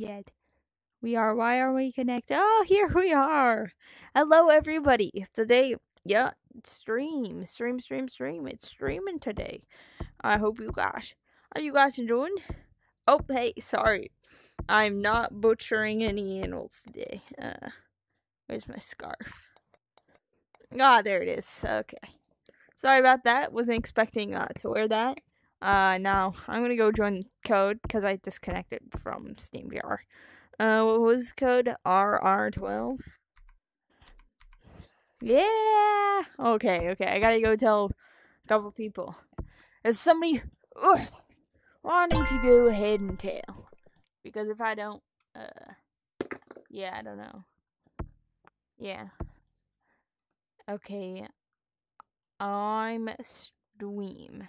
yet. We are. Why are we connected? Oh, here we are. Hello, everybody. Today, yeah, stream, stream, stream, stream. It's streaming today. I hope you guys are you guys enjoying? Oh, hey, sorry. I'm not butchering any animals today. Uh, where's my scarf? Ah, there it is. Okay. Sorry about that. Wasn't expecting uh, to wear that. Uh, now I'm gonna go join code because I disconnected from SteamVR. Uh, what was the code? RR12. Yeah. Okay. Okay. I gotta go tell a couple people. There's somebody. Ugh, to go ahead and tell because if I don't, uh, yeah, I don't know. Yeah. Okay. I'm stream.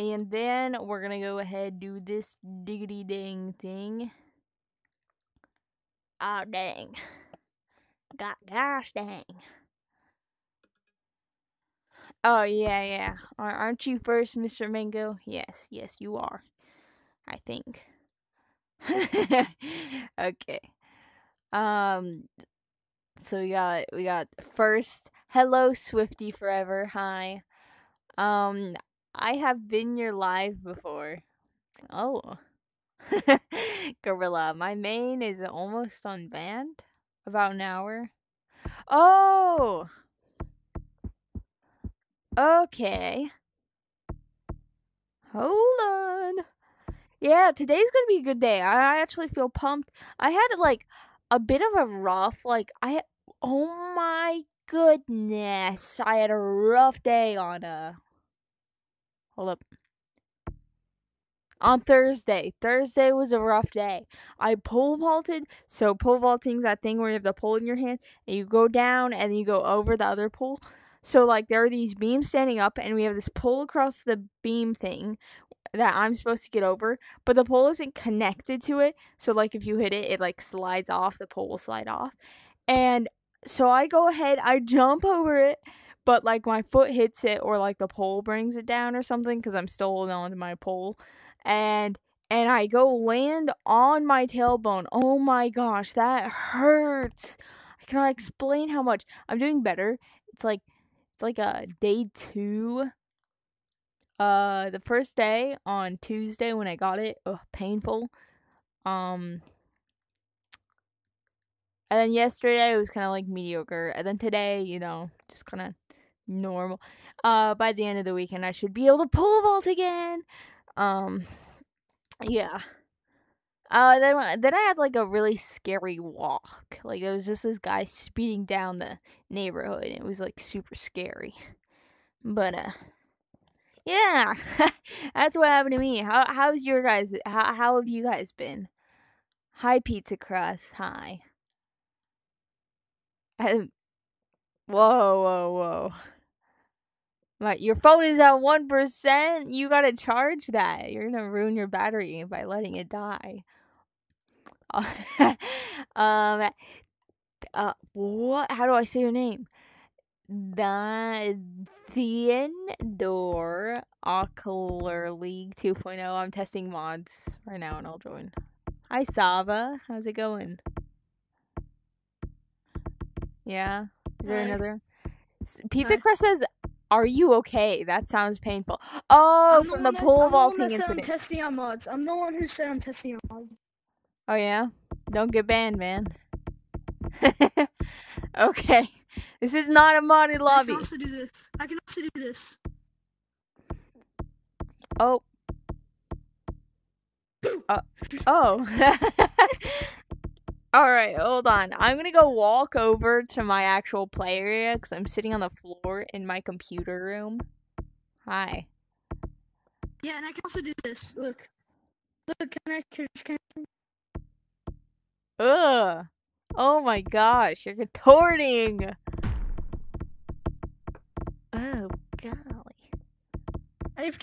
And then we're gonna go ahead do this diggity dang thing. Oh dang. God gosh dang. Oh yeah, yeah. Aren't you first, Mr. Mango? Yes, yes, you are. I think. okay. Um so we got we got first hello Swifty forever. Hi. Um I have been your live before. Oh. Gorilla, my main is almost unbanned. About an hour. Oh. Okay. Hold on. Yeah, today's gonna be a good day. I actually feel pumped. I had like a bit of a rough, like I. Oh my goodness, I had a rough day on uh Hold up. On Thursday. Thursday was a rough day. I pole vaulted. So pole vaulting is that thing where you have the pole in your hand and you go down and you go over the other pole. So like there are these beams standing up and we have this pole across the beam thing that I'm supposed to get over, but the pole isn't connected to it. So like if you hit it, it like slides off, the pole will slide off. And so I go ahead, I jump over it but like my foot hits it or like the pole brings it down or something because I'm still holding on to my pole and and I go land on my tailbone. Oh my gosh, that hurts. I cannot explain how much. I'm doing better. It's like it's like a day 2 uh the first day on Tuesday when I got it, ugh, painful. Um and then yesterday it was kind of like mediocre. And then today, you know, just kind of normal. Uh, by the end of the weekend, I should be able to pole vault again. Um, yeah. Uh, then then I had like a really scary walk. Like there was just this guy speeding down the neighborhood. And it was like super scary. But uh, yeah, that's what happened to me. How how's your guys? How how have you guys been? Hi, pizza crust. Hi. whoa, whoa, whoa. Like your phone is at one percent. You gotta charge that. You're gonna ruin your battery by letting it die. um, uh, what? How do I say your name? The Door Ocular League 2.0. I'm testing mods right now, and I'll join. Hi Sava, how's it going? Yeah, is there Hi. another? Pizza Crust says are you okay? That sounds painful. Oh, from the, the pole vaulting incident. I'm testing on mods. I'm the one who said I'm testing on mods. Oh yeah? Don't get banned, man. okay. This is not a modded lobby. I can also do this. I can also do this. Oh. Uh, oh. All right, hold on. I'm gonna go walk over to my actual play area because I'm sitting on the floor in my computer room. Hi. Yeah, and I can also do this. Look. Look, can I, can, can I... Ugh. Oh my gosh, you're contorting. Oh, God.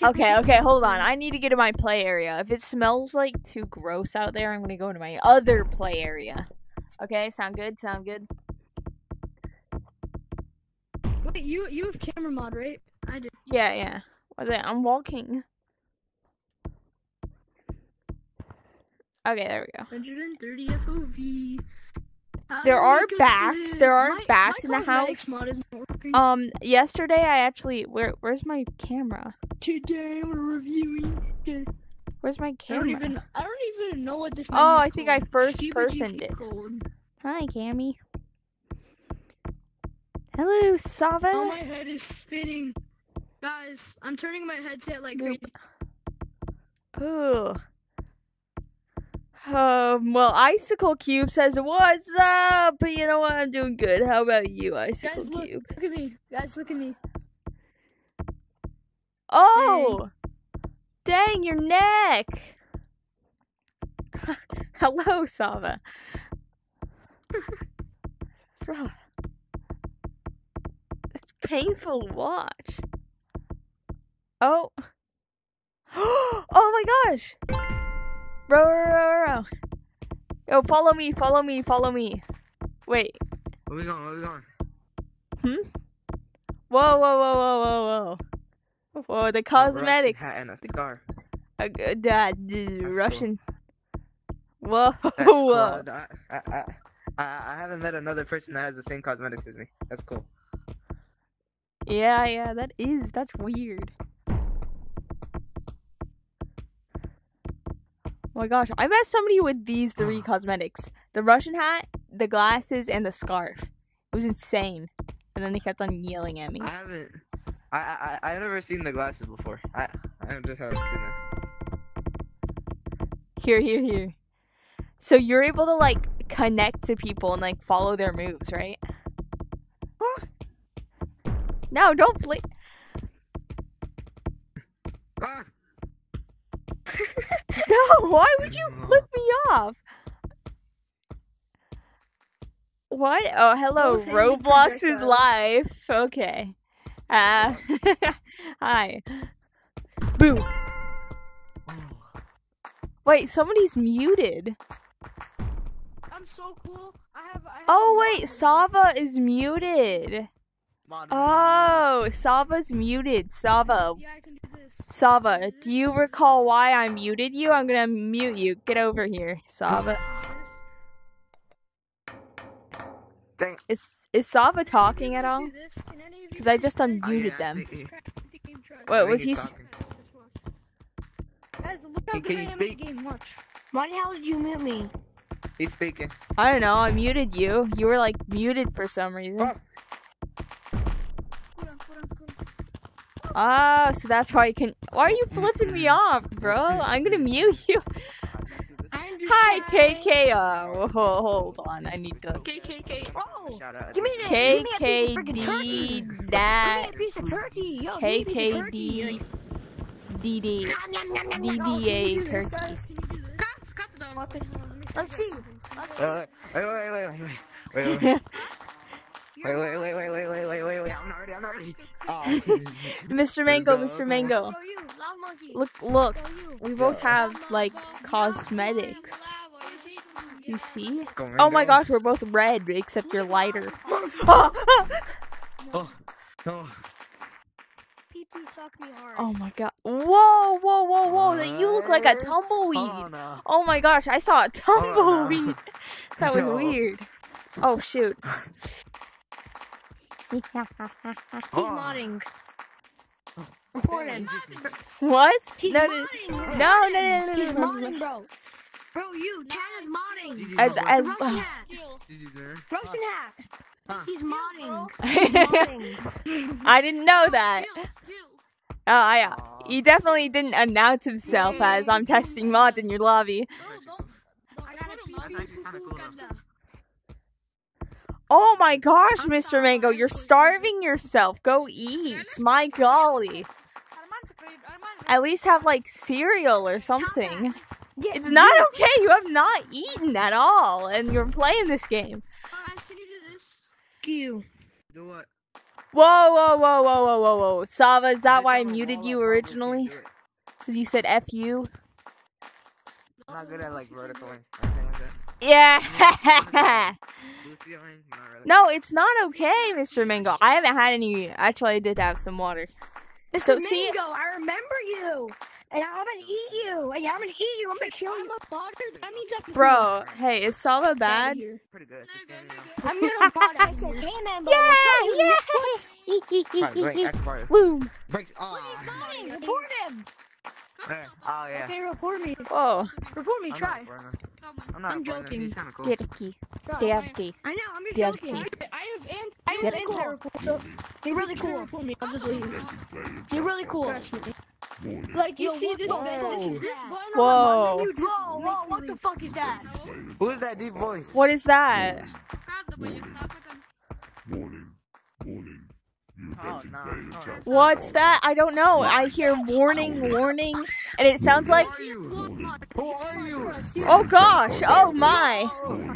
Okay, okay, hold on. I need to get to my play area. If it smells like too gross out there, I'm gonna go to my other play area. Okay, sound good? Sound good? Wait, you you have camera mod, right? I do. Yeah, yeah. I'm walking. Okay, there we go. 130 FOV. There are bats. There are My- bats my in the house. Um, yesterday I actually where where's my camera? Today we're reviewing. The, Where's my I don't camera? even. I don't even know what this. Oh, I think I first personed it. Hi, Cammy. Hello, Sava. Oh, my head is spinning. Guys, I'm turning my headset like crazy. Ooh. Um, well, Icicle Cube says, What's up? But you know what? I'm doing good. How about you, Icicle Cube? Guys, look, Cube? look at me. Guys, look at me. Oh! Dang, your neck! Hello, Sava. Bro. It's painful to watch. Oh. oh my gosh! Row, row, row, row. Yo, follow me, follow me, follow me. Wait. Where we going? Where we going? Hmm? Whoa, whoa, whoa, whoa, whoa, whoa. Whoa, the A Russian cosmetics. hat and a scarf. A good dad, d- cool. Russian. Whoa, That's cool. whoa. I, I, I, I haven't met another person that has the same cosmetics as me. That's cool. Yeah, yeah, that is. That's weird. Oh my gosh, I met somebody with these three cosmetics the Russian hat, the glasses, and the scarf. It was insane. And then they kept on yelling at me. I haven't. I, I, I, I've never seen the glasses before. I, I just haven't seen this. Here, here, here. So you're able to, like, connect to people and, like, follow their moves, right? No, don't flick. Ah! No, why would you flip me off? What? Oh, hello. Oh, Roblox is live. Okay. Uh, hi. Boo. Wait, somebody's muted. I'm so cool. I have. I have Oh, wait, Sava is muted. Modern. Oh, Sava's muted. Sava. Yeah, I can do this. Sava, do you recall why I muted you? I'm gonna mute you. Get over here, Sava. Dang. Is is Sava talking at all? Because I just Oh, unmuted yeah, I them. think he- Wait, was he? he's. Guys, look how Hey, good can I you am at the speak? game. Watch. Why the hell did you mute me? He's speaking. I don't know. I muted you. You were like muted for some reason. Oh. Oh, so that's why you can. Why are you flipping me off, bro? I'm gonna mute you. Hi, KK. Oh, hold on, I need to. KKK. Oh, give me that. KKD. That. KKD. DD. DDA turkey. Cut, cut it down. Let's see. Wait, wait, wait, wait, wait, wait. wait. Wait, wait, wait, wait, wait, wait, wait, wait, wait. I'm not ready. I'm not ready. Oh. Mr. Mango, go, Mr. Mango. Go you, loud monkey. Look, look. We both have like cosmetics. Do you see? Oh my gosh, we're both red except you're lighter. oh Oh, no. Pee pee suck me hard. Oh my god. Whoa, whoa, whoa, whoa. That you look like a tumbleweed. Oh. Oh my gosh, I saw a tumbleweed. That was weird. Oh shoot. He's Oh. modding. Important. what? He's No, no, modding. no, no, no, no, He's no, no, modding, bro. Bro, you. Chad is modding. GG, As bro. as Russian hat. GG. Russian hat. Huh. He's modding. He's modding. I didn't know that. Oh, I. Uh, he definitely didn't announce himself as I'm testing mods in your lobby. I got a That's actually kinda cool, though. Oh my gosh, Mr. Mango, you're starving yourself. Go eat. My golly. At least have like cereal or something. Yeah, It's not okay. You have not eaten at all, and you're playing this game. Guys, can you do this? you. Do what? Whoa, whoa, whoa, whoa, whoa, whoa, whoa. Sava, is that why I muted you up, I'll just originally? Because you said F you? I'm not good at like vertical and everything like that. Yeah. Lucy, I mean, not really. no, it's not okay, Mr. Mango. I haven't had any. Actually, I did have some water. Mr. So, see- Mingo, I remember you. And I'm gonna eat you. And I'm gonna eat you. I'm gonna kill you. a botter. That means I'm Bro, hey, is Sava bad? Pretty good. No, Just good, you I'm gonna bot it. Hey, man, bro. Yeah, Right, wait, yeah. act part. Woo. Breaks. Oh. Report him. Oh yeah. Okay, report me. Whoa. Report me. I'm Try. Not reporting him. I'm not I'm joking. He's kind of cool. Dirty. Try. Dirty. I know. I'm just Yeah, joking. okay. I have an I have Yeah, an cool. anti-report. So you're really cool. Report me. I'll just leave. You're really cool. Trust me. Like you Yo, see this the this is is this that? button Whoa. on the button, Whoa, whoa, what the fuck is that? Who is that deep voice? What is that? Oh no. no. What's that? I don't know. I hear warning, warning, and it sounds like. Who are you? Who are you? Oh gosh. Oh my.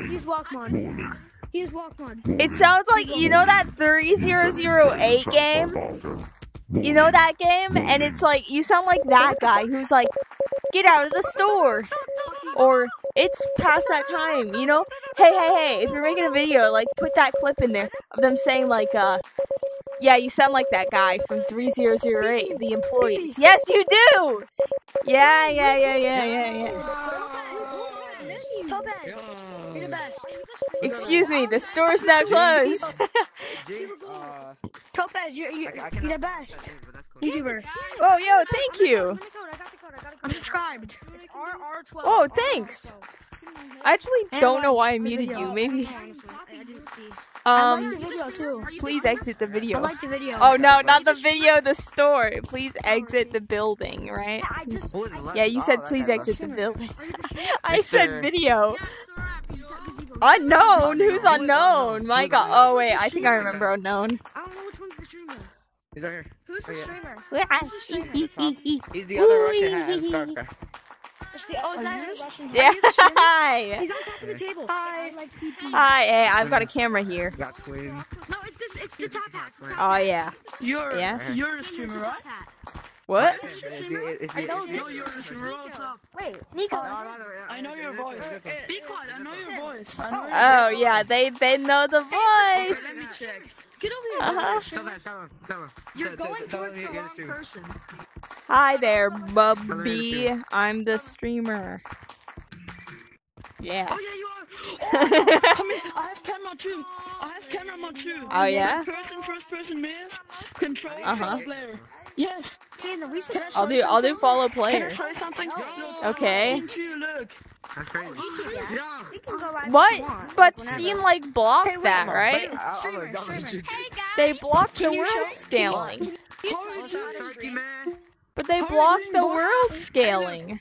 He's Walkman. He's Walkman. It sounds like you know that 3008 game? You know that game? And it's like you sound like that guy who's like, get out of the store. Or it's past that time, you know? Hey, hey, hey, if you're making a video, like put that clip in there of them saying like, uh, yeah, you sound like that guy from 3008, the employees. Yes, you do! Yeah, yeah, yeah, yeah, yeah, yeah. Topaz, Yo. you're the best. Excuse me, the store's now closed. Uh, Topaz, you're, you're, you're the best. that name, but that's cool. YouTuber. oh, yo, thank you. I'm subscribed. Oh, thanks. I actually don't know why I muted you. Maybe, um, the video too. please exit the video. like the video. Oh no, not the video, the store. Please exit the building, right? I just. Who is left? Yeah, you Oh, said please exit the building. I said video. Unknown? Who's unknown? My god. Oh wait, I think I remember unknown. I don't know which one's the streamer. He's right here. Who's Oh, the streamer? He's the other Russian hat and scarf guy. Oh, is that Russian? Yeah. Hi. He's on top of the table. Hi. Like Hi. Hey, I've got a camera here. Got twin. No, it's this. It's the top hat. The top Oh yeah. You're Yeah. you're a It's streamer, right? What? It's the- it's the- I know it's you're a streamer. Wait, Nico. No, no, no, I know your voice. it's this one. Be quiet. I know your voice. I know oh. your Oh yeah, they they know the Let me voice. check. Get over here. Uh-huh. Tell him, tell him, tell him. You're Tell- tell- going tell towards the you're the wrong streamer. person. Hi there, Bubby. I'm the streamer. Yeah. Oh yeah, you are. Come here. I have camera too. I have camera too. Oh, yeah? Third person, first person, man. Control Uh-huh. uh player. Yes. Hey, no, we should. I show I'll do you I'll do something? follow Can I player. show you something? Look. Okay. Team two, look. That's crazy. Yeah. Yeah. We can go right. What? But Steam like blocked Hey, that, right? I'll- I'll- Streamer, streamer. Hey guys. They blocked the Can you world show- scaling. What's up, turkey man? But they How blocked the world scaling.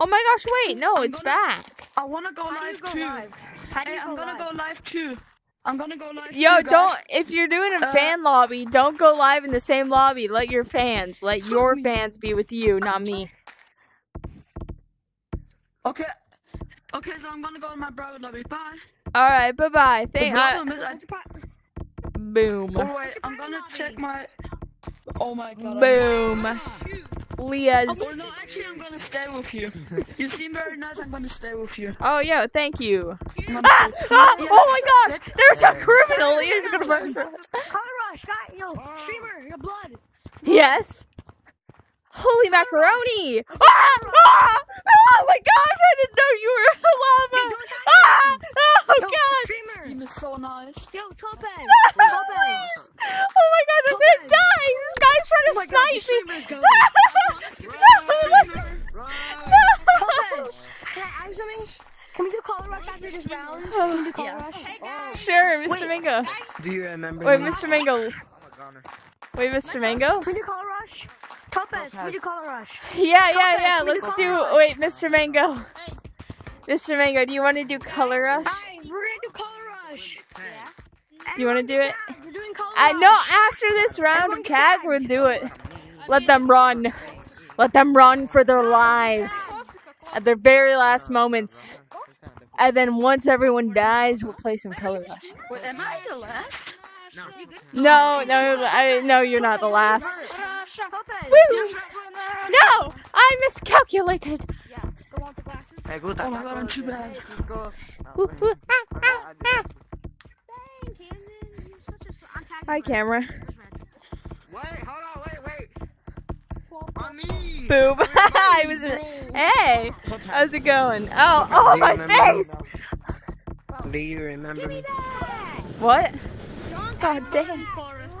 Oh my gosh, wait, no, it's back. I wanna go How live go too. live? Hey, you I'm gonna live? go live too. I'm gonna go live Yo, too, guys. don't if you're doing a Uh, fan lobby, don't go live in the same lobby. Let your fans, let your fans be with you, not me. Okay. Okay, so I'm gonna go in my private lobby. Bye. Alright, bye bye. Thank I, problem boom. Oh wait, I'm gonna check my. Oh my god. I'm- Boom. Leah's Oh no, actually I'm gonna stay with you. You seem very nice. I'm gonna stay with you. Oh yo, thank you. Ah, ah, Yeah. oh my gosh! There's a criminal! He's gonna murder us. Color rush, guy, yo, streamer, your blood. Yes. Holy macaroni! Ah! Ah! Oh my gosh! I didn't know you were lava! Ah! Oh Yo, god! streamer. Team is so nice. Yo, Topaz. Please! Oh my gosh! I'm gonna die! This guy's trying to Oh my god, the snipe streamer's me! going. no! Run! Topaz, can I ask something? Can we do color rush after this round? Can we do color rush? Oh, Sure, Mr. Mango. do you remember Wait, me? Mr. Mango. My god. Wait, Mr. Mango? Can we do color rush? Topaz, can we do color rush? Yeah, yeah, yeah. Let's do. Wait, Mr. Mango. Mr. Mango, do you want to do color rush? Alright, we're gonna do color rush. Yeah. Do you want to do it? We're doing color Uh, rush. no, after this round of tag, we'll do it. Let them run. Let them run for their lives at their very last moments. And then once everyone dies, we'll play some color rush. Wait, am I the last? No, no, I no, you're not the last. Woo! No, I miscalculated. Hey, Guta, Oh my god, I'm too bad. Go. Woo, oh, woo. Ah, ah, ah. Dang, Camden, you're such a. I'm tagging Hi, camera. Wait, hold on, wait, wait. On me. Boob. I was. Hey, how's it going? Oh, oh, my face. Do you remember me? What? Don't God I'm damn. burn Forest.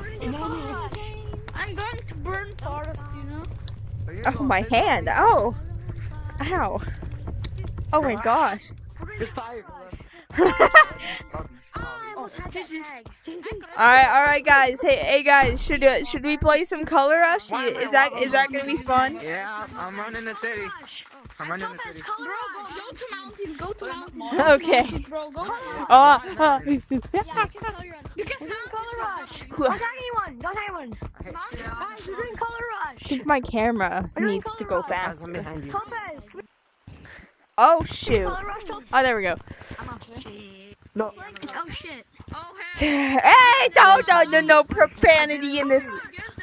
I'm going to burn forest, you know? Oh, my hand. Oh. Ow. Oh my gosh. It's fire. I almost had that tag. All right, all right, guys. Hey, hey, guys. Should uh, should we play some Color Rush? Is that is that gonna be fun? Yeah, I'm running the city. I'm running the city. Bro, go, go to mountains. Go to mountains. Okay. Mountains, Bro, go to mountains. Uh, uh, Yeah, I can tell you're on. Because We're doing color rush. W. Don't tag anyone. Don't tag anyone. Guys, we're doing color I rush. think my camera needs to go Guys, I'm faster. behind you. Lopez, Oh shoot. color rush. Lopez. Oh, there we go. No. It's, oh shit. Oh Hey, don't, don't, no, no profanity in this.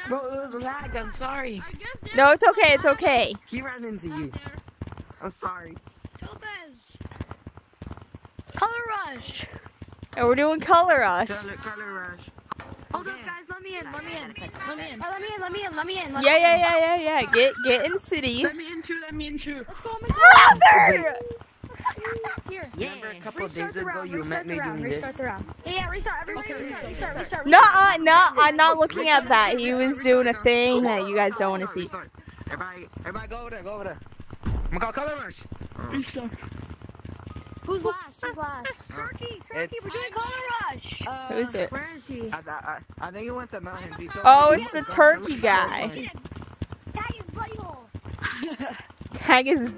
Bro, it was lag. I'm sorry. I guess there's No, it's okay. It's okay. He ran into you. I'm sorry. Color rush. And we're doing Color Rush. Color, color rush. Hold up, guys. Let me in. Let me in. Let me in. Let me in. Let me in. Let me in. Let Yeah, me yeah, in. yeah, yeah, yeah. Get, get in city. Let me in too, let me in too. Let's go. I'm Brother! Here. Remember a couple of days ago you met me round. doing Restart this? the round. Yeah, yeah, restart. Everybody restart. Restart. Restart. No, uh, no, I'm not looking at that. He was doing a thing that you guys don't want to see. Everybody, everybody go over there, go over there. I'm gonna call color rush. Restart. Who's last? Who's last? Turkey. It's, We're doing color rush. Uh, Who is it? Where is he? I, I, I, I think he went to mountains. He Oh, me- it's the turkey guy. Tag is bloody hole. Tag is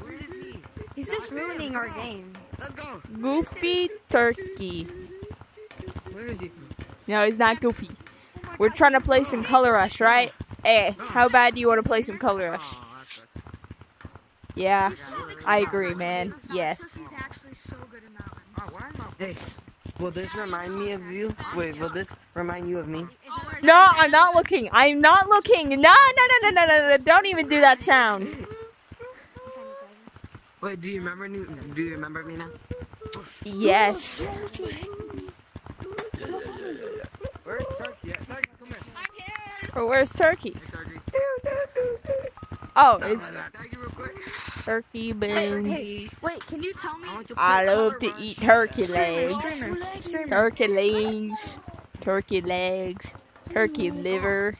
Where is he? He's just ruining our game. Let's go. Goofy Turkey. Where is he? No, he's not Goofy. Oh we're trying to play some Color Rush, right? Hey, how bad do you want to play some Color Rush? Oh, that's good. Yeah, I agree, man. Yes. Hey, will this remind me of you? Wait, will this remind you of me? No, I'm not looking. I'm not looking. No, no, no, no, no, no, no. Don't even do that sound. Wait, do you remember me? Do you remember me now? Yes. Where's Turkey? Turkey, come here. Or oh, where's Turkey? Hey, Turkey. Oh, it's Thank you real quick. Turkey Boom. Hey, Wait, can you tell me? I want you I play love to eat turkey legs. Streamer. Streamer. Turkey legs. Turkey legs. Turkey liver.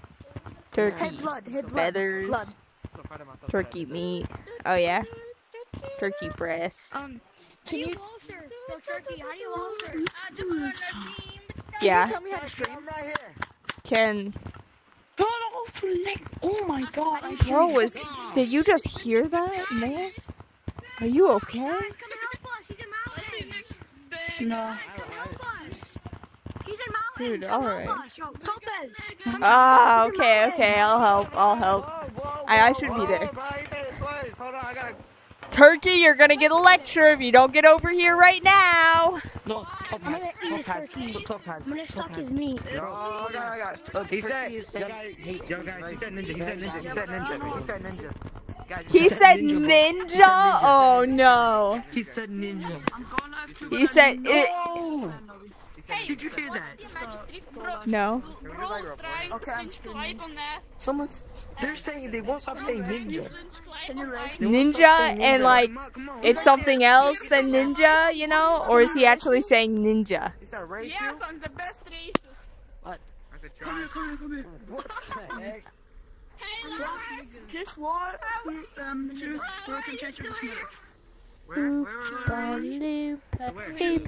Turkey Head blood. Head feathers. Blood. Turkey meat. Oh yeah. Turkey breast. Um, can you? Closer. So turkey, how do you closer? Uh, just on the team. Yeah. Tell me how to stream. I'm right here. Can Oh my god. I bro was did you just hear that, man? Are you okay? Guys, come and help us. He's in mountains. No. Help us. He's in mountains. Dude, alright. help us. Yo, Lopez. Ah, okay, okay, I'll help, I'll help. Whoa, whoa, I- I should be whoa, there. Bro, he said it twice. Hold on, I gotta. Turkey, you're gonna get a lecture if you don't get over here right now. No, top I'm gonna eat his Topaz, turkey. Topaz, I'm gonna suck Topaz. his meat. Yo, I got, I. He said, yo, guys, he said ninja, he said ninja, he said ninja, he said ninja. He said ninja? Oh no. He said ninja. He said it. Oh! Did you hear that? No. Okay, I'm streaming. Someone's. They're saying they won't stop saying ninja. Ninja and like Come on, come on. it's something else than ninja, you know? Or is he actually saying ninja? Is that racist? Yes, I'm the best racist. I could Come here, come here, come here. What the heck? Just what? Um, two, so I can change your smell. Where, where, where, where, where? Hey,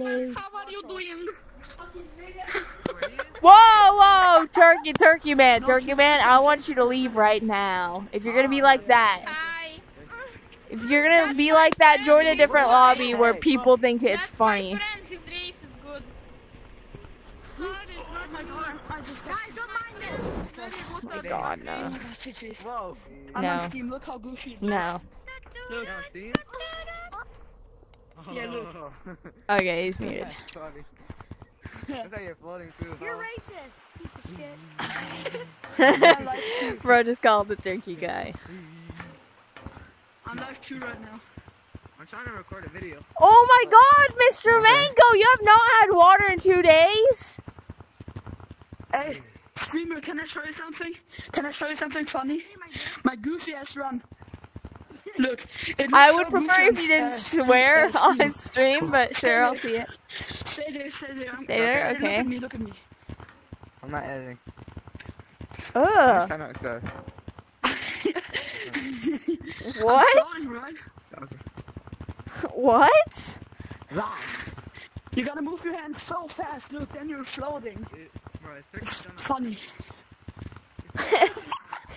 Lopez, how are you doing? Where he is? Whoa, whoa, turkey, turkey man, turkey man, I want you to leave right now. If you're gonna be like that, if you're gonna be like that, join a different lobby where people think it's funny. My friend. His race is good. Sorry, it's not my god. I just got Guys, don't mind him. Oh my god, no. No. on Steam. Look how goofy. it No. Look. Yeah, oh, Steve? Yeah, look. Oh. Okay, he's muted. Sorry. Looks like you're floating too. You're huh? racist. Piece of shit. Bro just called the turkey guy. I'm live two right now. I'm trying to record a video. Oh my god, Mr. Mango, you have not had water in two days? Hey. Streamer, can I show you something? Can I show you something funny? My goofy ass run. Look, it I would so prefer if you didn't uh, swear on stream, but sure, I'll see it. Stay there, stay there. Stay there? Look Okay. at me, look at me. I'm not editing. Ugh. I know, so. What? I'm throwing, right? What? You gotta move your hands so fast. Look, then you're floating. Bro, it's Turkey still not- Funny.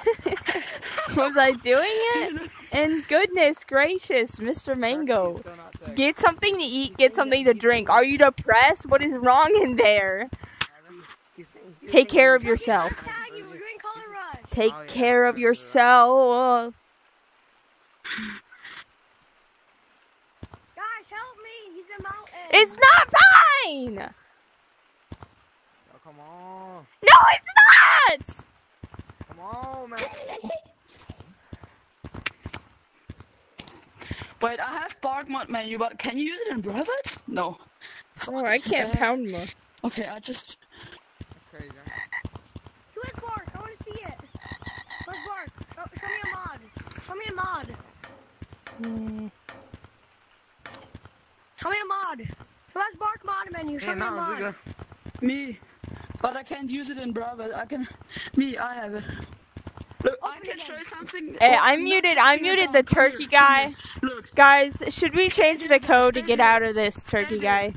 Was I doing it? And goodness gracious, Mr. Mango. Turkey's still not there. Get something to eat, get something to drink. Are you depressed? What is wrong in there? He's saying- he's Take care of yourself. Tag you. We're doing color rush. Take care of sure, sure. yourself. Guys, help me. He's a mountain. It's not fine! Oh, come on. No, it's not! Come on, man. Wait, I have bark mod menu, but can you use it in private? No. Oh, I can't pound more. Okay, I just. That's crazy. huh? Where's Bark? I want to see it. Where's Bark? Show, show me a mod. Show me a mod. Mm. Show me a mod. Who has Bark mod menu? Show Hey, me a we mod. go. Me. But I can't use it in private. I can. Me, I have it. Look, I can show something. Hey, I'm muted. I'm muted the Come here, turkey guy. Look. Guys, should we change the code to get out of this turkey guy?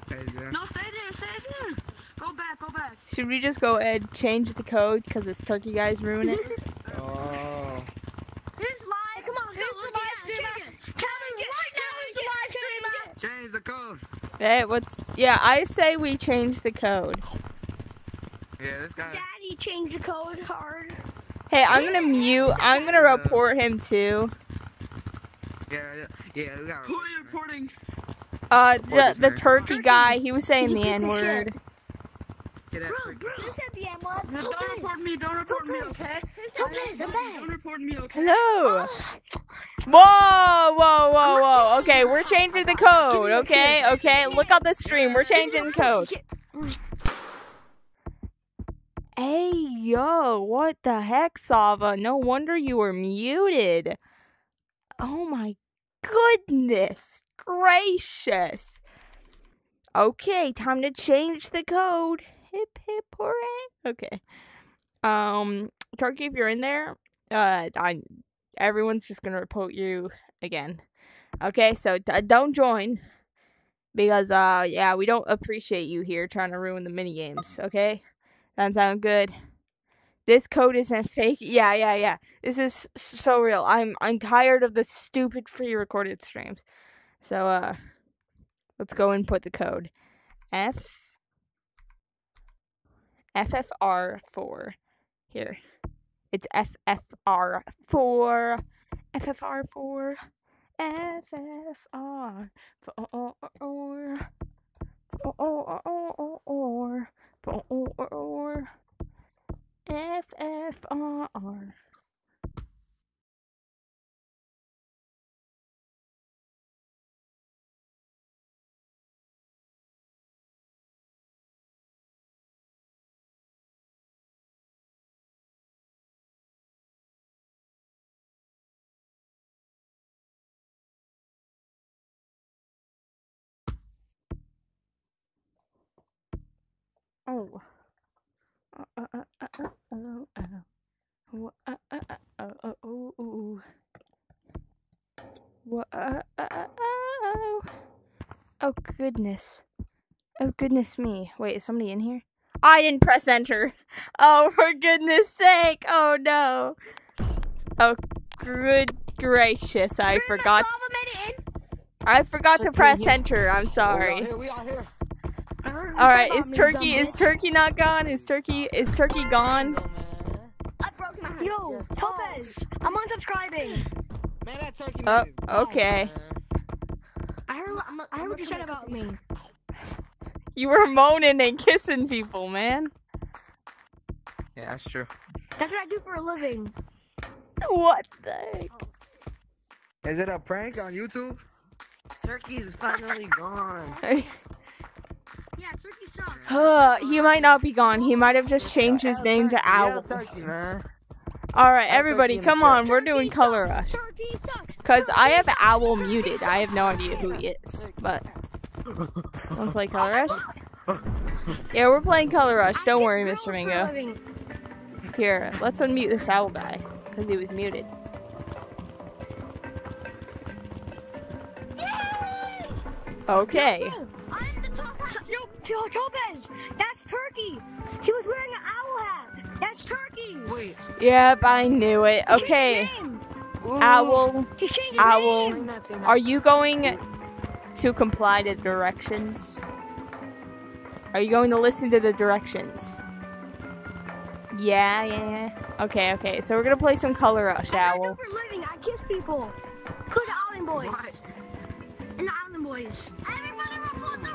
No, stay there, stay there. Go back, go back. Should we just go and change the code because this turkey guy's ruining it? Oh. This live. Come on, this is the live streamer. Kevin, right now is the live streamer. Change the code. Hey, what's yeah? I say we change the code. Yeah, this guy. Daddy changed the code hard. Hey, I'm gonna mute. I'm gonna report him too. Yeah, yeah, yeah. We got. Who are you reporting? Uh, the the man. turkey guy. He was saying the n word. Get that turkey. You said the M word. No, don't report me, don't report me, okay? Don't please, I'm Don't report me, okay? Hello. Whoa, whoa, whoa, whoa. Okay, we're changing the code. Okay, okay. Look on the stream. We're changing code. Hey, yo, what the heck, Sava? No wonder you were muted. Oh my goodness gracious. Okay, time to change the code. Hip hip hooray. Okay. Um, Turkey, if you're in there, uh, I, everyone's just gonna report you again. Okay, so don't join because uh, yeah, we don't appreciate you here trying to ruin the mini games. Okay, that sound good. This code isn't fake. Yeah, yeah, yeah. This is so real. I'm I'm tired of the stupid free recorded streams. So uh let's go and put the code. F FFR4 here. It's FFR4. FFR4. FFR4. F O R F F R R. Oh. Uh, uh, uh, uh, uh, oh, oh. Wha- uh, uh, uh, oh, oh, oh, oh. Wha- uh, uh, uh, oh. Oh, goodness. Oh, goodness me. Wait, is somebody in here? I didn't press enter. Oh, for goodness sake. Oh, no. Oh, good gracious. I forgot. I forgot to press enter. I'm sorry. We sorry. All right, is turkey is turkey not gone? Is turkey is turkey gone? I broke my Yo, Topaz, I'm unsubscribing. Man, that turkey Oh, man okay. I heard, I heard what you said about me. You were moaning and kissing people, man. Yeah, that's true. That's what I do for a living. What the? heck? Is it a prank on YouTube? Turkey is finally gone. Yeah, turkey's Uh, he might not be gone. He might have just changed his name to Owl. Turkey. All right, everybody, like being a come on. We're doing Color Rush. Cause I have Owl muted. I have no idea who he is. But wanna play Color Rush? Yeah, we're playing Color Rush. Don't worry, Mr. Mango. Here, let's unmute this Owl guy because he was muted. Okay. I'm the top. So, no, Pio Lopez. That's Turkey. He was wearing an owl hat. That's Turkey. Wait. Yep, I knew it. He Okay, his name. Owl. He changed his Owl. name. Are you going to comply to directions? Are you going to listen to the directions? Yeah, yeah, yeah. Okay, okay. So we're gonna play some Color Rush, I gotta Owl. for living. I kiss people. Who's the Island Boys? What? And the Island Boys. Everybody report the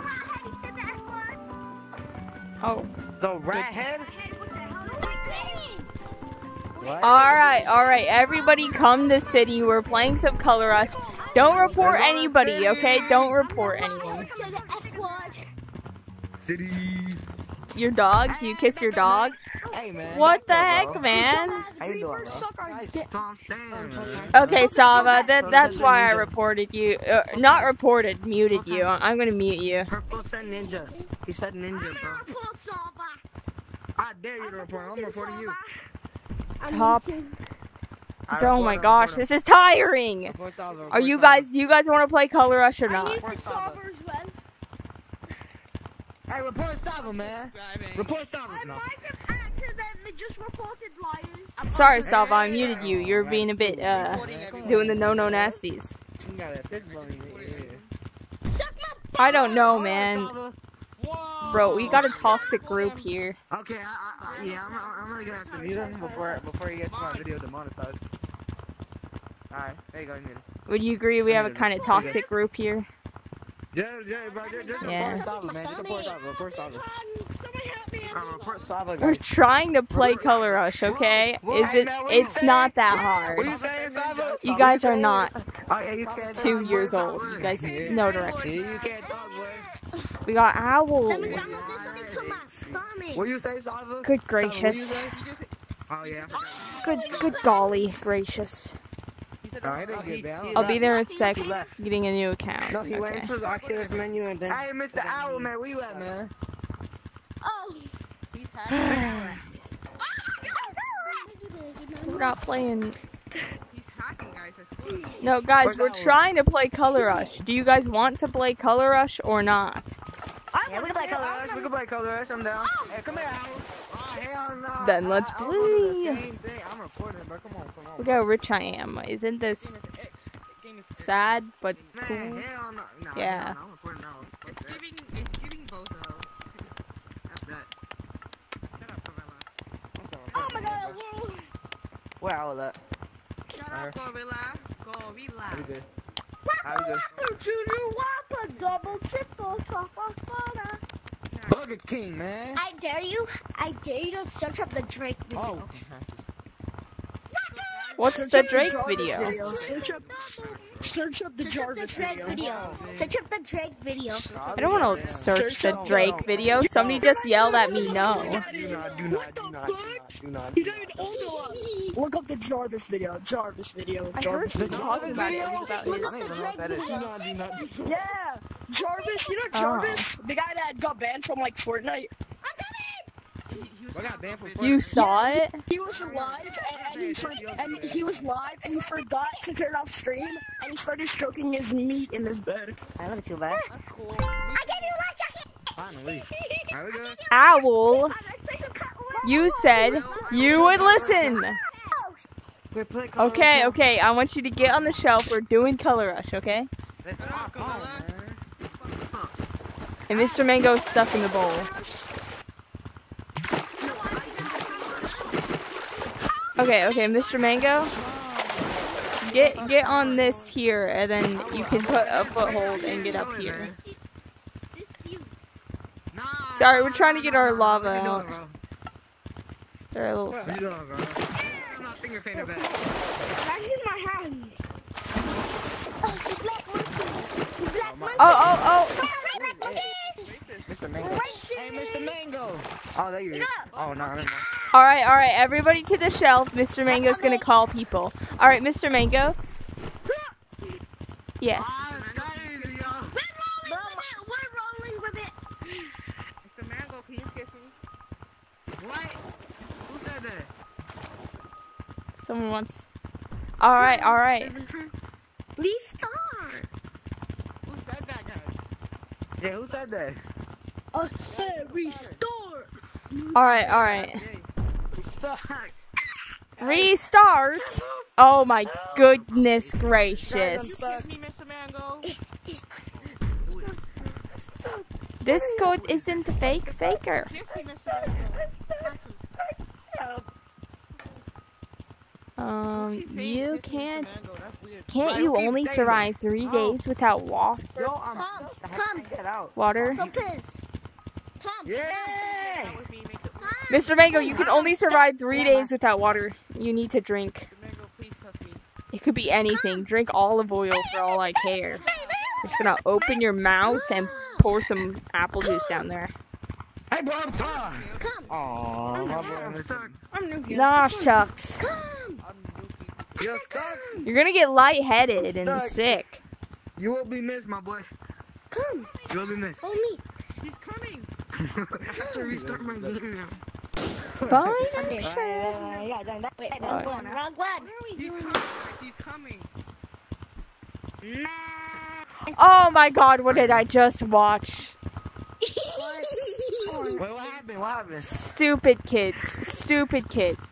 Oh. The rat head? What the? All right, all right. Everybody, come to city. We're playing some Color Rush. Don't report anybody, okay? Don't report anyone. He said the F words. City. Your dog? Do you kiss your dog? Hey, man. What the Bro. heck, man? How you doing, bro? Suck our dick. That's what I'm saying, man. Okay, Sava. That that's why I reported you. Uh, not reported, muted you. I'm gonna mute you. Purple said ninja. He said ninja, bro. Report Saba. I dare you to report. I'm reporting you. Top. Oh report my gosh, this is tiring. Report Salva, Are you guys? Do you guys want to play Color Rush or I not? used to solvers when. Hey, report Salva, man. Report Salva. I No. might have accidentally just reported liars. Sorry, Salva. I muted you. You're being a bit uh doing the no no nasties. You got a fist bump in your ear. Suck my I don't know, man. Bro, we got a toxic group here. Okay, I, I, I, yeah, I'm, I'm really gonna have to mute him before before he gets my video demonetized. Alright, there you go, you. Would you agree we have a kind of toxic group here? Yeah, yeah, bro, just, just Yeah. report Salva, man. Just report Salva, report Salva. Somebody help me. Report Salva, We're trying to play Color Rush, okay? Is it? It's not that hard. You guys are not Oh, yeah, you can't two years old. You guys Yeah. no directions. you can't talk, boy. We got Owl. Let me download this something to my stomach. What you say, Salva? Good Salva, what you gracious. Oh, yeah. Good good golly gracious. No, he didn't get bad. I'll be there in a sec getting a new account. No, he went Okay. into the Oculus menu and then. Hey, Mr. Owl, man, where you at, man? Oh. We're not playing. He's hacking, guys. No, guys, Where's we're trying to play Color Rush. Do you guys want to play Color Rush or not? Yeah, we can play Color Rush. We can play Color Rush. I'm down. Hey, come here, Owl. Oh, hell no. Then let's I- I was the play. same thing. I'm recording it, bro. Come on. Look how rich I am. Isn't this sad but cool? hell no. no Yeah. hell no, I'm recording now. Fuck It's that. giving, it's giving bozo. F that. Shut up, Gorilla. I'm still Oh my god. whoa. Where Owl at? Shut up, Gorilla. Gorilla. How we good? How we good? Whopper, Junior Whopper, double, triple, truffle, butter. Burger King, man. I dare you, I dare you to search up the Drake video. Oh. What's the Drake video? Search up, search up the Search up the Drake video. video. Search up the Drake video. I don't want to search the Drake video. Somebody just yelled at me no. Do not, do not, do not, do not, do do not. He's not even old enough. Look up the Jarvis video. Jarvis video. I Jarvis heard you video. talking about it. It was about Look his. I don't the even know what Drake that is. video. Do not, do not, do not. Yeah, Jarvis. You know Oh. Jarvis, the guy that got banned from like Fortnite. I got banned from You Fortnite. saw it? He was live and, and, he for, and he was live and he forgot to turn off stream and he started stroking his meat in his bed. I love it too bad. That's cool. I gave you a life jacket. Finally. Alright, we good? Owl, Let's play some cut- you said you would listen. We're playing Color Okay, okay. I want you to get on the shelf. We're doing Color Rush, okay? now. Let's pop on, man. What's up? And Mr. Mango's stuck in the bowl. Okay, okay, Mr. Mango. Get get on this here, and then you can put a foothold and get up here. This you. Nah, Sorry, we're trying to get our lava you out. doing. They're a little stuck. you doing, bro? I'm not finger painter back. That's in my hand. Oh, the black monkey. The black monkey. Oh, oh, oh! Black monkeys. Mr. Mango. Oh, there you go. Oh, no, never mind. All right, all right, everybody to the shelf. Mr. Mango's gonna call people. All right, Mr. Mango. Yes. Nice, yo. We're rolling with it. We're rolling with it. Mr. Mango, can you kiss me? What? Who said that? Someone wants. All right, all right. Restart. Who said that, guys? Yeah, who said that? I said restart. All right, all right. Restart. Oh my goodness gracious. kiss me, Mr. Mango. This code isn't fake faker. Kiss me, Mr. Mango. Um, you kiss me, Mr. can't. Mango, That's weird. Can't you you only survive three days without wa- Yo, I'm Come, stuck. I come. can't get out. water? Go piss. Come. Yeah. That was me, make it. Mr. Mango, you can only survive three days without water. You need to drink. Mango, please kiss. It could be anything. Drink olive oil for all I care. Just gonna open your mouth and pour some apple juice down there. Hey, bro, I'm stuck. Come. Aw, my boy, I'm I'm stuck. stuck. I'm new here. Nah, shucks. Come. You're stuck. You're gonna get lightheaded and sick. You will be missed, my boy. Come. You will be missed. Follow me. He's coming. I have to restart my game now. It's fine. Okay. I'm sure. Wait, Alright. wrong one. Wrong one. He's coming. guys, He's coming. Oh my god, what did I just watch? Wait, what happened? What happened? Stupid kids. Stupid kids.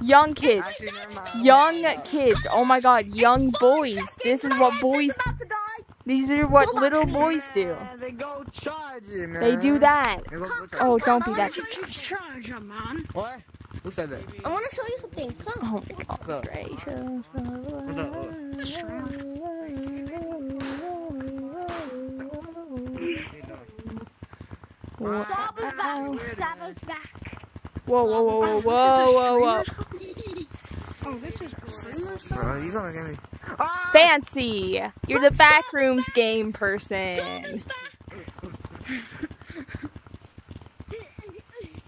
Young kids. Actually. Young kids. Oh my god, young boys. This is what boys. About to die. These are what little boys do. Man, They go charge it, man. They do that. They go, go Oh, it. don't be that. Charge him, man. What? Who said that? I want to show you something. Come. Oh my god, What's up? gracious. Whoa, Sabo's back. Sabo's back. whoa, whoa, whoa, whoa, whoa, whoa. Oh, this is Bro, you gonna get me? Fancy! You're the backrooms game person.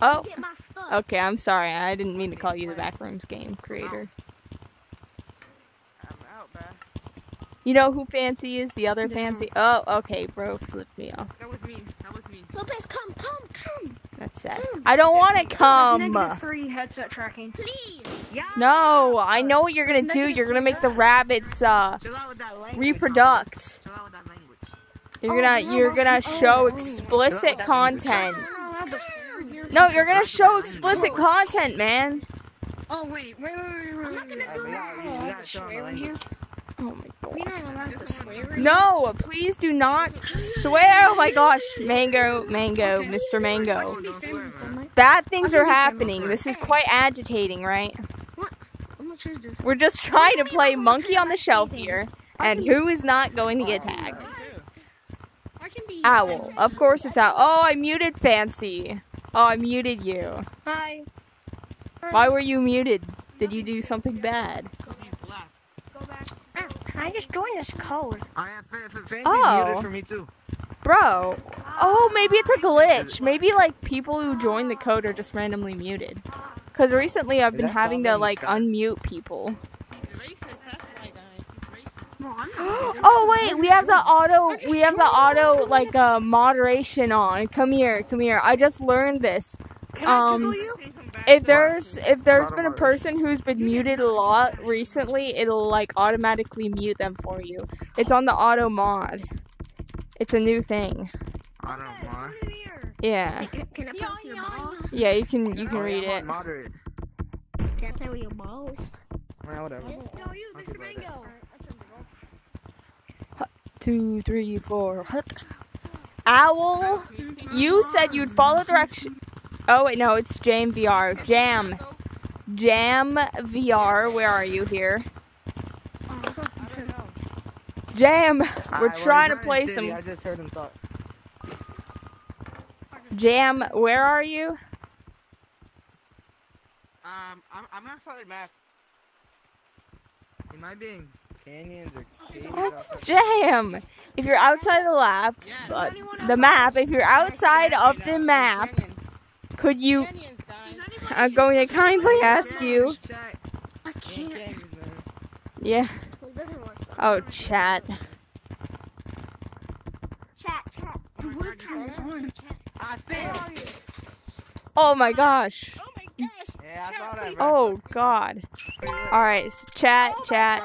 Oh, Get my stuff. okay, I'm sorry. I didn't mean to call you the backrooms game creator. I'm out, man. You know who Fancy is? The other Fancy? Oh, okay, bro, flipped me off. That was me. That was me. Lopez, come, come, come. That's sad. I don't want to come. Negative three headset tracking. Please. No, I know what you're gonna do. You're gonna make the rabbits uh Chill out with that language. reproduct. Chill out with that language. You're gonna you're gonna show explicit content. We're not allowed to swear here. No, you're gonna show explicit content, man. Oh wait, wait, wait, wait, wait. I'm not gonna do that. Gotta- we We're not allowed gotta to show 'em the swear in here. language. Oh my We're god. not allowed to swear. No, please do not swear. Oh my gosh, Mango, Mango, Mr. Mango. Man. Bad things are happening. This is quite agitating, right? How much is this? We're just trying to play monkey on the shelf here. And who is not going to get tagged? I can be. Owl. Of course it's Owl. Oh, I muted Fancy. Oh, I muted you. Hi. Why were you muted? Did you do something bad? He's black. Go back. I just joined this code. I have fa- fa- fancy Oh. muted for me too. Bro. Oh, maybe it's a glitch. Maybe like people who join the code are just randomly muted. Cause recently I've been having to like unmute people. He's racist. That's why, guys. He's racist. No, I'm not. Oh wait, we have the auto we have the auto like uh moderation on. Come here, come here. I just learned this. Um Say some bad if there's if there's been a person who's been muted a lot recently, it'll like automatically mute them for you. It's on the auto mod. It's a new thing. I don't. Yeah. Can, can I play your balls? Yeah, you can you can Oh, read I'm it. Moderate. Can I play with your balls? Yeah, whatever. No, you, Mr. Mango. keep it like that. Two, three, four. Hut. Owl, you said you'd follow direction. Oh wait, no, it's Jam VR. Jam, Jam VR. Where are you here? I don't know. Jam, we're Alright, well, trying to he's play some. I just heard him talk. Jam, where are you? Um, I'm, I'm outside the map. He might be in canyons or caves. What's Jam? If you're outside the lab, Yeah. uh, the map. If you're outside of the map, could you? Canyon's dying. I'm going to kindly ask you. I can't. Yeah. It doesn't work. Oh, chat. Chat, chat. The word is on. I see. Oh my gosh. Oh my gosh. Yeah, I saw that. Oh God. All right, s- chat, Oh chat.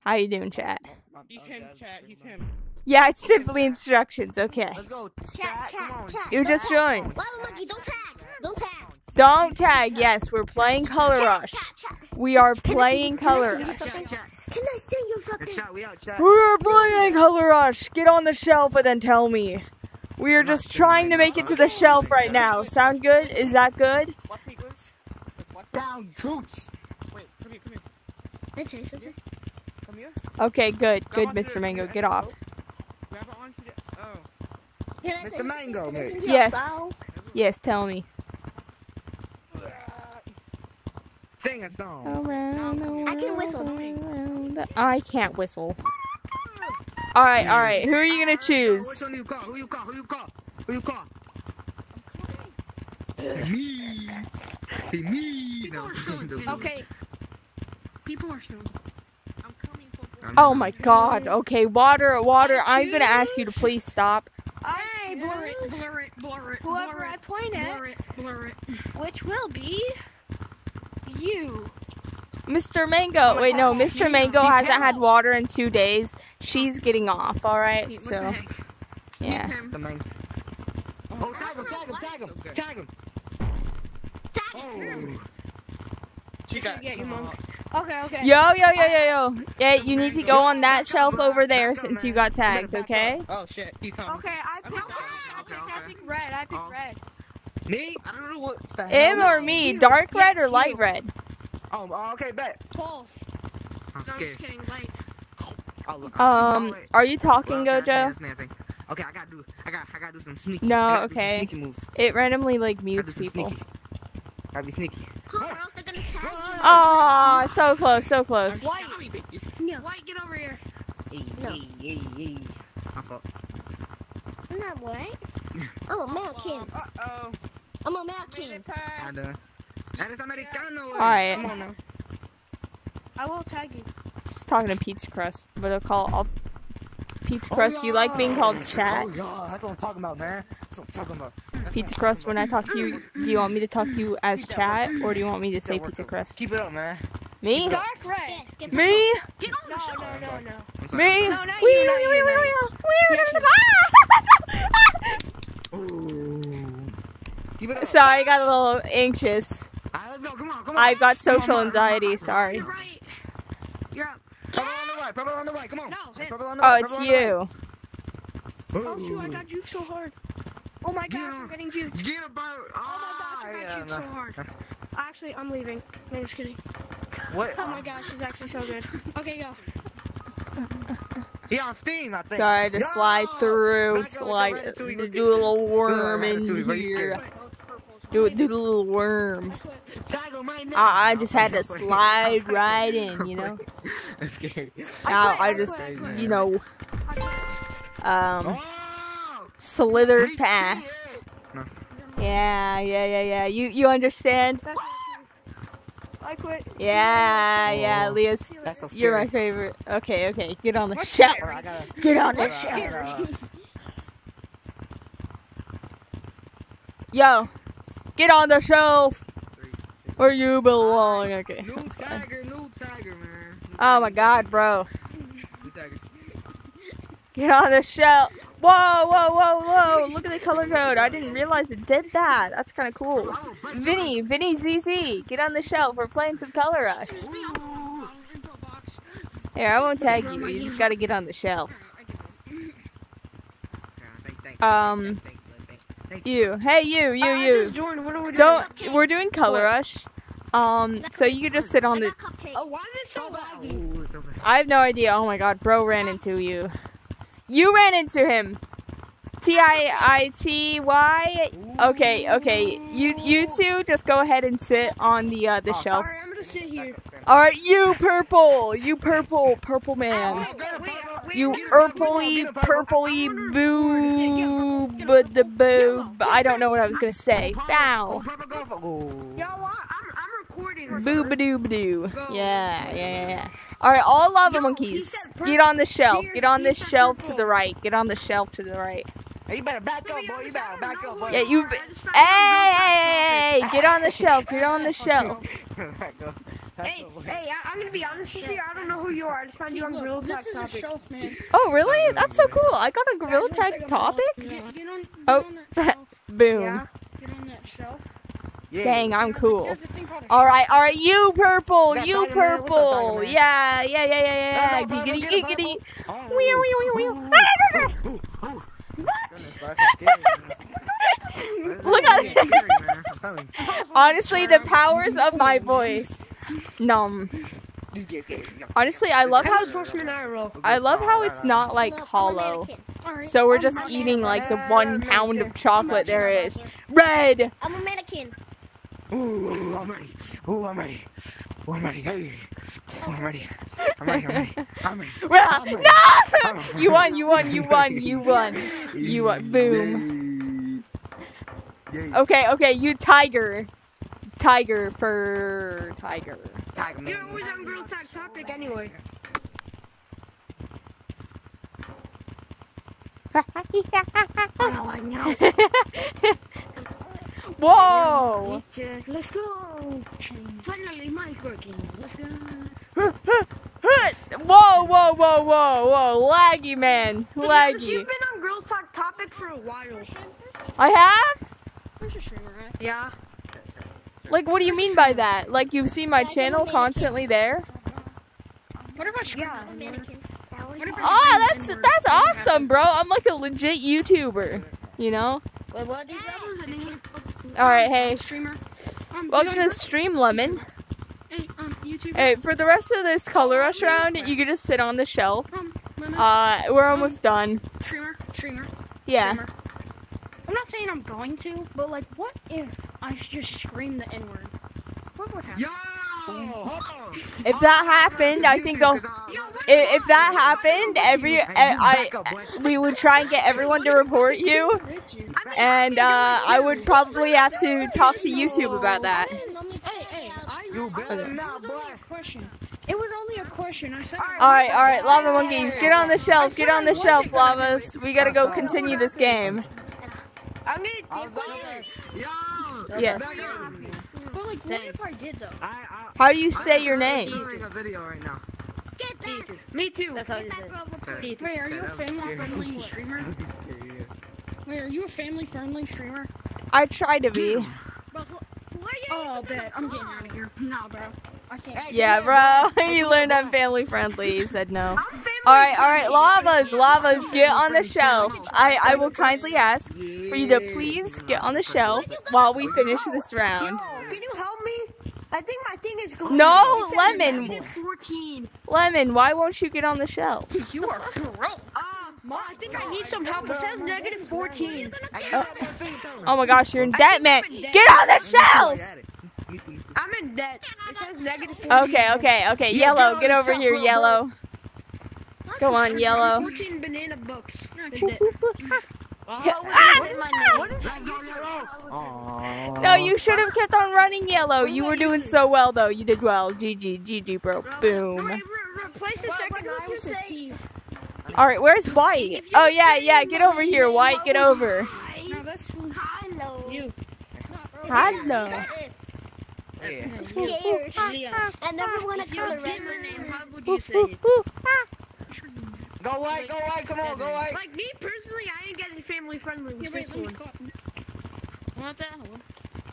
How you doing, chat? He's him, chat. He's him. Yeah, it's simply instructions. Okay. Let's go. Chat, come chat, on. You just joined. Lava monkey, don't tag. Don't tag. Don't tag. Yes, we're playing Color Rush. Chat, chat. We are playing Color Rush. say Chat, chat. Can I say you Yeah, something? We out, chat. We're playing Color Rush. Get on the shelf and then tell me. We are just trying to make it to the shelf right now. Sound good? Is that good? What English? What? Down, troops. Wait, come here, come here. Can I say something? Come here. Okay, good, good, Mr. Mango. Get off. envelope. Grab it onto the. Oh. Can I say Mr. Mango, something? mate. Yes. Yes, tell me. Sing a song. Around, I can whistle. around, I can't whistle. All right, all right. Who are you gonna Which choose? one do you call? Who you call? Who you call? Who you call? Me. Hey, me. No, no. Okay. People are stoned. I'm coming for. Oh my God. Okay, water, water. I'm gonna ask you to please stop. Hey, blur it, blur it, blur it. Whoever blur I it, point at, blur it, blur it. which will be you. Mr. Mango. Oh wait, no. Mr. Mango He's hasn't had water in two days. She's getting off. All right. What the So heck? yeah. The man. Oh, oh, tag him, tag him, tag him, tag him. Oh. She got. Get you, monk. Okay, okay. Yo, yo, yo, yo, yo. Yeah, you need to go on that shelf over there since you got tagged. Okay. Oh shit, he's home. Okay, I picked, Okay, I okay, I picked red. I picked red. Me? I don't know what the Him or me? Dark red or light red? Oh, oh, okay, bet. Twelve. I'm No, I'm scared. just kidding. Light. Oh, look, Um, wait. are you talking, Well, Gojo? nothing. Okay, I gotta do. I got. I gotta do some sneaky. No, I gotta do some okay. Sneaky moves. It randomly like mutes people. Sneaky. Gotta be sneaky. Huh, or else they're gonna tag you. Aw, so close, so close. White. No. White, get over here. No. hey, hey, hey. My fault. I'm not white. I'm a American. Uh oh. I'm a American. And, uh, Eres americano. Alright. Come on now. I will tag you. Just talking to Pizza Crust, but I'll call. I'll, Pizza Oh, Crust, do you like being called chat? Oh, yeah, that's what I'm talking about, man. That's what I'm talking about. That's Pizza what Crust, talking when I talk to you, do you want me to talk to you as chat or do you want me to say Pizza out. Crust? Keep it up, man. Me? Dark red. Get, get Me? Get on the show. No, no, no, no. Me? I'm No, not you, not you, wee, not wee, you. wee, Yes, wee, you. wee. Ooh. Keep it up. Sorry, I got a little anxious. Alright, let's go. Come on, come on. I've got Come on, social come on, come on, anxiety, come on. sorry. You're right. You're up. Purple on the right, purple on the right, come on. No. Purple on the Oh, right, it's purple on the right. you. Oh shoot, I got juked so hard. Oh my Get gosh. I'm getting juked. Get about. Oh my gosh, I got ah, juked so hard. Actually, I'm leaving. No, I'm just kidding. What? Oh my gosh, it's actually so good. Okay, go. He on Steam, I think. Sorry to Yo! slide through, Back slide, your Ratatouille, look do a little worm Look in Ratatouille, very here. Scary. Do, do the little worm. Tag him right now. I, I just had to slide right in, you know. That's scary. Now I just, I quit, I quit. you know, um, slithered past. Yeah, yeah, yeah, yeah. You you understand? That's I quit. Yeah, yeah, Oh. Leah's. So. You're my favorite. Okay, okay. Get on the What's shelf. Alright, Get on the Alright, shelf. Yo, get on the shelf where you belong. Okay. New tiger, new tiger, man. New Oh my God, bro. New tiger. Get on the shelf. Whoa, whoa, whoa, whoa. Look at the color code. I didn't realize it did that. That's kind of cool. Vinny, Vinny ZZ, get on the shelf. We're playing some Color Rush. Here, I won't tag you. You just gotta get on the shelf. Yeah, thank- thank you, Um, you, thank you, thank you. You, hey, you, you, I you. just joined. What are we doing? Don't. We're doing Color What? Rush. Um, so you can just sit on the. got. Oh, why is it so laggy? Ooh, it's over. I have no idea. Oh my God, bro ran into you. You ran into him. T I I T Y. Okay, okay. You you two just go ahead and sit on the uh, the Oh, shelf. Alright, I'm gonna sit here. All right, you purple, you purple, purple man. Wait, wait, wait, wait. You Get a purple, purpley, get a purple. purpley, boo, but the boob. I don't know what I was gonna say. Bow. Purple, go for- oh. Yo, I- I'm, I'm recording. Boob a doob doo. Yeah, yeah, yeah, yeah. All right, all lava monkeys, get on the shelf. Get on this shelf to the right. Get on the shelf to the right. Hey, you better back up, boy. You better back up, boy. Yeah, you. Be- hey, hey, hey, hey, get on the shelf. Get on the shelf. back up. Back Hey, hey, I, I'm gonna be honest with you. I don't know who you are. I just found you on Look, Grill this is a topic. shelf, man. Oh, really? That's so cool. I got a gorilla tag topic. Get, get on, get Oh. on that shelf. Boom. Yeah. Get on that shelf. Yeah. Dang, I'm cool. there's a thing called a All right, all right, you purple, That you Tiger Man, what's up, purple. Yeah, yeah, yeah, yeah, yeah. Let's go, purple, Giggity, get it, giggity. purple. Oh. Wee, Look at scary, man. I'm telling you. Honestly, the powers of my voice. Num. You get scared. Honestly, I love how How's Horseman Arrow? I love how it's not like hollow. So we're just eating like the one pound of chocolate there is. Red. I'm a mannequin. Ooh, I'm ready. Ooh, I'm ready. Ooh, I'm ready. Hey. Ooh, I'm ready. I'm ready. I'm ready. I'm ready. Red. No! You won. You won. You won. You won. You won. Boom. Okay. Okay. You tiger. Tiger for tiger. Tiger You're always on Gorilla Tag topic anyway. Oh, Whoa! Let's go. Finally, mic working. Let's go. Whoa! Whoa! Whoa! Whoa! Whoa! Laggy man, To be laggy. You've been on Gorilla Tag topic for a while. I have. Where's your streamer at? Yeah. Like, what do you mean by that? Like, you've seen my channel constantly there? What about streamer? Yeah. I'm a mannequin. That was- What about Oh, that's that's awesome, bro. I'm like a legit YouTuber. You know? Wait, what? These levels and then- All right, hey. Streamer. Um, Welcome to YouTuber. Stream Lemon. Hey, um, YouTube. Hey, for the rest of this color rush round, you can just sit on the shelf. Um, lemon. Uh, we're almost done. streamer. Streamer. Yeah. Streamer. I'm not saying I'm going to, but like, what if I just scream the N word? What would happen? Yo. If that happened, I think they'll. i- If that happened, every I, I we would try and get everyone to report you, and uh, I would probably have to talk to YouTube about that. Hey, hey, I, You better it not, was only boy. a question. It was only a question. I said. All right, all right, lava monkeys, get on the shelf, get on the shelf, lavas. We gotta go continue this game. I'm gonna I take one. Yes. Back up. But like, what if I did though? I, I, How do you say your I'm name? filming a video right now. Get back. Me too. Get back over Wait, are you a family friendly streamer? Wait, are you a family friendly streamer? I try to be. But who, who are you Oh, bet. I'm getting out of here. Nah, bro. I can't. Yeah, bro. You learned I'm family friendly. You said no. I'm All right, all right, lavas, lavas, get on the shelf. I I will kindly ask for you to please get on the shelf while we finish this round. Yo, can you help me? I think my thing is glitched. No, Lemon. negative 14. Lemon, why won't you get on the shelf? You are gross. Um, I think I need some help. It says negative 14. Oh my gosh, you're in debt, man. Get on the shelf. I'm in debt. It says negative 14. Okay, okay, okay. Yellow, get over here, yellow. Go on, yellow. 14 banana books. Ah, no, you should have kept on running yellow. You were doing so well, though. You did well. GG, GG, bro. Boom. Re- replace the second I was a T. All right, where's White? Oh yeah, yeah. Get over here, White. Get over. No, Hello. you. Hello. Scared. Elias. I never want If to you color had red. my name, how would you say it? Go white, go white, come on, go white. Like me personally, I ain't getting family friendly with Yeah, wait, this let me one. call. What the hell?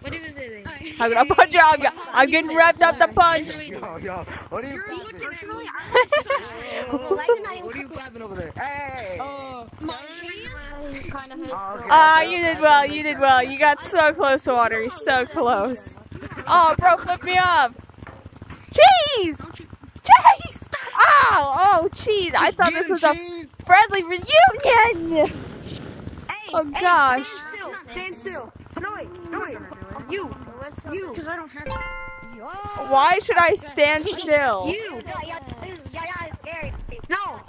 What do you say then? I'm gonna punch you. I'm, go- I'm getting wrapped up the punch. Yo, yo, what are you You're clapping? looking Personally, at I'm Like, you're not even What are you clapping over there? Hey! Oh, my hands kind of hurt. Oh. Ah, you did well. You did well. You got so close, to Water. So close. Oh, bro, flip me off. Cheese. Oh, jeez, I thought this was a friendly reunion! Hey, oh, hey, gosh. Stand still, stand still. Hanoi, Hanoi, you, you. Because I don't have Why should I stand still? you. No.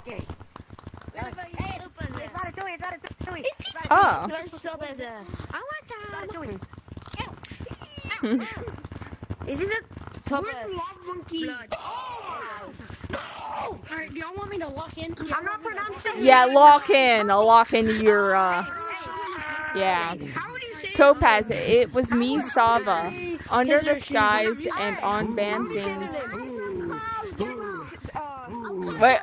Oh. This is a top Where's love monkey? Blood. Oh, Alright, do y'all want me to lock in? I'm not pronouncing. Yeah, lock in. I'll lock into your, uh, yeah. How would you say? Topaz, it was me, Sava. Under the skies and on band things. Wait,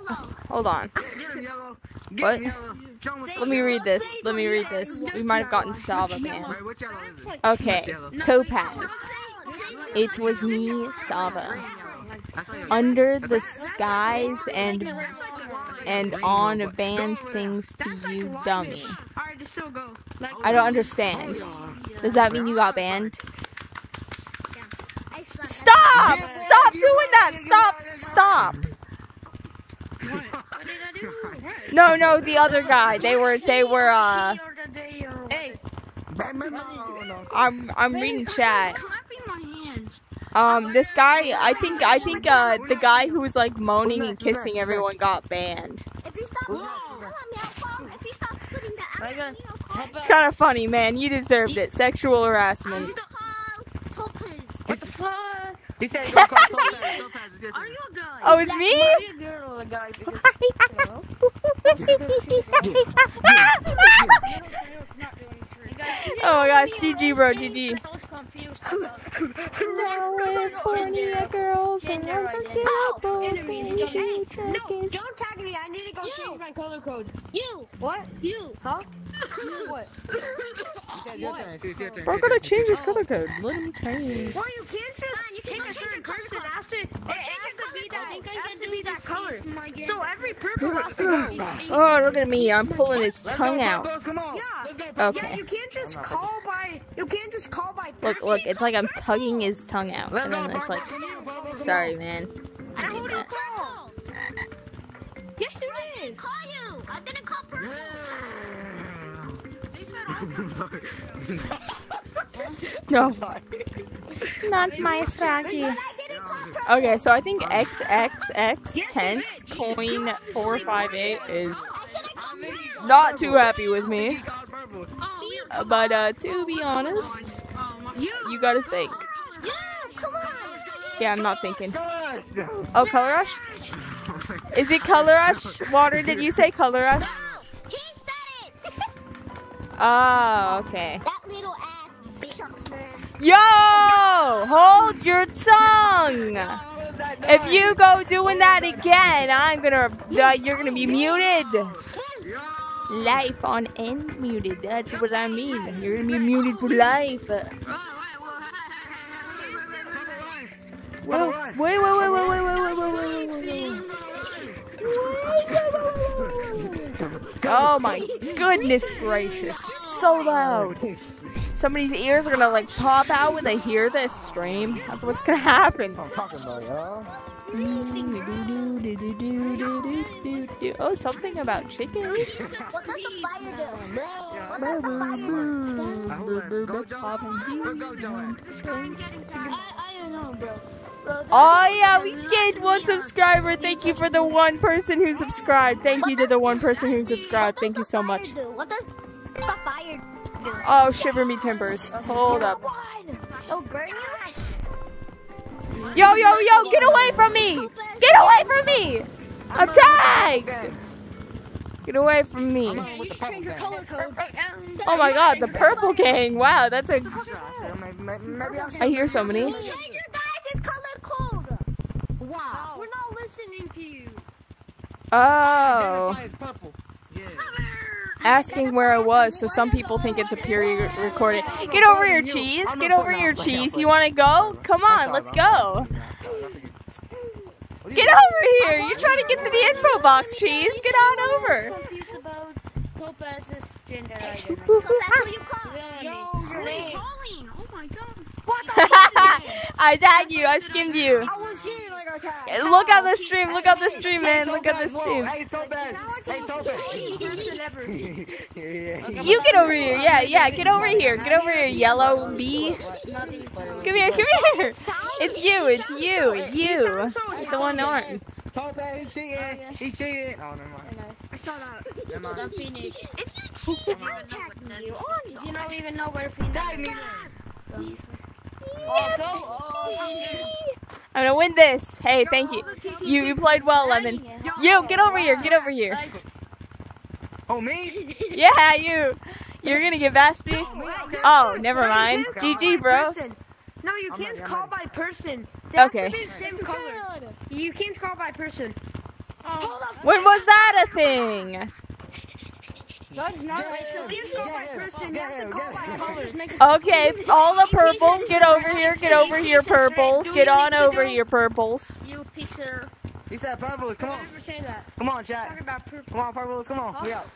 hold on. Get him, yellow. Get What? him, yellow. Show him what's Let me read this. Let me read this. We might have gotten Sava banned. Wait, what yellow is it? Okay, Topaz. It was me, Sava. That's not yellow. Under the skies and and on a band things to you, dummy. Alright, just still go. I don't understand. Does that mean you got banned? Stop! Stop doing that! Stop! Stop! What did I do? What? No, no, the other guy. They were, they were. uh I'm, I'm reading chat. Clapping my hands. Um, this guy, I think, I think, uh, the guy who was like moaning and kissing everyone got banned. If you stop, if you stop putting the I got- It's kind of funny, man. You deserved it. Sexual harassment. What the fuck? He said he's call Topaz. Topaz, it's your Are you a guy? Oh, it's me? Are you a girl or a guy? oh my gosh, GG, bro, GG. I was confused. California girls are unforgettable. Oh, enemies, Things don't- No, don't tag me. I need to go change my color code. You. What? You. Huh? what? He said your turn. It's your turn. We're gonna change his color oh. code. Let him change. Well, you can't just you can pick go a change certain color person. It code. has to, it has to be that, it has to be that color. from my game. So every purple has to go. Oh, look at me. I'm pulling his tongue out. Topaz, Come on. Yeah. Let's Yeah, Okay. you can't just call by. You can't just call by. Look, look. It's like I'm tugging his tongue out. Let's And go, then it's like, Come on, Purple, come sorry, man. I I don't did want that. call. Yes, you I didn't call you. I didn't call purple. They said on. Sorry. No, not my Froggy. I didn't call purple. Okay, so I think XXX tense coin four five eight is not too happy with me. He called purple. Uh, But uh, to be honest, you gotta think. Yeah, come on. Yeah, I'm not thinking. Oh, Color Rush? Is it Color Rush? Water, did you say Color Rush? He said it. Oh, okay. That little ass bitch, man. Yo! Hold your tongue! If you go doing that again, I'm gonna, uh, you're gonna be muted. Life on end muted. That's what I mean. You're gonna be muted for life. Whoa, wait, wait, wait, wait, wait, wait, wait, wait, wait, wait, wait, wait. Oh my goodness gracious. It's so loud. Somebody's ears are gonna like pop out when they hear this stream. That's what's gonna happen. I'm talking about, y'all. Oh, something about chicken. What does the fire do? What does the fire do? Go, Joe. Go, Joe. I, I don't know, bro. Bro, Oh yeah, we gained one subscriber. Thank you for the one person who subscribed. Thank you to the one person who subscribed. Thank you so much. What does the fire do? Oh, shiver me timbers. Hold up. It'll burn you? Yo, yo, yo, get away from me! Get away from me! I'm tagged! Get away from me. You should change your color code. Oh my god, the purple gang. Wow, that's a. Maybe I'll I hear so many. Wow. We're not listening to you. Oh. As purple. Yeah. Asking where I was, so some people think it's a period recording. Get over here, cheese. Get over here, cheese. You wanna go? Come on, let's go. Get over here. You're trying to get to the info box, cheese. Get on over. confused about Topaz's gender identity. That's what you call it. Yo, your name. Colleen, oh my god. I tagged you. I skimmed you. I was here and I got tagged. Look at the stream. Look at the stream, man. Look at the stream. Hey, Topaz. Hey, Topaz. You get over here. Yeah, yeah. Get over here. Get over here, yellow bee. Come here. Come here. It's you. It's you. You. The one orange. Tope, he cheated. Oh, he cheated. Oh, never mind. I saw that. Never mind. The If you cheat, If I'm tagging you. If you don't even know where Phoenix Tag me is. Oh, so, oh, I'm gonna win this. Hey, thank you. You you played well, Lemon. You get over here. Get over here. Oh, me? Yeah, you. You're gonna get past me. Oh, never mind. GG, bro. No, you can't call by person. Okay. to be the same color. You can't call by person. When was that a oh. thing? That's not right. So you call by Get him. person. You Get have to him. call by him. color. Okay, all the purples, get over here. Get over here, purples. Get on over here, purples. you pizza. He said purples. Come on. Never say that. Come on, chat. Talking about purple. Come on, purples. Come on. We out.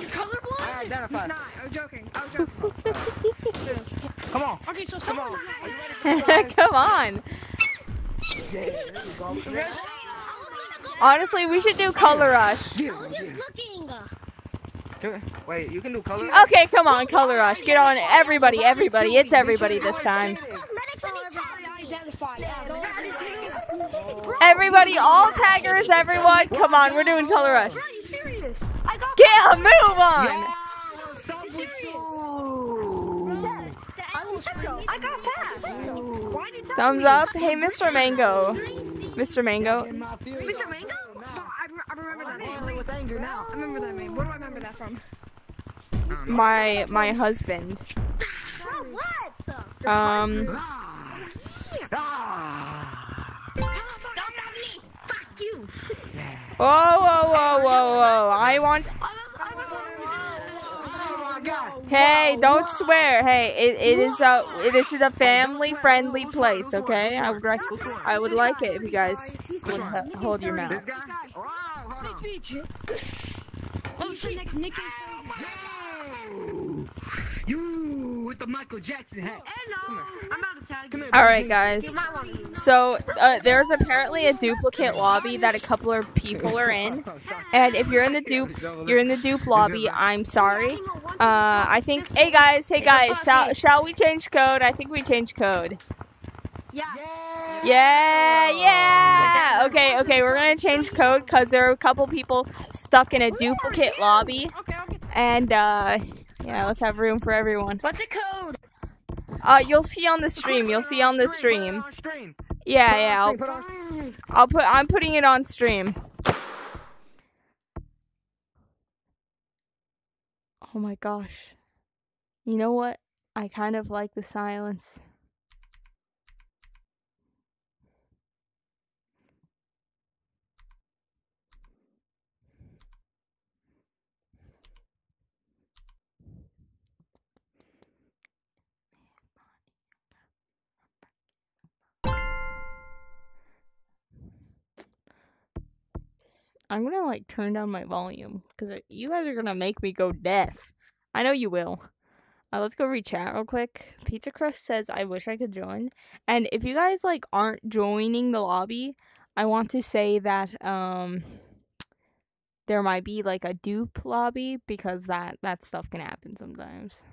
You're colorblind? I identified. Nah, I was joking. I was joking. Come on. Okay, so Come on. someone. Are you ready for the Come on. Yeah, there you go. Honestly, we should do color rush. I him, just him. looking. Good. Wait, you can do color? rush? Okay, come on, color rush. Get on, everybody, everybody. It's everybody this time. Cosmetics and tagging. Identify. Oh. Everybody, all taggers, everyone. Come on, we're doing color rush. Are you serious? I got Get a move on. Yeah, what's up with you? I will scream. I got passed. Why did you tell Thumbs up. Hey, Mr. Mango. Mr. Mango. My. Mr. Mango? No, I, I remember that name. with anger now. I remember that name. Where do I remember that from? My my husband. What? Um. Whoa, whoa, whoa, whoa, whoa! I want. Oh my god. Hey, don't swear. Hey, it, it is a this is a family friendly place. Okay, I would rec- I would like it if you guys would hold your This mouths. guy? Wow, hold on. Who's the next Nicky? You with the Michael Jackson hat. Hello. I'm out of tag. All right, guys. So uh, there's apparently a duplicate lobby that a couple of people are in, and if you're in the dupe, you're in the dupe lobby. I'm sorry. Uh, I think. Hey guys, hey guys, shall, shall we change code? I think we changed code. Yeah. Yeah, yeah. Okay, okay, we're gonna change code because there are a couple people stuck in a duplicate lobby, Okay, and uh, yeah, let's have room for everyone. What's a code? Uh, you'll see on the stream. You'll see on the stream. Stream. Yeah, yeah. I'll, Put I'll put. I'm putting it on stream. Oh my gosh. You know what? I kind of like the silence. I'm gonna like turn down my volume because you guys are gonna make me go deaf. I know you will. Uh, let's go read chat real quick. Pizza Crust says, "I wish I could join." And if you guys like aren't joining the lobby, I want to say that um there might be like a dupe lobby because that that stuff can happen sometimes.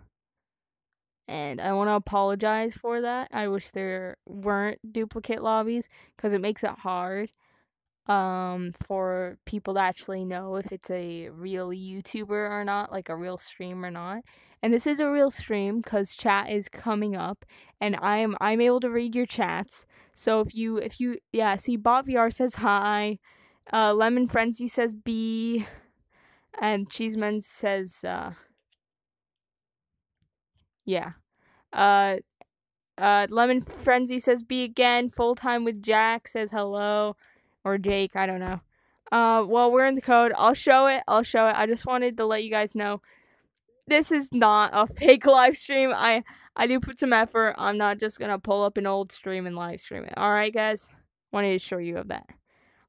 And I want to apologize for that. I wish there weren't duplicate lobbies because it makes it hard um for people to actually know if it's a real YouTuber or not, like a real stream or not. And this is a real stream cuz chat is coming up and I'm I'm able to read your chats. So if you if you yeah, see Bot VR says hi. Uh Lemon Frenzy says B and Cheeseman says uh yeah. Uh uh Lemon Frenzy says B again. Full time with Jack says hello or Jake, I don't know. Uh, well, we're in the code. I'll show it. I'll show it. I just wanted to let you guys know this is not a fake live stream. I I do put some effort. I'm not just gonna pull up an old stream and live stream it. All right, guys. Wanted to show you of that.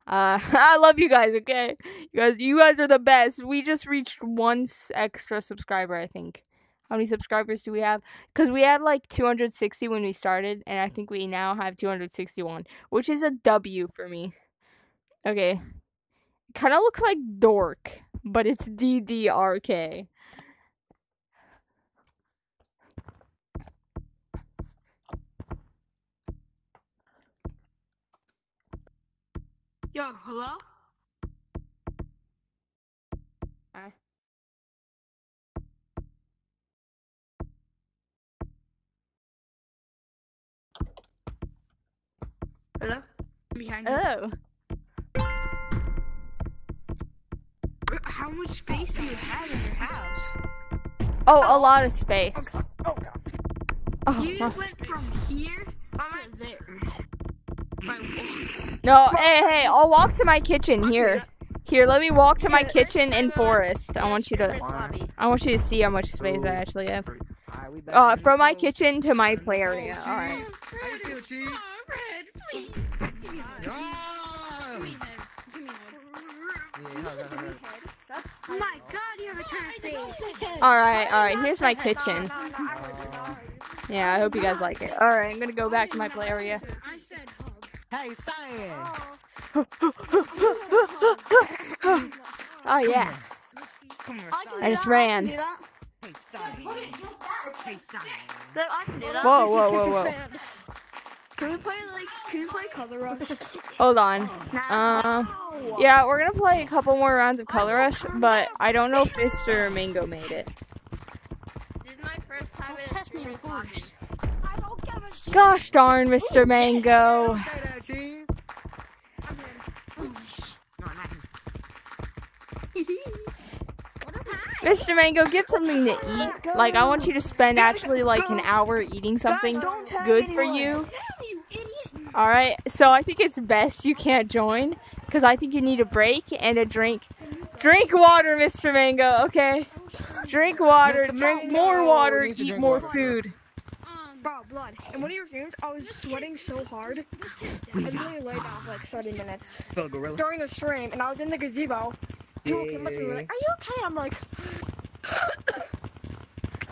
Uh, I love you guys. Okay, you guys, you guys are the best. We just reached one extra subscriber. I think. How many subscribers do we have? Because we had like 260 when we started, and I think we now have 261, which is a W for me. Okay. Kind of look like dork, but it's DDRK. Yo, hello? Hello? Behind you. Oh. How much space do you have in your house? Oh, a lot of space. Oh, God. You my- went from here to there. By no, hey, hey, I'll walk to my kitchen here. Here, let me walk to my kitchen in forest. I want you to, I want you to see how much space I actually have. Alright, we back Uh, from my kitchen to my play area. All right. How you feel, Chief? Oh, Red, please. Oh my god, you have a trash space. All right, all right. Here's my kitchen. Yeah, I hope you guys like it. All right, I'm gonna go back to my play area. I said. Hey, Cyan! Oh yeah, I can I do just ran. I can do that. Hey, Cyan! Hey, Cyan! Look, I can do that. Whoa, whoa, whoa, whoa. Can we play like? Can we play Color Rush? Hold on. Um, yeah, we're gonna play a couple more rounds of Color Rush, but I don't know if Mr. Mango made it. This is my first time in Test me first. Gosh darn, Mr. Mango. Say that, Chief. No, not him. Mr. Mango, get something to eat. Like, I want you to spend actually like an hour eating something good for you. Alright, so I think it's best you can't join because I think you need a break and a drink. Drink water, Mr. Mango, okay? Drink water, drink more water, eat more food. Um, Bro, blood. In one of your streams, I was sweating so hard. I literally laid down for like 30 minutes Little gorilla. during the stream, and I was in the gazebo. People came up to me like, "Are you okay?" I'm like,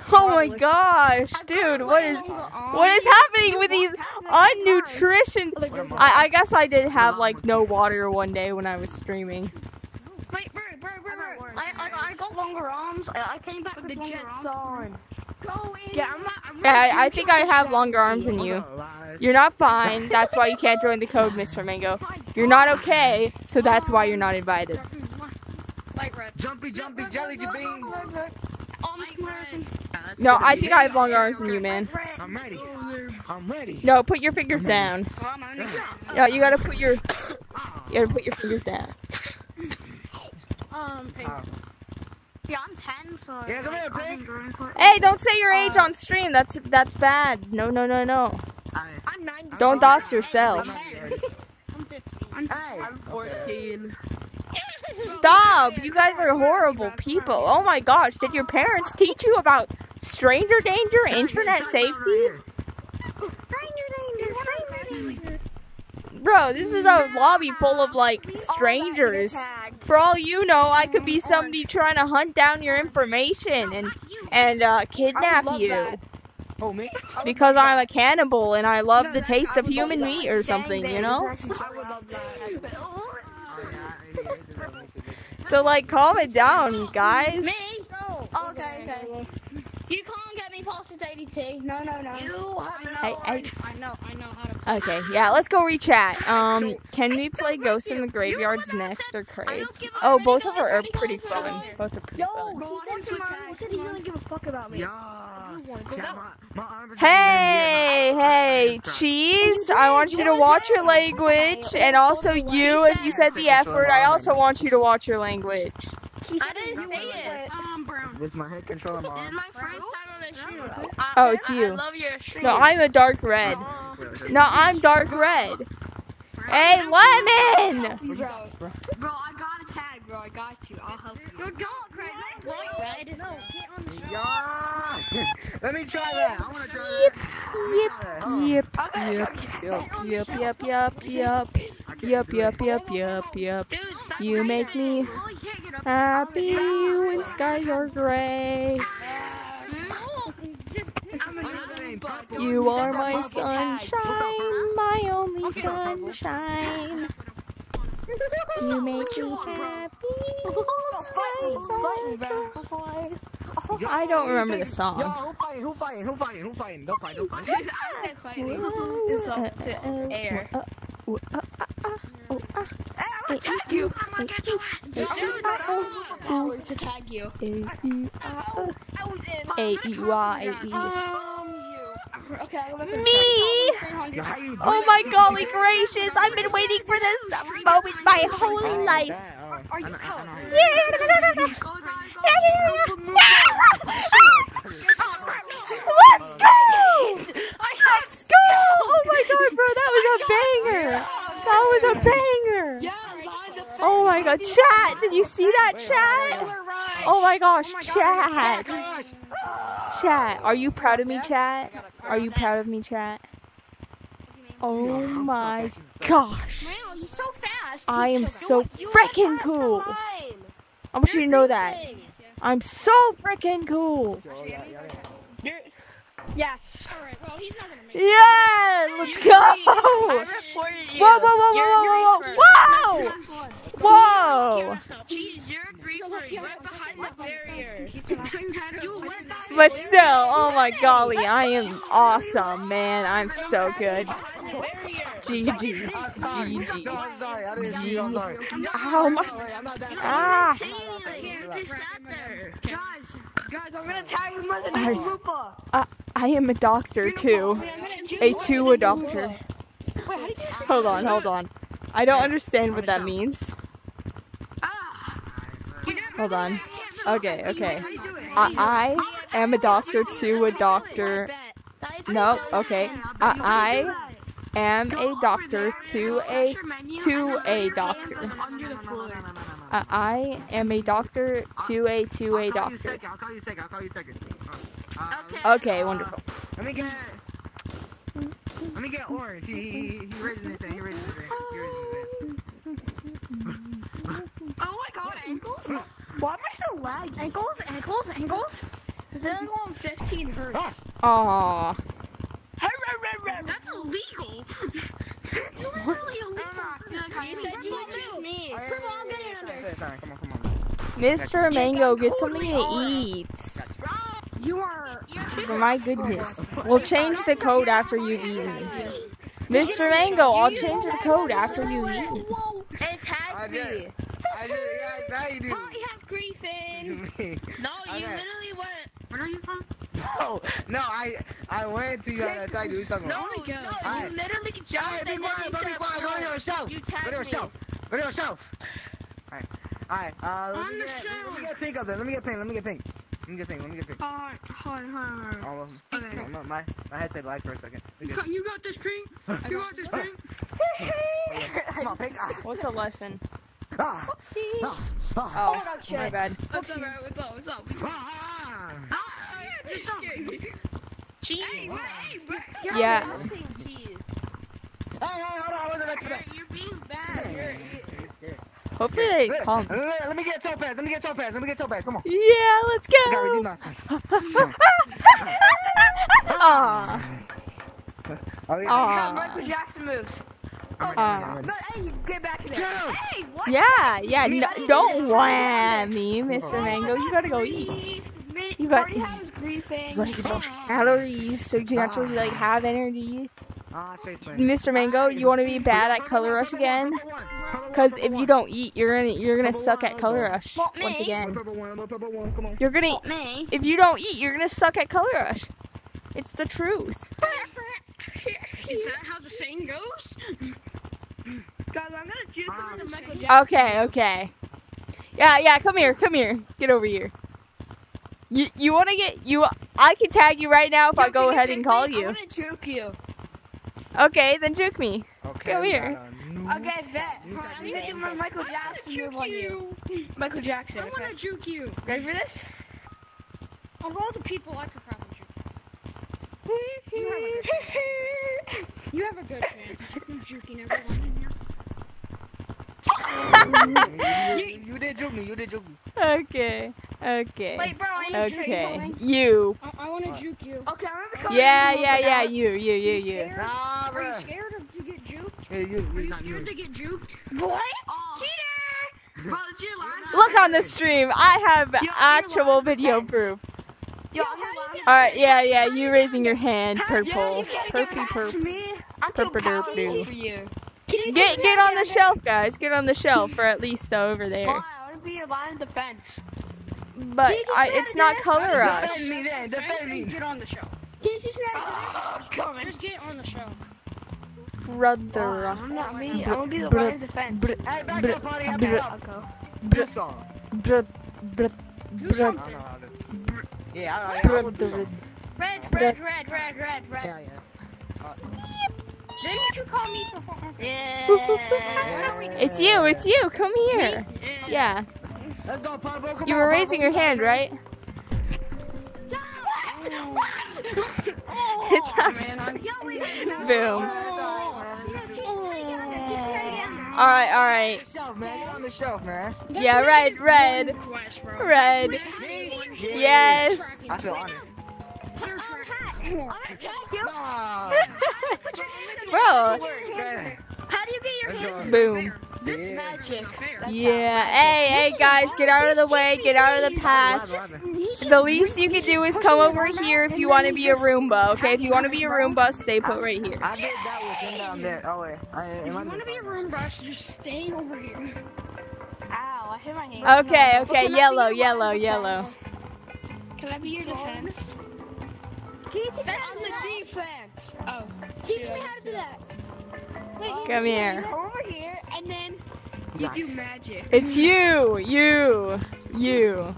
Oh my gosh, dude, what is what is happening with these unnutrition? like I, I guess I did have like no water one day when I was streaming. Wait, bro, bro, bro, bro. I, I, I got longer arms. I, I came back with the longer Jets arms. on. Go in. Yeah, I'm not. I'm Yeah, I, I think I have longer arms than you. You're not fine. That's why you can't join the code, Mr. Mango. You're not okay, so that's why you're not invited. Light. Jumpy, jumpy, jelly bean. On comparison. No, I think I have longer arms than you, man. I'm ready. I'm ready. No, put your fingers down. Yeah, you gotta put your you gotta put your fingers down. Um. Oh. Yeah, I'm 10, so. Yeah, come here, I've been pink. growing quite- Hey, don't say your age on stream. That's that's bad. No, no, no, no. I- I'm nine. Don't dox yourself. I'm Hey! I'm 14. Stop! You guys are horrible people. Oh my gosh, did your parents teach you about stranger danger, internet safety? Stranger danger! Bro, this is a lobby full of like strangers. For all you know, I could be somebody trying to hunt down your information and and uh, kidnap you that. Oh, me? because I'm a cannibal and I love the taste of human meat or something, you know? I would love that. So like, calm it down, guys. Me? Oh, okay, okay. You can't get me past this ADT. No, no, no. You have no Hey, hey. I know, I know how to. play. Okay, yeah, let's go rechat. Um, can we play Ghosts in the Graveyards next or crates? Oh, both of them are pretty fun. Both are pretty Yo, fun. he said tomorrow. He said he doesn't give a fuck about me. Yeah. Chat, my- my arm is Hey, hey, cheese! I want you to watch your language, and also you, if you said the F word, I also want you to watch your language. I didn't say it. Um, brown. With my head controlling my This is arm. my first time on the stream. I, Oh, it's you. I you. love your stream. No, I'm a dark red. No, I'm dark red. Hey, lemon! Bro, Bro, I got a tag, bro. I got you. I'll help you. You're dark red, not red. No, get on the Yeah. Let me try that. I want to try that. Yep, yep, Yo, yep, yep, yep, yep. Yep, yep, yep, yep, yep. yup, yup. You doing make me you happy when skies are gray. You are my sunshine, my only sunshine. You make me happy when skies are gray. I don't remember the song. who fighting? Who fighting? Who fighting? Who fighting? Don't fight. Don't fight. I said fighting. It's up to air. Uh, tag you. I'm gonna get your ass. Uh, uh, I'm gonna use uh, my superpower to tag you. A E I I was in. A E Y A E. You. Okay, I'm Me? Yo, how you Oh my golly gracious! I've been waiting for this moment my whole life. that, Are you I know- I know how you- Let's go! Let's go! Oh my god, bro, that was a banger! That was a banger! Yeah, behind the fence. Oh my god, chat! Did you see that, oh chat? Oh my gosh, chat! Chat, are you proud of me, chat? Are you proud of me, chat? Oh my gosh! Man, he's so fast. I am so freaking cool! I want you to know that. I'm so freaking cool! Yes. Alright, well, he's not gonna make it. Yeah! Let's go! I reported you. Whoa, whoa, whoa, You're whoa, whoa, whoa! Whoa! Whoa! Jeez, you're a griefer. Right behind the barrier. You went behind But still, oh my golly, I am awesome, man. I'm so good. the barrier. GG. I'm sorry. No, GG. I'm sorry. I didn't see you. I'm sorry. Ow, my. Wait, I'm not that Ah! Just sat there. Guys, guys, I'm gonna tag him as an I- Lupa. I am a doctor too. A two a doctor. Hold on, hold on. I don't understand what that means. Hold on. Okay, okay. I, I am a doctor to a doctor. No, okay. I, I am a doctor to a to a doctor. Under the floor. I, I am a doctor to a to a I'll call you doctor. Second. I'll call you second. I'll call you second. Uh, Okay. Okay, wonderful. Let me get. Let me get orange. He he he, he raising his hand. He raising his hand. He raising his hand. Oh my god, ankles? Why am I so lagged? Ankles, ankles, ankles. They're going 15 hertz. Aw. That's illegal. You said you would choose me. Purple, I'm yeah, getting yeah, under. yeah, yeah, Come on, come on. Mr. Mango, get something to eat. You are. For my goodness. We'll change the code after you've eaten. Mr. Mango, I'll change the code after you've eaten. It tagged I me. did. I did. Yeah, now you do. Oh, he has griefing. No, you Okay. literally went. Where are you from? No, no, I I went to uh, tell you something. No, my no, God. you literally jumped Alright, be quiet, be you quiet, said, go to "No." your shelf. You Go to tagged your me. shelf. Go to your shelf. Alright, alright, uh, let On me the get, let me get pink of them. Let me get pink, let me get pink. Let me get pink, let me get pink. Alright, hold on, hold on, hold on. All of them. Okay. No, no, my, my headset lied for a second. You Okay. got, you got this pink? You got this pink? Come on, pink. Ah, What's a lesson? ah, See? ah, ah, Oh, my bad. What's up, bro? What's up? What's up? ah. Just stop. Cheese. You're Yeah. missing cheese. Hey, hey, hold on, I wasn't ready for that. You're being bad. You're, Hopefully they Let, calm. let, let me get topaz, let me get topaz, let me get topaz, come on. Yeah, let's I gotta go. myself. Aw. Oh, yeah. Aw. Michael Jackson moves. I'm ready, Aw. I'm ready, No, hey, get back in there. Hey, what? Yeah, yeah. No, don't wham me, Mr. Mango. You gotta go eat. You got- already has griefing. You gotta get those calories so you can actually like ah. have energy. Ah. Mr. Mango, you want to be bad at Color Rush again? Because if you don't eat, you're gonna you're gonna suck at Color Rush once again. Purple one, purple one, come on. You're gonna Me. if you don't eat, you're gonna suck at Color Rush. It's the truth. Is that how the saying goes? Guys, I'm gonna juke him into Michael Jackson. Okay, okay. Yeah, yeah. Come here, come here. Get over here. You you want to get you? I can tag you right now if I go ahead and call me? you. I'm gonna juke you. Okay, then juke me. Okay, Come we here. got a Okay, bet. I'm technique. gonna give him Michael Jackson move on you. Michael Jackson. I Okay. wanna juke you. Ready for this? Of all the people I could probably juke. You have a good chance. I'm juking everyone in here. You, you did juke me, you did juke me. Okay, okay, Wait, bro, I need to okay. something. You. I, I wanna juke you. Okay, I'm gonna Yeah, yeah, yeah. now. You, you, you, you. scared? Nah, Are you scared of to get juked? Hey, you, Are you you you. scared to get juked? What? Oh. Cheater! Bro, it's your line. Look on the stream. I have you're actual lying. video proof. Yo, I'm your line. All right, yeah, yeah. You raising your hand, Yeah, purple, you gotta get purple, past purple. me. I'm too Purple powerful derp for you. Get get on the shelf, guys. Get on the shelf, or at least over there. Why? I want to be a line of defense. But I, it's not color rush. Defend me then, defend me. Get on the show. Can Oh, come on. Just get on the show. Brother. I'm not me. I want to be the line of defense. Hey, back up, party, back up. Go. This song. Br- br- Do br- I something. don't know how to. Yeah, I, I, I will do brother. something. Red, red, red, red, red, red. Yeah, yeah. Uh, Didn't you call me before? Yeah. It's you, it's you. Come here. Yeah. Let's go, Pablo. Come You on, were Pablo, raising your come on. hand, right? It's Oh, us. man, Boom. Teach me how to get on there. Teach me how to get on there. All right, all right. Shelf, on the shelf, man. Yeah, red, red, Quest, bro. red. Yes. I feel honored. Hat. I'm gonna tag you. Bro. How do you get your hands? Boom. This is Yeah. not fair. Yeah. Hey, hey, guys, get out of the way. Get out of the path. The least you can do is come over here if you want to be a Roomba, okay? If you want to be a Roomba, stay put right here. I did that with him down there. Oh, wait. I, If am you I want to be a room brush, just stay over here. Ow, I hit my hand. Okay, okay, yellow, yellow, yellow. Can I be your defense? Can you teach me I'm how to do the that? defense. Oh. Teach me how to do that. Wait, oh. Come here. Come over here and then You do magic. It's you, you, you.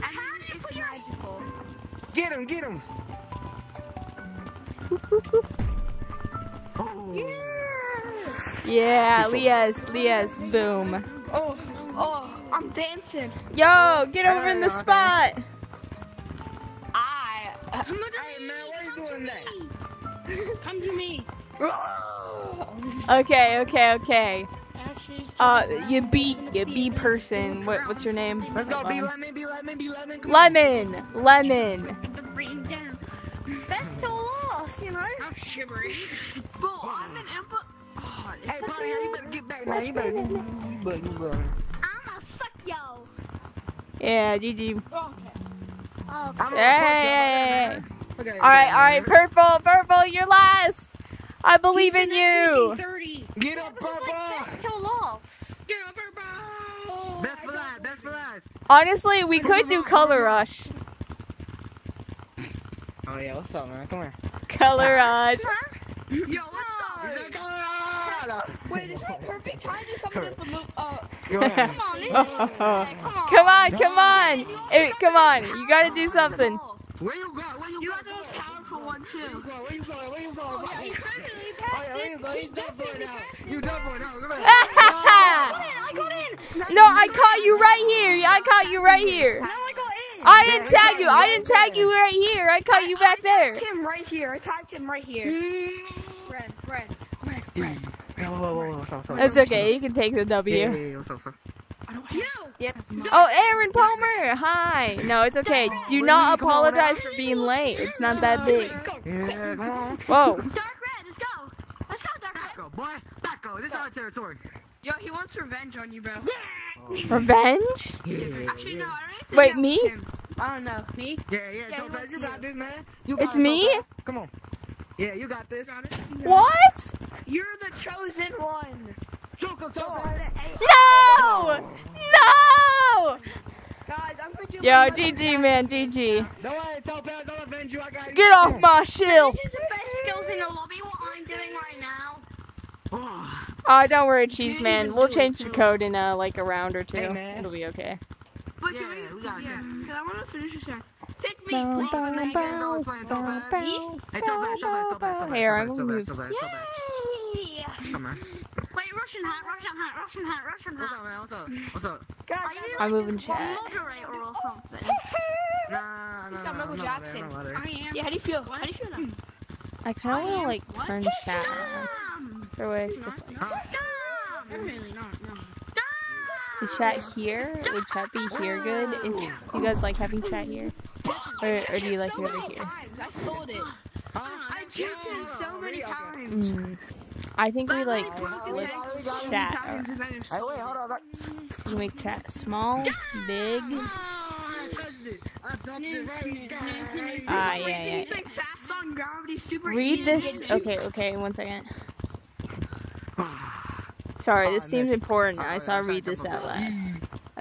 how do you put your magical. Get him, get him. Oh. Yeah, Lias, Lias, boom. Oh, oh, I'm dancing. Yo, get over in the spot. I. Come to Hey, man, why you doing that? me. Come to me. Okay, okay, okay. Ashes. Uh, you beat, you B person. What, what's your name? Let's go, be lemon, be lemon, be lemon. Come. Lemon, lemon. The brain down. Lost, you know? I'm shivering. Bro, I'm an input. Oh, Hey, Bonnie, you better get back, man. You better, you better, you better. I'ma suck yo. Yeah, GG. Oh, I'm gonna Hey. Okay. All right, all right, purple, purple, you're last. I believe in you. 30. Get up, purple. that's too lost. Get over, bro. Best for last, best for last. Honestly, we could do color rush. Oh, yeah, what's up, man? Come here. Color rush. Yo, what's up? Is that? Wait, this is perfect time to come in for loop. Uh, Come here. Come on, come on, come on. Hey, come on. You gotta do something. Where you go? Where you you go? got the most powerful one Where too. you go? Where you go? Where you go? Oh, oh Where you he's go? definitely Oh, passed yeah, where you it. He's He's done for it now. You it. done for it now. Come here. I got in. no, I caught you right here. I caught you right here. Now I got in. I didn't tag you. I didn't tag you right here. I caught you back there. I tagged him right here. I tagged him right here. Hmm. Red, red, Red, red. Mm. Whoa, whoa, whoa, whoa, what's up. It's okay. You can take the Yeah, yeah, W. yeah, what's up, what's? Oh, Aaron Palmer. Hi. No, it's okay. Do not apologize for being late. It's not that big. Yeah, come on. Whoa. Dark red, let's go. Let's go, dark red. Back up, boy. Back up. This is our territory. Yo, he wants revenge on you, bro. Oh. Revenge? Actually, no, I don't Wait, me? I don't know. Me? Yeah, yeah, Yeah, Topaz, you got this, man. You got It's me? Come on. Yeah, you got this. Got it? What? You're the chosen one. Choco, Topaz. No! No! Guys, I'm gonna do Yo, my- GG, man, GG. Don't worry, Topaz. I'll avenge you. I got you. Get off my shield. This is the best skills in the lobby. What I'm doing right now. Oh, don't worry, Cheese Man. We'll change the code in uh, like a round or two. Hey, man. It'll be okay. But Yeah, can we we, got you. yeah, because I want to finish this one. Pick me, please. bow, man, bow, guys, always playing bow, bow, Topaz. Here, I'm Topaz, gonna Topaz, move. Topaz, Topaz. Yay! Come on. Wait, Russian hat, Russian hat, Russian hat, Russian What's up, man? What's up? What's up? Are you I'm moving a chat. moderator or something? Nah, nah, got nah, Michael no Jackson. mother, no mother. I am. Yeah, how do you feel? How do you feel now? I kind of want to like turn chat. Damn! Or wait, just like Huh? Damn! Really not, no. Is chat here? Would chat be here good? Is do you guys like having chat here, or, or do you like it over here? times. I sold it. I checked it so many times. Mm. I think we like flip chat. Hey, You make chat small, big. Ah. Ah, yeah, yeah. Read this. Okay, okay. One second. Sorry, this seems important. I saw read this out loud.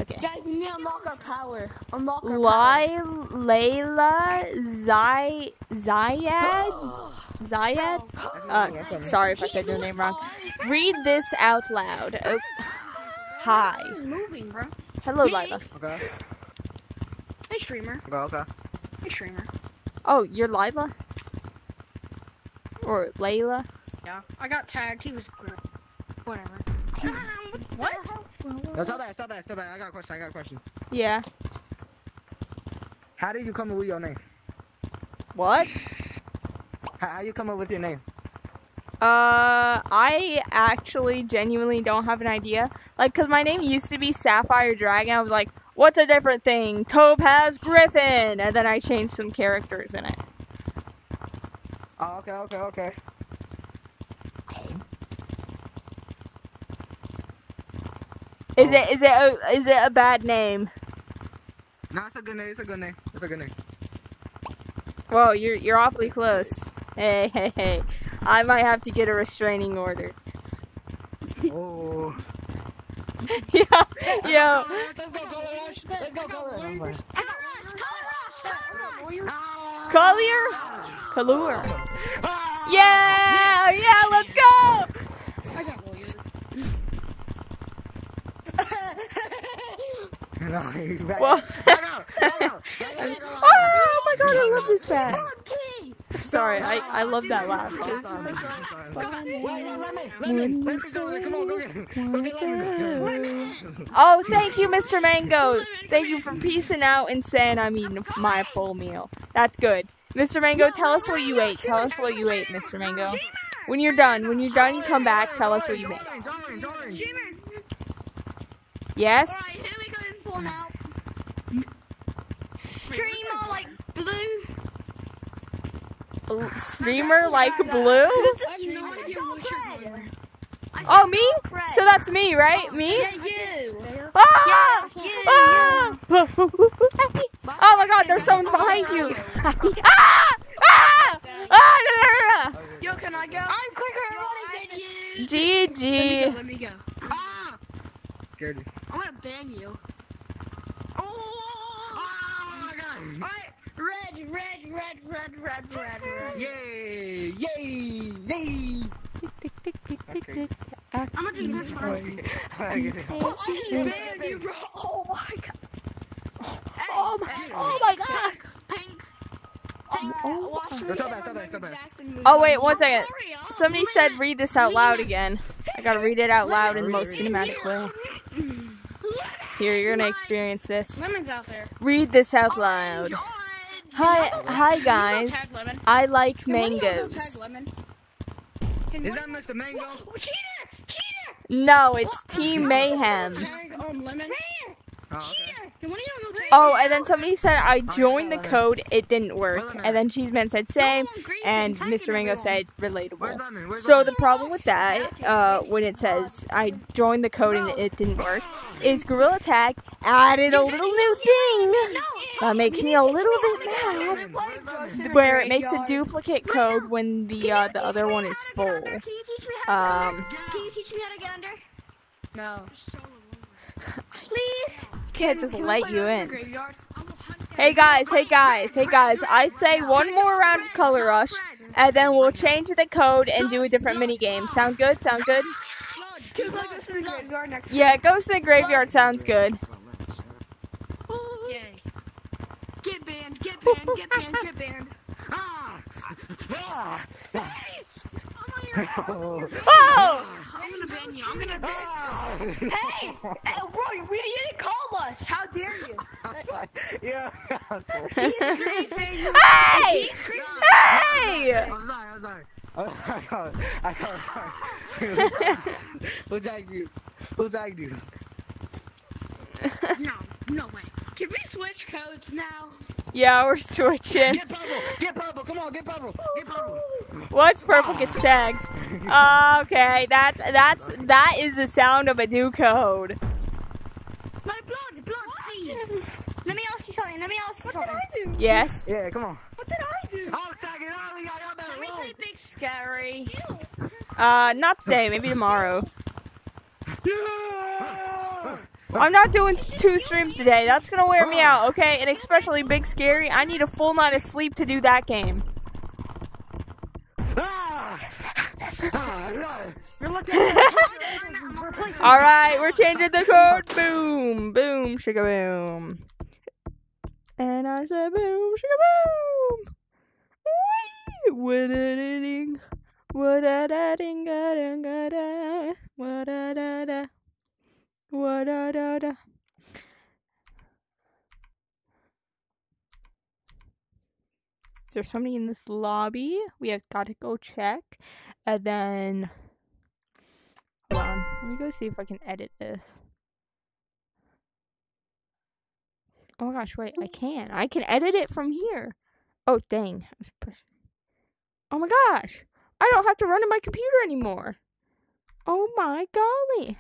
Okay. Guys, we need to unlock our power. Unlock our power. Lai Layla Zay Zayad Zayad. Uh, sorry if I said your name wrong. Read this out loud. Oh. Hi. Moving, bro. Hello, Lila. Okay. Hey, streamer. Okay. Okay. Hey, streamer. Oh, you're Lila? Or Layla? Yeah. I got tagged. He was. Whatever. what? No, stop that. Stop that. Stop that. I got a question. I got a question. Yeah. How did you come up with your name? What? How, how you come up with your name? Uh, I actually genuinely don't have an idea. Like, cause my name used to be Sapphire Dragon. I was like, what's a different thing? Topaz Griffin, and then I changed some characters in it. Oh, okay. Okay. Okay. Is it is it a, is it a bad name? No, it's a good name. It's a good name. It's a good name. Whoa, you're you're awfully close. Hey hey hey, I might have to get a restraining order. Oh. yo yo. Let's go, Color Rush. Let's go, Color Rush. Collier? Kalur. Yeah, yeah, let's go! I got lawyer. No, back. Well-. Oh my god, I love this bag. Sorry, I, I love that laugh. Wait, wait, let me, let me, let me go. Come on, go get him. Go get him. Oh, thank you, Mr. Mango. Thank you for peacing out and saying I'm eating my full meal. That's good. Mr. Mango, tell us what you ate. Tell us what you ate, Mr. Mango. When you're done, when you're done, come back. Tell us what you made. Yes? Alright, who are we going for now? Streamer like blue. L- Streamer like blue? I have no idea what you're going Oh, me? So that's me, right? Me? Yeah, you. Ah! Ah! Oh my god, there's someone behind you. Ah! Ah! Ah! Yo, can I go? I'm quicker at running than you. Let me go. Let me go. Scared me. I'm gonna bang you. Oh! oh my god. Alright, red, red, red, red, red, red, red. Yay! Yay! Yay! I'm gonna do this one. Oh, Man, you bro. Oh my god. Oh my, oh my god. Pink. Oh, pink. Watch me Stop get that, stop my that, stop Michael that. Jackson movie. Oh wait, one second. Somebody said read this out loud again. I gotta read it out loud in the most cinematic way. Here, you're gonna experience this. Lemon's out there. Read this out loud. Hi, hi guys. I like Can one of y'all go mangoes. Lemon? Is one that Mr. Mango? Cheater! Cheater! No, it's Team Mayhem. tag um Lemon? Oh, okay. Can one of y'all go tag? Oh, and then somebody said I joined the code, it didn't work. And then Cheeseman said same, and Mr. Mango said Where's relatable. Lemon? So the problem with that, uh, when it says I joined the code and it didn't work, is Gorilla Tag added a little new thing that makes me a little bit mad, Lemon, where's Lemon? where it makes a duplicate code when the uh, the other one is full. Can you teach me how to Um. Can you teach me how to get under? No. Please? Can't just let you in. Hey guys, hey guys, hey guys, I say one more round of Color Rush, and then we'll change the code and do a different mini game. Sound good? Sound good? Yeah, Ghost in the Graveyard sounds good. Get banned, get banned, get banned, get banned. Oh! I'm gonna ban you. I'm gonna ban you. Hey! Hey, Roy, we didn't call us. How dare you? yeah. Hey! Hey! I'm sorry, I'm sorry. I'm sorry. I'm sorry. Who's that dude? Who's that dude? No, no way. Can we switch codes now? Yeah, we're switching. Get purple! Get purple! Come on, get purple! Get purple! Once purple gets tagged. Okay, that's that's that is the sound of a new code. My blood, blood, please. Let me ask you something. Let me ask you something. What did I do? Yes. Yeah, come on. What did I do? I'm tagging all of y'all. Y'all Let me play Big Scary. Uh, not today. Maybe tomorrow. I'm not doing two streams today. That's gonna wear me out, okay? And especially Big Scary, I need a full night of sleep to do that game. All right, we're changing the code. Boom, boom, shaka boom. And I said boom, shaka boom. Whee! What a ding, what a da ding, ga ding, ga da, what a da da, what a da da. Is there somebody in this lobby? We have got to go check. And then, hold on. Let me go see if I can edit this. Oh my gosh, wait, I can. I can edit it from here. Oh, dang. I was push- Oh my gosh. I don't have to run to my computer anymore. Oh my golly.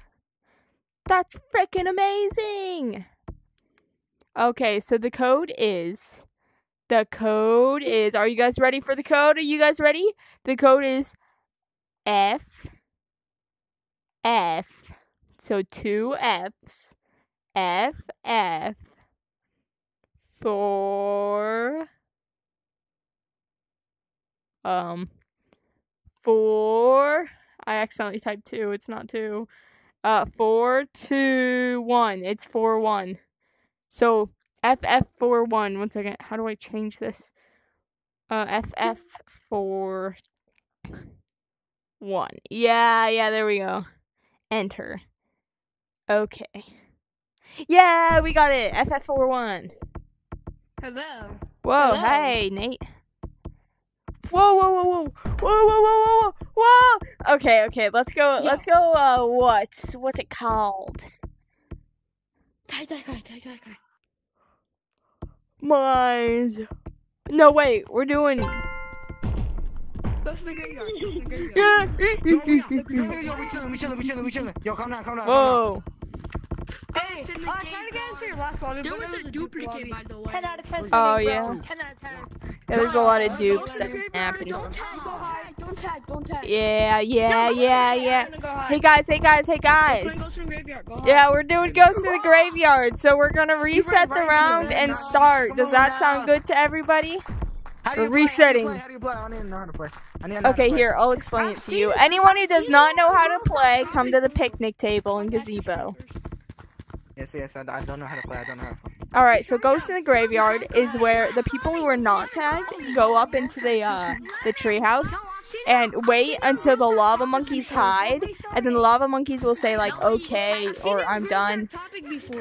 That's freaking amazing. Okay, so the code is. The code is. Are you guys ready for the code? Are you guys ready? The code is F. F. So two F's. F. F. Four. Um. Four. I accidentally typed two. It's not two. Uh, four, two, one. It's four, one. So FF four one. One second. How do I change this? Uh, FF four one. Yeah, yeah. There we go. Enter. Okay. Yeah, we got it. FF four one. Hello. Whoa, Hello. hey, Nate. Whoa, whoa, whoa, whoa, whoa, whoa, whoa, whoa, whoa, whoa. Okay, okay, let's go. Let's go. Uh, what's what's it called? Tie, tie, tie, tie, tie, tie. Mines. No, wait, we're doing. Go to the graveyard. Go to the graveyard. Yo, yo, yo, we chilling, we chilling, we chilling, we chilling. Yo, calm down, calm down. calm down. Whoa. Hey, uh, try to get into your last lobby. There but was it a duplicate, lobby. by the way. 10 out of 10. Oh, yeah. bro. 10 out of 10. Yeah, there's a lot of dupes go that to can happen. Don't tag, go hide. Don't tag, don't tag. Yeah, yeah, yeah, yeah. I'm gonna go. Hey guys, hey guys, hey guys. Playing Ghost in the Graveyard. Go hide. Yeah, we're doing Ghost in the Graveyard, so we're gonna reset the round and start. Does that sound good to everybody? We're resetting. How do you play? How do you play? I don't even know how to play. I need to know how to Okay, here, I'll explain it to you. Anyone who does not know how to play, come to the picnic table in Gazebo. Yes, yes, I, don't know how to play. I don't know how to play. Alright, so Ghost in the Graveyard is where the people who are not tagged go up into the uh the treehouse and wait until the lava monkeys hide, and then the lava monkeys will say like okay or I'm done.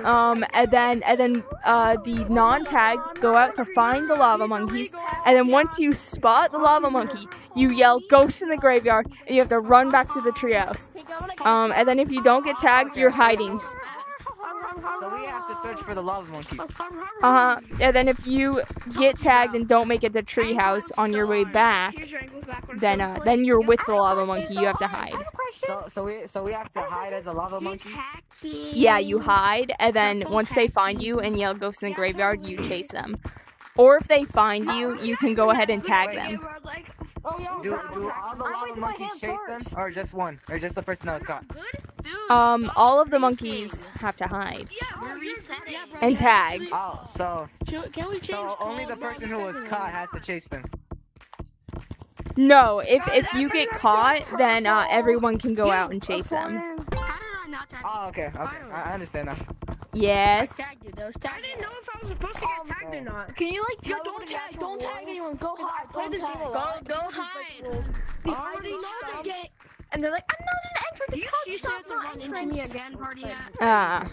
Um, and then and then uh, the non-tagged go out to find the lava monkeys, and then once you spot the lava monkey, you yell "Ghost in the graveyard," and you have to run back to the treehouse. Um, and then if you don't get tagged, you're hiding. So we have to search for the lava monkey. Uh huh. And then if you get tagged and don't make it to treehouse on your way back, Here's your ankles backwards. then uh, then you're with the lava monkey. You have to hide. So, so we, so we have to hide as a lava monkey. Yeah, you hide, and then once they find you and yell ghosts in the graveyard," you chase them. Or if they find you, you can go ahead and tag them. Oh, yeah. Do, do all the lava monkeys chase them, or just one, or just the person that was caught? Um, all of the monkeys have to hide and tag. Oh, so, Can we change? so only the person who was caught has to chase them. No, if if you get caught, then uh, everyone can go out and chase them. Oh, okay, okay, I, I understand now. Yes. I didn't know if I was supposed to get tagged or not. Can you, like, Yo, don't tag, don't tag rules? anyone. Go hide. Play this game Go, go This is, like, hide. rules. I already know the game. And they're like, I'm not an entrance. You It's used to not have to not run into me again, party hat. Ah.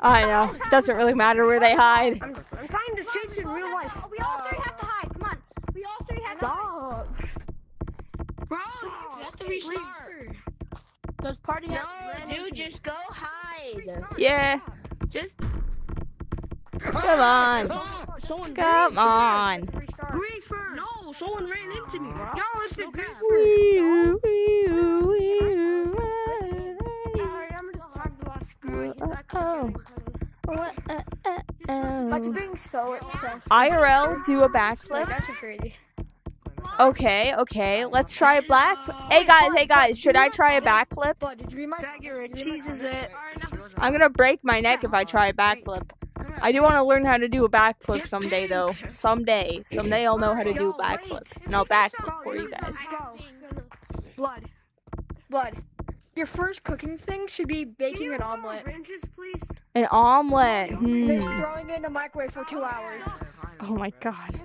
I know. Doesn't really matter where they hide. I'm, I'm trying to chase you in real life. We all three have to hide. Come on. We all three have to hide. Stop. Bro, you have to restart. Does party no, dude, just go hide. Yeah. Just. Come on. Someone Come on. No, someone ran into me. No, it's the Griefer. IRL, do a backflip. That's crazy. Okay, okay. Let's try a black. Hey guys, hey guys. Should I try a backflip? But did you read my cheeses it. I'm gonna break my neck if I try a backflip. I do want to learn how to do a backflip someday, though. Someday, someday I'll know how to do a backflip, and I'll backflip for you guys. blood? Blood. Your first cooking thing should be baking an omelet. Wrenches, please. An omelet. Then Hmm. throwing it in the microwave for two hours. Oh my god.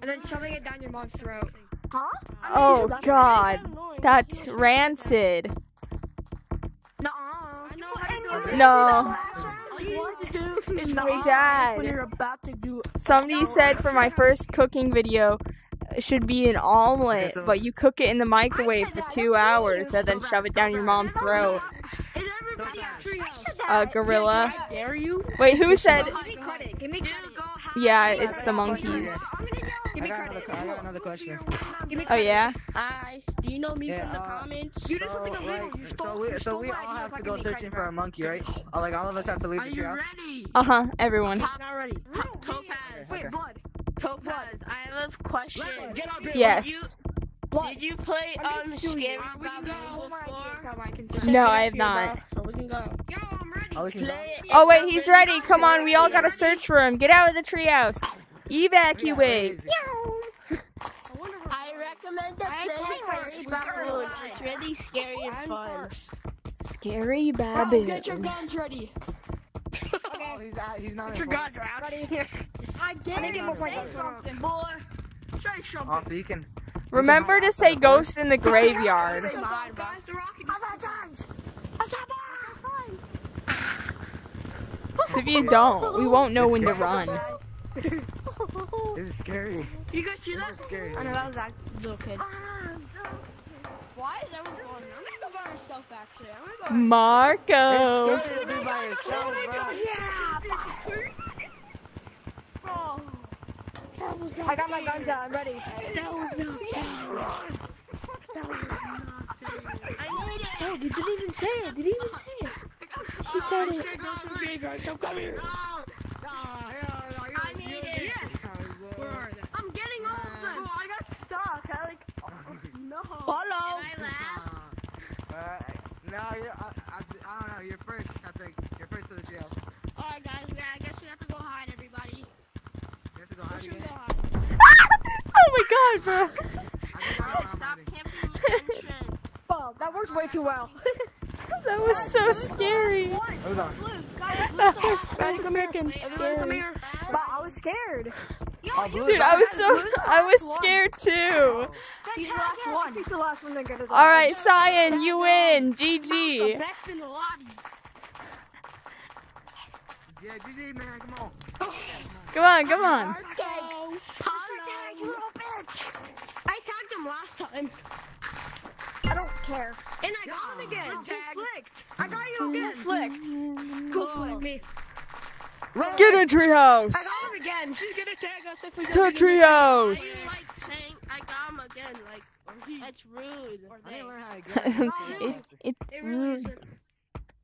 And then shoving it down your mom's throat. Huh? Oh god. That's rancid. I know how to do it. No. All you need to do is Hey dad. you're about to do Somebody said for my first cooking video it should be an omelet, so- but you cook it in the microwave for two hours and then shove it down your mom's throat. Is everybody at? Uh, gorilla. Dare you? Wait, who said? Give me credit. Give me credit. Yeah, it's the monkeys. Give I got, another, I got another question. Oh yeah. Hi. Do you know me Yeah, from the uh, comments? So, like, so we, so we all have to go searching for a monkey, right? Uh, like all of us have to leave Are the you treehouse. ready? Uh huh. Everyone. Top, not ready. Topaz. Okay. blood. Topaz. I have a question. Get up here. Yes. Did you play um Scary Are we Babu before? No, I have not. So we can go. Yo, I'm ready. Oh, we can go. Play it. Oh wait, he's ready. Come on, we all gotta search for him. Get out of the treehouse. Evacuate. I recommend to play Scary Baboon. It's really scary and fun. Scary Bro, baboon. get your guns ready. Oh, he's, out, he's not Your in guns are I get my guns. something, boy. Say something. Oh, so you can. Remember to say ghost in the graveyard. Guys, the rocket is 'Cause if you don't, we won't know when to run. This is scary. You guys see that? Scary. I know that was that little kid. Why is everyone going? I'm gonna go by myself actually. I'm gonna go. Marco. It's be by yourself, oh bro. I got my guns out. I'm ready. That was not scary. That was not scary. I need it. Oh, you didn't even say it. Did you even say it? He said I it. said go some graveyard, so come here. I need it. Yes. Where are they? I'm getting all of them. I got stuck. I like. Oh, no. Hello. Am I last? Uh, no, you're, I, I, I don't know. You're first, I think. You're first to the jail. Alright, guys. We, I guess we have to go hide, everybody. You have to go hide Should we again. go hide? Oh my god, bro. I think I know where I'm Stop hiding. camping the entrance. Oh, that worked way too well. That was so scary. Hold on. That was so freaking scary. come here. But I was scared. Oh, Dude, I was so I was scared too. He's the last one. He's the last one that got his All right, Cyan, you win. GG. Best in the lobby. Yeah, GG, man. Come on. Come on, come on. I tagged him last time. I don't care. And I got him again. Just flicked. I got you again. Flicked. Go flick me. Get in treehouse. I got him again. She's gonna tag us if we To Why you treehouse. like saying I got him again? Like, that's rude. I didn't learn how to get oh, it, it, It really isn't.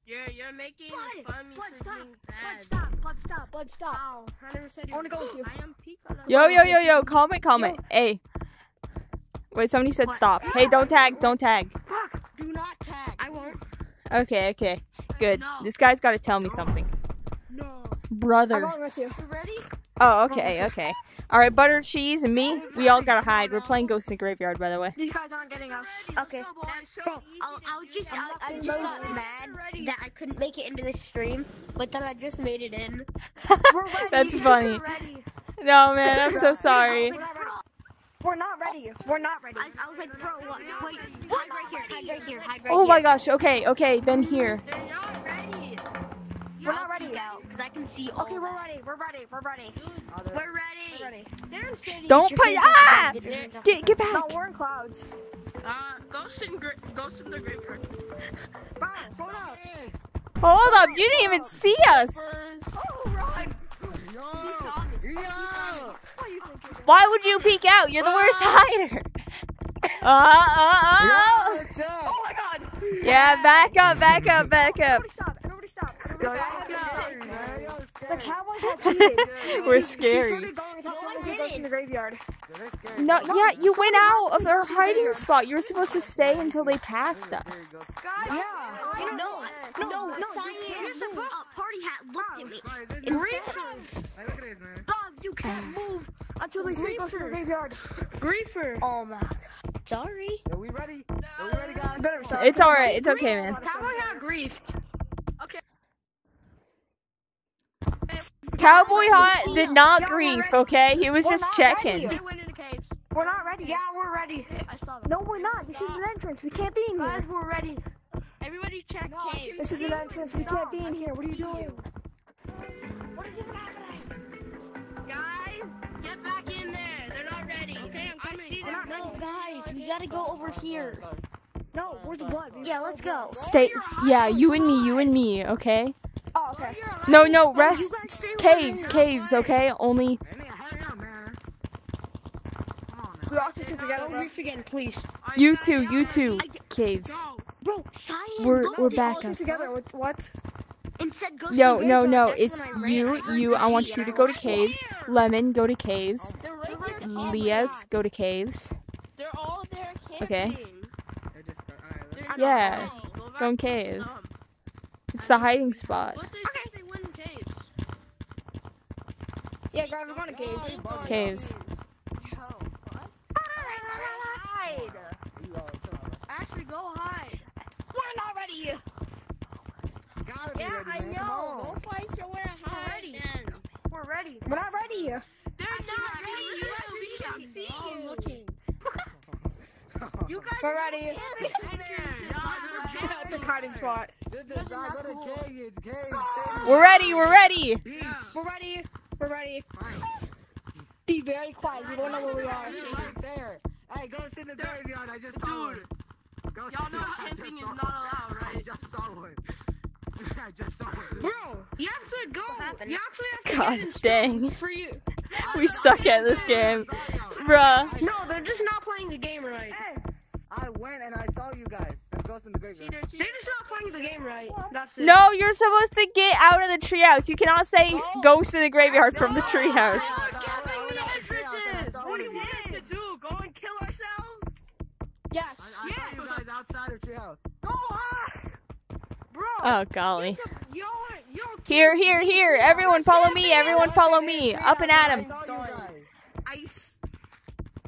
You're, you're making fun of me Blood, for stop. being Blood, bad. stop. Blood, stop. Blood, stop. Ow, I never said you I wanna go with you. I am Pico. yo, yo, yo, yo, comment, comment. Hey. Wait, somebody said stop. Hey, don't tag, don't tag. Fuck, Do not tag. I won't. Okay, okay. Good. No. This guy's got to tell me something. No. I'm Brother. with you. You ready? Oh, okay, okay. All right, butter, cheese, and me. We all gotta hide. We're playing Ghost in the Graveyard, by the way. These guys aren't getting us. Okay. That's so Bro, I, to I was just. I, I just got mad that I couldn't make it into the stream, but then I just made it in. That's funny. No, man, I'm so sorry. We're not ready. We're not ready. I, I was like, bro, what? Wait, hide right here, hide right here, hide right Oh here. my gosh. Okay, okay. Then here. They're not ready. We're not ready yet. out, because I can see all Okay, we're ready. We're ready. We're ready. We're ready. We're ready. They're in city. Don't put. Ah! Get your hands Get, get No, back. we're in clouds. Uh, ghost in ghost in the graveyard. Bro, hold up. Hold up. You didn't even see us. Oh, right. He saw me. Yo! Why would you peek out? You're the worst hider. Uh, uh, uh. Yo, what's? Oh my god. Yeah, back up, back up, back up. Everybody stop. Everybody stop. Yo, Yo, yeah, scary, yeah. man. Yo, The cowboys have cheated. We're She scary. started going until someone said go to the graveyard. Yo, they're scary. No, yeah, you went out of our hiding spot. You were supposed to stay until they passed There us. you go. Yeah. No, no, no, no, Cyan, you're supposed uh, party hat looked at me. Sorry, this- In this- real Hey, look at this, man. Bob, you can't move until they say go to the graveyard. Griefer. Oh my god. Sorry. Are we ready? Are we ready, guys? Better stop. It's alright. It's okay, man. Cowboy hat griefed. Cowboy Hot did not grief, okay? He was We're just checking. ready. went into caves. We're not ready. Yeah, we're ready. I saw them. No, we're not. This is an entrance. We can't be in here. Guys, we're ready. Everybody check caves. This is an entrance. We can't be in here. What are you doing? What is even happening? Guys, get back in there. They're not ready. Okay, I'm coming. I see them. No, guys, we gotta go over here. No, where's the blood? Yeah, let's go. Stay. Yeah, you and me. You and me. Okay. Oh, okay. No, no. Oh, rest. Caves. Caves. Okay. Only. Hey, man, hurry up, man. Come on, We man. all sit together. Don't bro. again, please. You two. You two. Caves. Bro, Cyan We're we're back up. together. What? What? and go No, no, no. It's when I ran. you. You. I want you to go to caves. Lemon, go to caves. They're right there. Lias, go to caves. They're all there camping. Okay. Hey, just go- alright, let's- They're- Yeah, No, go in to caves. Stump. It's the hiding spot. What they say they win in caves. Yeah, guys, we're going to caves. Caves. Yo, what? You all- come. Actually, go hide. We're not ready. Gotta be ready, man. Come on. Don't place your where hide. ready. Then. We're ready. We're not ready. They're not ready. You guys I'm seeing you. looking. You guys We're ready. Yeah, The hiding spot. This is not go to cave, it's cave. We're ready. We're ready. Beach. We're ready. We're ready. Be very quiet. We don't know where we are. He's right there. Hey, go sit in the graveyard. I just saw Dude, one. Go Y'all know camping is not allowed, right? I just saw one. I just saw one. Bro, you have to go. You actually have to God get dang. for you. We suck at this game. Bruh. No, they're just not playing the game right. I went and I saw you guys. Let's go in the graveyard. They're just not playing the game right. That's it. No, you're supposed to get out of the treehouse. You cannot say ghost in the graveyard from the treehouse. We're camping the entrances. What do you want us to do? Go and kill ourselves? Yes. I, I saw you guys outside of treehouse. Go on. Bro, Oh golly. you don't, you don't Here, here, here. Everyone follow me. Everyone follow me. Up and at I him. saw you guys. ice.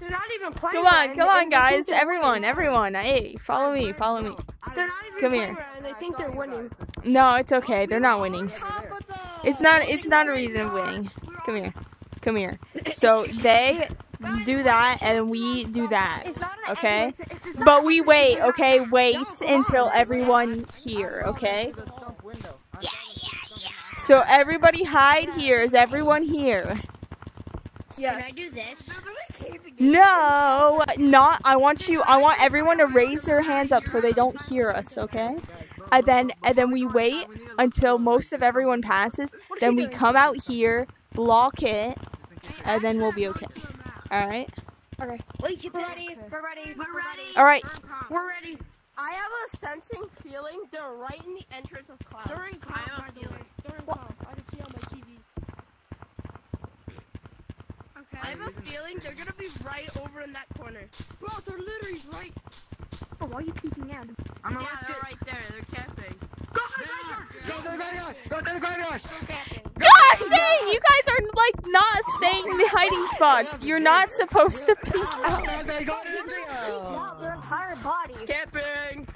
They're not even playing Come on, come on, and they think guys. Everyone, everyone. Hey, follow me. Follow me. They're not even Come playing here. and they think they're winning. No, it's okay. They're not winning. Top of the It's not. It's not a reason of winning. Come here. Come here. So they do that, and we do that. It's not an Okay. entrance, it's- it's not But we wait. Okay, wait until everyone here. Okay. The stump window. I saw the stump window. So everybody hide here. Is everyone here? Can I do this? No, not. I want you. I want everyone to raise their hands up so they don't hear us. Okay. And then and then we wait until most of everyone passes. Then we come out here, block it, and then we'll be okay. All right. Wait, We're ready. We're ready. We're ready. All right. We're ready. I have a sensing feeling they're right in the entrance of cloud. They're in cloud, I have a feeling. They're in cloud. I can see on my TV. Okay. I have a feeling they're gonna be right over in that corner. Bro, they're literally right. Oh, why are you peeking out? I'm a yeah, risk they're right there. They're camping. Go to the graveyard! Go to the graveyard! Go to the graveyard! Gosh dang! You guys are like not staying in the hiding spots. You're not supposed to peek out. Okay, go to the Peek graveyard! out their entire body. Camping.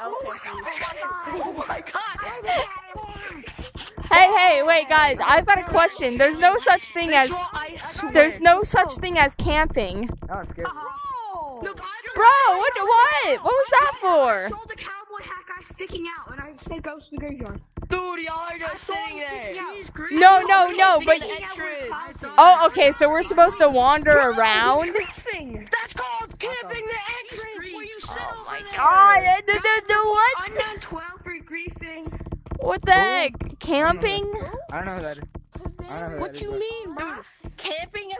Oh my god. Hey, hey, wait, guys. I've got a question. There's no such thing as there's no such thing as camping. That was scary. Bro, what? What? What was that for? Saw the cowboy hat guy sticking out, and I said go to the graveyard. Dude, y'all are just sitting there. No, no, no. But entrance. oh, okay. So we're supposed to wander around. That's called camping the entrance. Where you sit Oh my over there. god! Do, do, do what? I'm on 12 for griefing. What the heck? Camping? I don't know who that is. I don't know who What you mean, bro?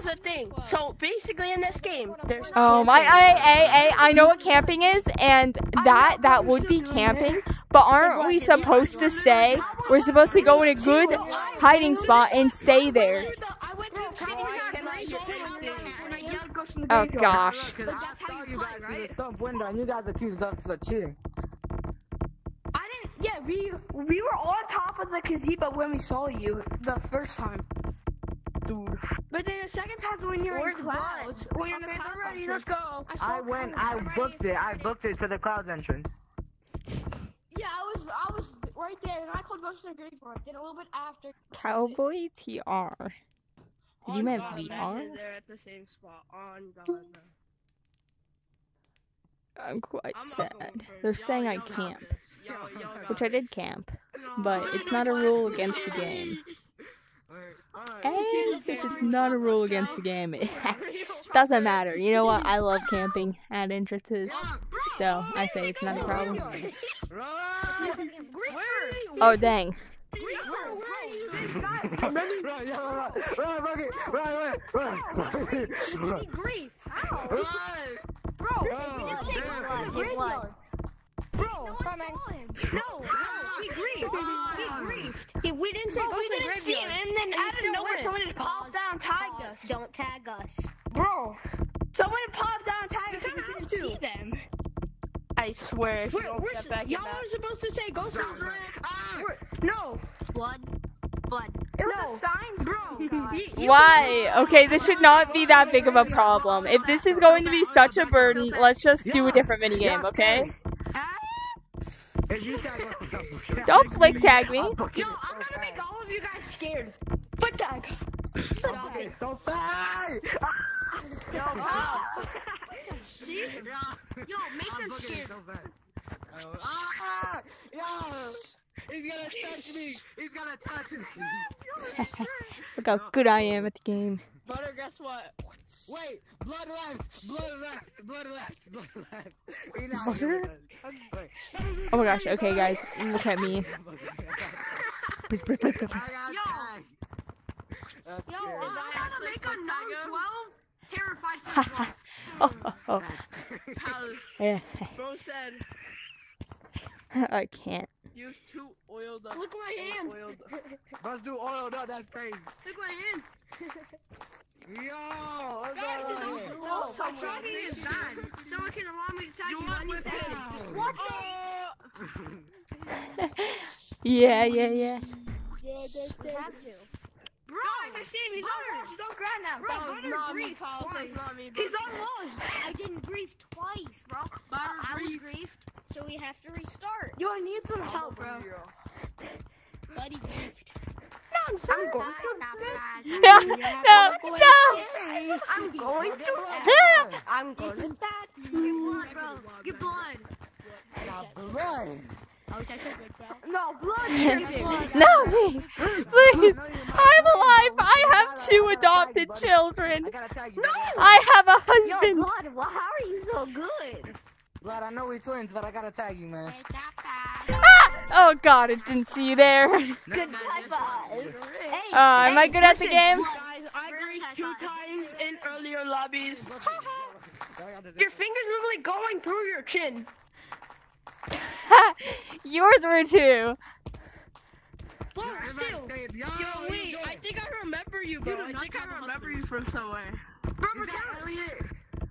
Camping is a thing. So basically, in this game, there's. Um, oh my! I, I, I, I know what camping is, and that that would be camping. But aren't we supposed to stay? We're supposed to go in a good hiding spot and stay there. I went Oh gosh. Because I saw you guys through the stump window and you guys accused us of cheating. I didn't. Yeah, we we were on top of the gazebo when we saw you the first time. Dude. But then the second time when you're in Where's clouds, when you're in the Okay, clouds, we're ready, let's go. I went, I booked it, I booked it to the clouds entrance. Yeah, I was I was right there, and I called Ghost in the Graveyard. Then a little bit after. Cowboy TR. You meant God, VR? They're at the same spot. On God. I'm quite I'm sad. They're Y'all- saying I y'all got camp. Y'all- y'all got which I did camp, No, but it's not a rule against the game. And since it's not a rule against the game, it doesn't matter. You know what? I love camping at entrances, so I say it's not a problem. Oh dang! Grief. Bro, Oh, we take. Bro, come on. No, no, we griefed. We griefed. He, we didn't Bro, we didn't see him, and then And out we of still nowhere, went. somebody just popped down and tagged Pause. us. Don't tag us. Bro, someone popped down and tagged us, we didn't see them. I swear, if you We're, don't we're, get back y'all that. are supposed to say ghost in the ah. No, Blood. Blood. it was No. a sign, bro. Oh, you- you- Why? Okay, this should not be that big of a problem. If this is going to be such a burden, let's just do a different minigame, okay? If you tag us, I'll book it. Don't flick tag me. Yo. I'm gonna make all of you guys scared. Foot tag. I'll it so fast. Yo, See? Yo, make them scared. so fast. Ah, yo, he's gonna touch me. He's gonna touch me. Look how good I am at the game. Butter, guess what? Wait, blood left, blood left, blood left, blood left. Butter? doing this. Wait. Oh my gosh, okay guys, look at me. I got tagged. That's Yo, scary. I'm gonna make a number 12 terrified oh, for oh, oh, oh. Palace. Yeah, Bro said, I can't. Use two oiled up. Look at my hand. Oiled up. Let's do oil, no, that's crazy. Look at my hand. Yo, let's Guys, go. don't right I'm trying is bad. Someone can allow me to tag you, when you say it. What yeah, yeah, yeah. Bro, I see him. He's on walls. Don't grab now. Bro, that was not me. That's not me. He's on walls. I didn't grief twice, bro. Butter I was grief. griefed, so we have to restart. Yo, I need some help, bro. Buddy griefed. I'm going. to No, no, no! I'm going to. I'm going to. Get blood, bro. Get blood. Blood. I wish I said good, bro. No, blood dripping. No, me! Please! I'm alive! I have two adopted children! I gotta tag you. I have a Yo, husband! blood, well, how are you so good? Blood, I know we're twins, but I gotta tag you, man. Ah! Oh god, it didn't see you there. Uh, Good high five. Hey, am I good at the game? Guys, I griefed two times in earlier lobbies. Your Your fingers literally going through your chin. Yours were too. Bro, still. Yo, wait, I think I remember you, bro. I think I remember you from somewhere. Bro, You got Elliot?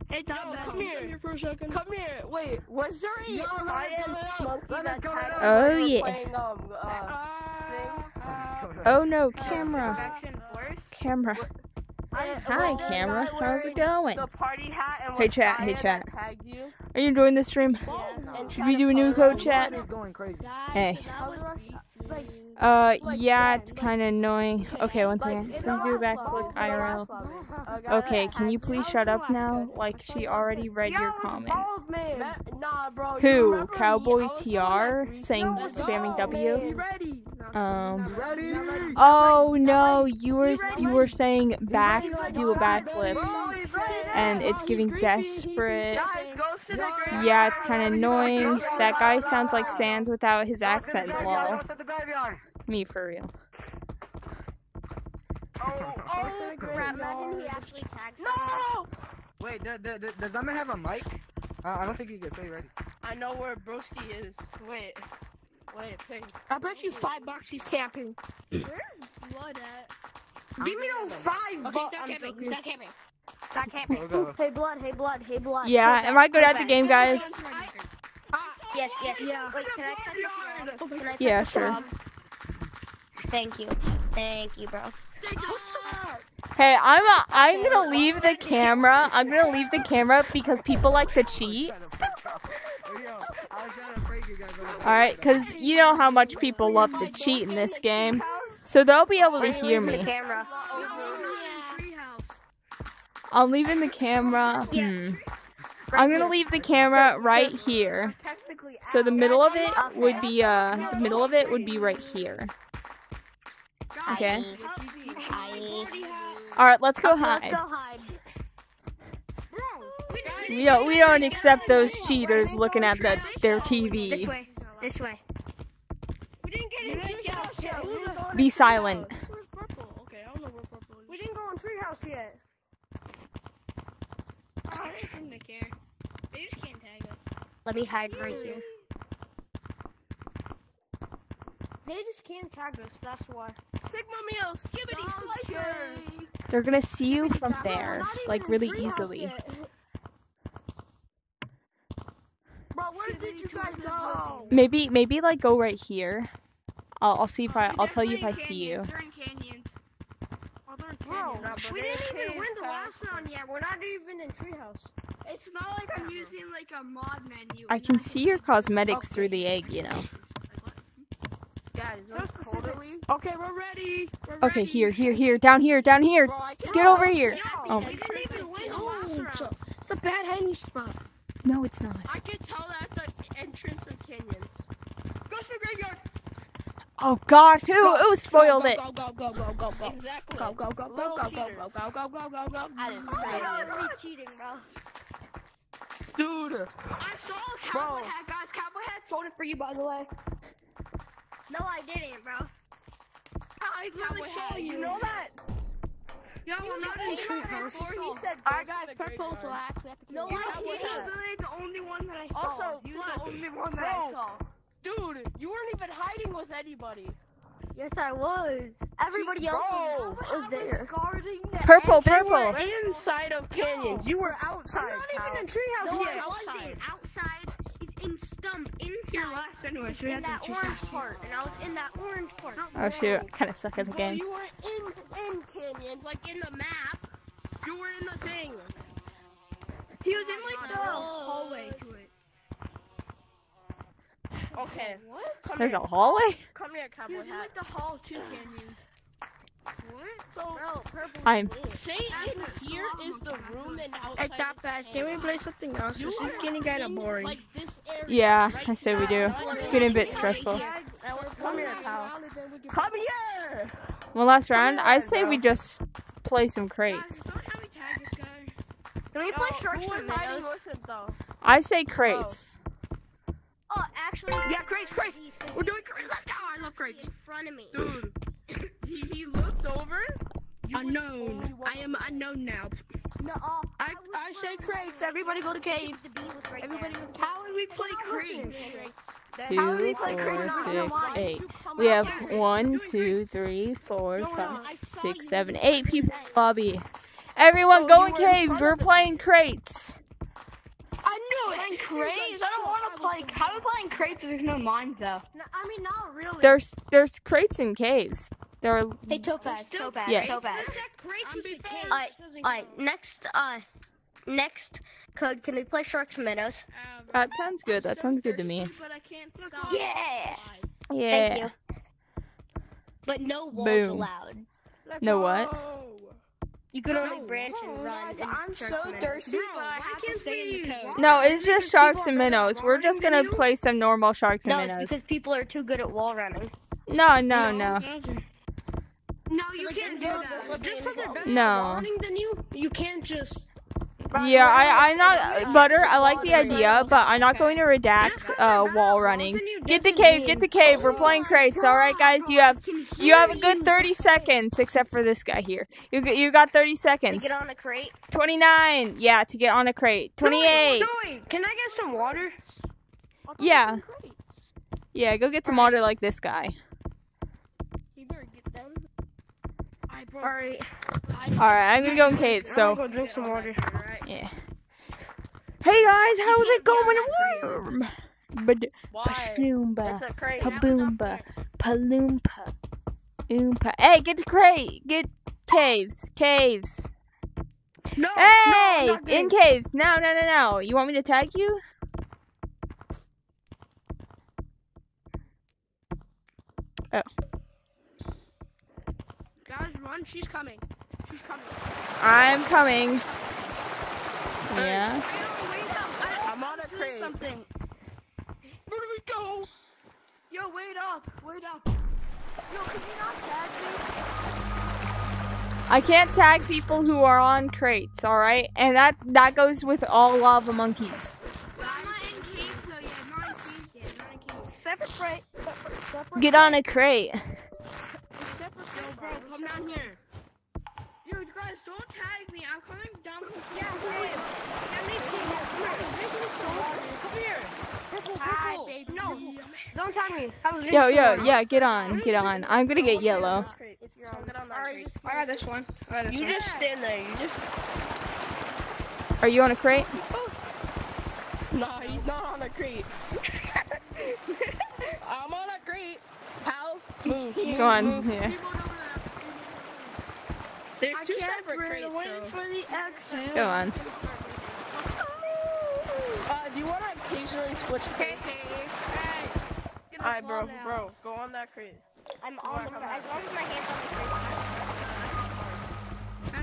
Hey, Yo, come here. for a second. Come here. Wait, was there a Yo, let it science go, let it monkey that go, let tagged it us go. when Oh, yeah. playing, um, uh, thing? Oh no, camera. Perfection Force? Camera. Hi, camera. How's it going? The party hat and Hey, chat, hey, chat. that Tagged you. Are you enjoying the stream? And Should we do a new code chat? Going crazy. Hey. Uh, yeah, it's kind of annoying. Okay, one like, Please do a backflip IRL. Okay, can you please shut up now? Like, she already read your comment. Who? Cowboy TR saying. Spamming W? Um. Oh no, you were you were saying back do a backflip, and it's giving desperate. Yeah, it's kind of annoying. That guy sounds like Sans without his accent. Lol. To the graveyard. Me for real. Oh, oh, crap. Imagine he actually tagged No! Wait, d- d- d- does that man have a mic? Uh, I don't think he can say ready. I know where Broski is. Wait. Wait, pig. I bet you five bucks he's camping. Where's blood at? Give me those five Okay, bucks. stop camping. Stop camping. Stop camping. Hey, blood. Hey, blood. Hey, blood. Yeah, am I good at the game, guys? Yes, yes. Wait, can I the frog? Can I Yeah, the sure. frog? Thank you. Thank you, bro. Hey, I'm a, I'm gonna leave the camera. I'm gonna leave the camera because people like to cheat. Yo, I was trying to prank you guys. All right, because you know how much people love to cheat in this game, so they'll be able to hear me. camera. I'm leaving the camera. Hmm. I'm gonna leave the camera right here. So the middle of it would be uh the middle of it would be right here. Okay. All right, let's go hide. go. We don't we don't accept those cheaters looking at the, their TV. This TV. way. This way. We didn't get in treehouse yet. We didn't go Be silent. Okay, I don't know where purple. We didn't go in treehouse yet. I don't think they care. They just can't tag us. Let me hide right here. They just can't tag us. That's why. Sigma meal, skibbity slicer. They're gonna see you from there, like really easily. Bro, where did you guys go? Maybe maybe like go right here. I'll, I'll see if I I'll tell you if I see you. They're in canyons. Oh, they're in Bro, canyons. we didn't even win the last round yet. We're not even in treehouse. It's not like I'm using like a mod menu. I can see your cosmetics through the egg, you know. Guys, Okay, we're ready. We're Okay, ready. here, here, here, down here, down here. Bro, Get over here. Oh, We didn't even win the last No, it's a, round. it's a bad hiding spot. no, it's not. I could tell that at the entrance of canyons. Go to the graveyard. Oh God, who who spoiled it? Go, go, go, go, go, go. Exactly. Go, go, go, go, Little go, go, cheaters. go, go, go, go, go, go. That is crazy. cheating, bro. Dude. I saw a cowboy Bro. hat, guys. Cowboy hat sold it for you, by the way. No, I didn't, bro. I literally saw you. You know that? Yo, I'm not in treehouse. He said, Alright, guys, purple's the last. We have to No, kill I you. didn't. He was literally the only one that I saw. Also, he was plus- the only one that Bro. I saw. Dude, you weren't even hiding with anybody. Yes, I was. Everybody else Bro. was, was there. Guarding the Purple, They purple. were inside of canyons. You were outside. I'm not even in a treehouse No, yet. I wasn't. Outside is in stump. You're Inside. last anyway, so we In have to that choose orange last. part, and I was in that orange part. Oh shoot, I kind of suck at the Bro, game. you were in in canyons, like in the map. You were in the thing. He was in like oh the hallway to it. Okay. What? Come There's here. a hallway. Come here, cowboy was in hat. like the hall to canyons. What? So Bro, purple. I'm- say in here is the room and outside. Hey, stop is that. Can we play something else? You This is are getting kind of boring. Like this area. Yeah, right I say we do. It's getting a bit stressful. Come here, pal. Come here. Well, last round, I say we just play some crates. Guys, don't have me tag this guy. Can we play oh, Yo, sharks who and minnows? though? I say crates. Oh. Oh, actually. Yeah, crates, crates. We're doing crates. Let's go. I love crates. in front of me. Dude, he, he looked over. Unknown. I am unknown now. No, uh, I, I say crates. Everybody go to caves. the right Everybody go to How would we play crates? Two, four, six, eight. We have one, two, three, four, five, six, seven, eight people in the lobby. Everyone go in caves. We're playing crates. I knew it. crates. I don't want to play. How are we playing crates there's no mines though? No, I mean, not really. There's there's crates in caves. There are Hey, Topaz, Topaz, Yes. Topaz. Crates Alright, alright, next, uh, next code, can we play Sharks and Minnows? That sounds good. That sounds good to me. But I can't stop. Yeah! Thank Yeah. you. But no walls Boom. allowed. Know what? You can only branch and run. Guys, I'm Sharks so thirsty, but I have to stay in the code. No, it's just sharks and minnows. We're just gonna play some normal sharks and No, it's minnows. because people are too good at wall running. No, no, no, No, you Like, can't do that. Just because they're better No. at running than you, you can't just. Yeah, I, I'm not butter. I like the idea, but I'm not going to redact uh, wall running. Get the cave, get the cave. We're playing crates. All right, guys. You have you have a good 30 seconds, except for this guy here. You you got 30 seconds. To get on a crate. 29. Yeah, to get on a crate. 28. No, wait. Can I get some water? Yeah. Yeah, go get some water like this guy. You better get them. Alright, All right, I'm gonna go in caves. I'm So gonna go drink some water. yeah. Hey guys, how's it going? Worm. But Why? Pashloomba, It's a crate. Paboomba, Paloompa, Oompa. Hey, get the crate. Get caves, caves. No, Hey, no, I'm in caves. No, no, no, no. You want me to tag you? Guys, run. She's coming. She's coming. I'm coming. Yeah. Wait up. I, I'm on a crate. something. Where do we go? Yo, wait up. Wait up. Yo, can you not tag me? I can't tag people who are on crates, all right? And that that goes with all lava monkeys. I'm not in caves though yet. I'm not in caves yet. I'm not in. Separate. Separate, separate. Get on a crate. Separate Yo, come down here. Yo, you guys, don't tag me. I'm coming down from Yeah, same. Yeah, me too. Come here. Hi, Purple. baby. No. Don't tag me. I was Yo, drinking yo, some yeah, get on, get on. I'm gonna get yellow. You're on, get on that Alright. I got this one. I got this You one. just stand there. You just. Are you on a crate? Nah, he's not on a crate. I'm on a crate. How? Move. move Go on. move. Yeah. There's I two can't separate breathe. crates, Waiting so. for the exhale. Go on. Uh, do you want to occasionally switch crates? Alright, bro, bro, go on that crate. I'm on the as long as my hands on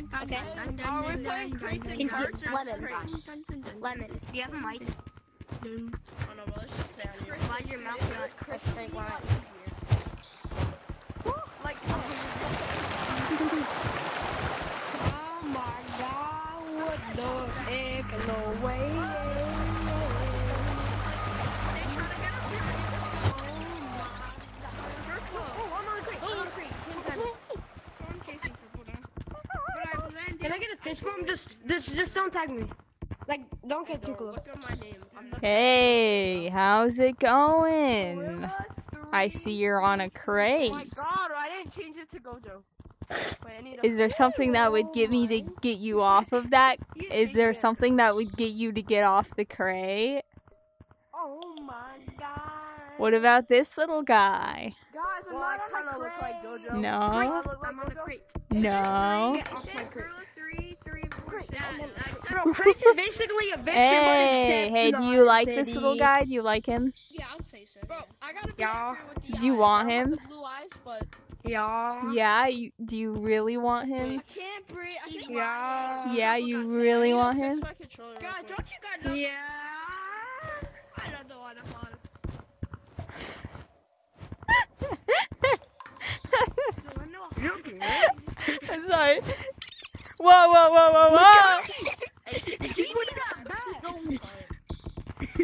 the Okay. Are we playing crates Can and you- cards or lemon. just crates? crate. Lemon, do you have a mic? Oh no, but let's just stay on here. Why's your mouth not? Chris, Like, why? Like, Oh my God! What the heck? No way. Can I get a fist bump? Just, just, just don't tag me. Like, don't get too close. look at my name. I'm not. Hey, how's it going? I see you're on a crate. Oh my god, I didn't change it to Gojo. Wait, I need a Is there something that would get me to get you off of that? Is there something that would get you to get off the crate? Oh my god. What about this little guy? Guys, I'm well, not I kind of look like Gojo. No. I'm on a crate. No. Three, three, four, six. Bro, crates is basically eviction, but Hey, except hey, do you not like this little guy? Do you like him? Yeah, I'd say so. Bro, I gotta be Yeah. with the Do you eyes. want him? the blue eyes, but Yeah. Yeah, you, do you really want I him? can't breathe. I think Yeah. Yeah, you really I want him? my controller real Guys, quick. don't you guys know? Yeah. I don't know what I'm on. I know? I'm sorry. Whoa, whoa, whoa, whoa, whoa!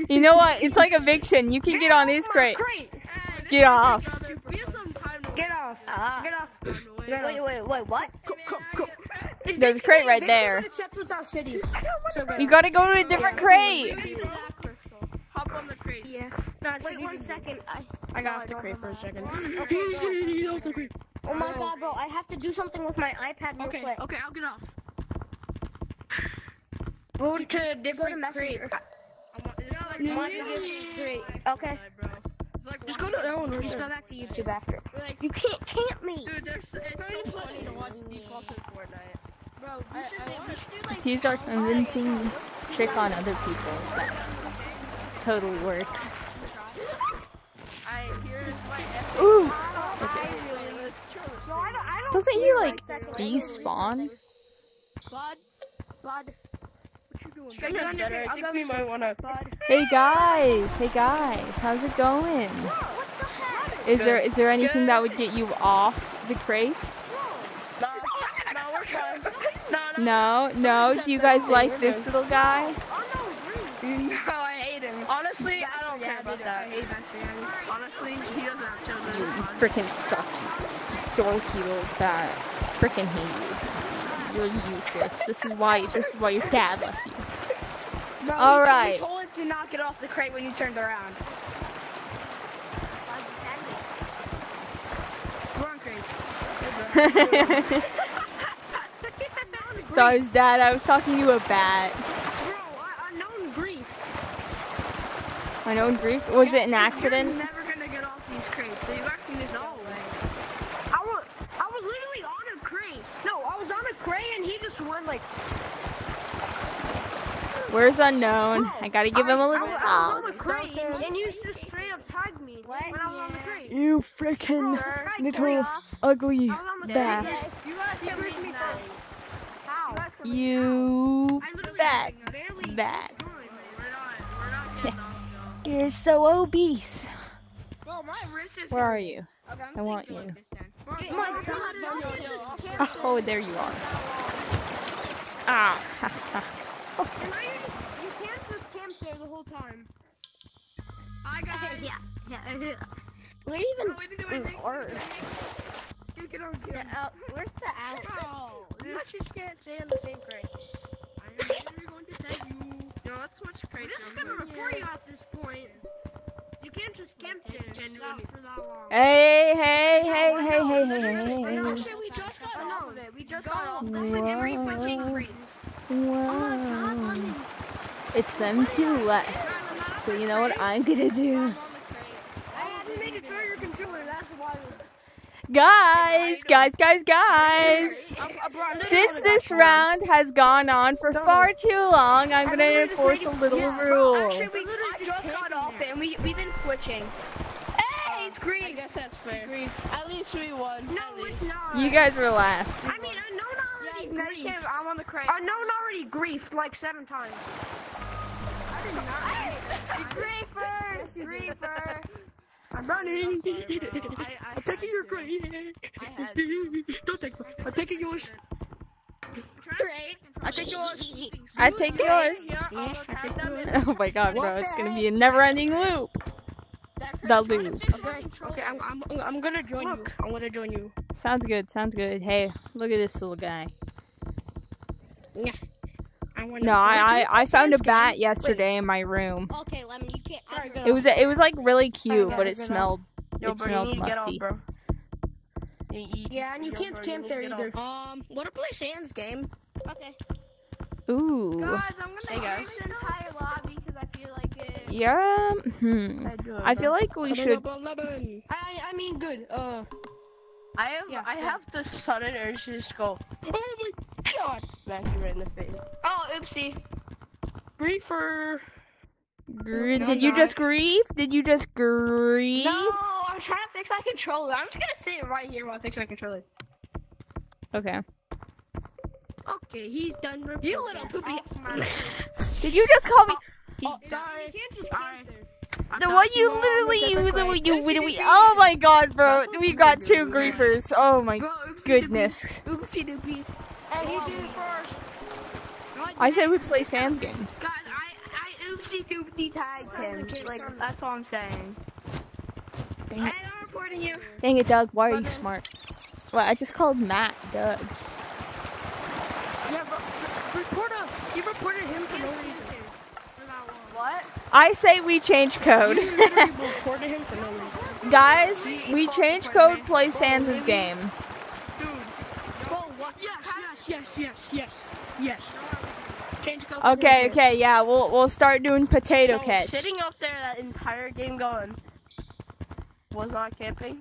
You know what? It's like eviction. You can get on his crate. Crate. Get off. Get off. Ah. Get off. wait. Get Wait, off. wait, wait, what? It's There's a crate basically right eviction, there. but Except without city. So good. You gotta go to a different crate. Hop on the crate. Yeah. Wait one second. I, I got off the crate for a second. He's gonna need off the. Oh my god, bro! I have to do something with my iPad real Okay, quick. okay, I'll get off. Go to a Go to different crate. Messenger. Want to this crate. Okay. Just go to that one. Just go back to YouTube after. You can't camp me. Dude, there's, it's so funny to watch defaults in Fortnite. Bro, I, I wanna, To use our convincing trick on other people. That totally works. I here's my Ooh. No, I don't, I don't Doesn't he like despawn? Bud, bud. Think it's better. I think we might wanna. Hey guys, hey guys, how's it going? Is there is there anything that would get you off the crates? No, no. No, No, no. no. Do you guys like this little guy? No, I hate him. Honestly, I don't care about that. Honestly, he doesn't have children. You, it's you fine. freaking suck, you dorky little fat. Freaking hate you. You're useless. This is why this is why your dad left you. No, All we, right. We told it to knock it off the crate when you turned around. so I was dad. I was talking to a bat. Bro, I, unknown griefed. Unknown? Was it an accident? You're never gonna get off these crates, so you he just went like. Where's unknown? I gotta give him a I, little was, I was on a crate and, and you just straight up tagged me What? when I was on the crate. You freaking Bro, little ugly I was on the bat. You guys can reach me first. How? You guys can reach me You I literally fat barely bat. destroyed me. We're not, we're not getting off, though. You're so obese. Bro, my wrist is Where are you? Okay, I'm I want taking you. This Oh my my God, God, no, no, no, no, just no. can't Oh, there you are. Ah. And now you just, you can't just camp there the whole time. Hi guys. yeah, yeah. Where even? Oh, we didn't do anything. Or You get on the camera. out? Where's the out? Oh, you just can't stay on the same crate. I am literally going to tell you. No, let's switch crates. We're just gonna report you at this point. You can't just camp there genuinely for that long. Hey, hey, hey, hey, no, hey, hey, hey, Oh, hey. no, shit, we just got off of it. We just got off of it. We're switching crates. Wow. It's them two left. So you know what I'm gonna do? I had to make it through controller. That's why. Guys, guys, guys, guys. Since this round has gone on for far too long, I'm gonna enforce a little rule. Actually, we I just got off it, and we we've been switching. Hey, uh, it's I guess that's fair. At least we won. No, it's not. You guys were last. I mean, unknown already Yeah, griefed. I'm on the crate. Unknown already griefed like seven times. I did not. griefer! Griefer! I'm running. I'm I I'm taking your crate. I had Don't take mine. I'm taking yours. Great. I think yours. I take yours. Yeah, I'll go them. Oh my god, bro, it's gonna be a never-ending loop. The loop. Okay, okay, I'm, I'm, I'm gonna join you. I'm gonna join you. Sounds good, sounds good. Hey, look at this little guy. I wanna No, I, I, I found a bat yesterday in my room. Okay, Lemon, you can't ever It was it was like really cute, Okay, but it smelled Yo, it bro, you smelled need get musty. off, bro. Yeah, and you can't camp there either. Um, wanna play Sans game? Okay. Ooh. Guys, I'm gonna Hey, guys. entire lobby because I feel like it. Yeah. Hmm. I feel like we should. I, I mean, good. Uh, I have Yeah, I yeah. have the sudden urge to just go. Oh my god! Back you right in the face. oh, oopsie. Griefer. Gr- No, Did you no, just grieve? Did you just grieve? No, I'm trying to fix my controller. I'm just gonna sit right here while I fix my controller. Okay. Okay, he's done. You little poopy. Did you just call me? Oh, sorry. You can't just camp. The one you literally you the what you literally Oh my god, bro. We've got two griefers. Oh my goodness. Oopsie doopies. Hey, you do it first. I said we play Sans game. Guys, I, I oopsie doopsie tagged him. Like, that's all I'm saying. Dang it. I'm reporting you. Dang it, Doug. Why are you smart? What? I just called Matt Doug. Yeah, but report a, you reported him for no reason. What? I say we change code. You literally reported him for no. Guys, we change code play Sans' game. Bro, what? Yes, yes, yes, yes, yes, yes. Change code. Okay, okay, yeah, we'll we'll start doing potato so catch. sitting up there that entire game going was not camping.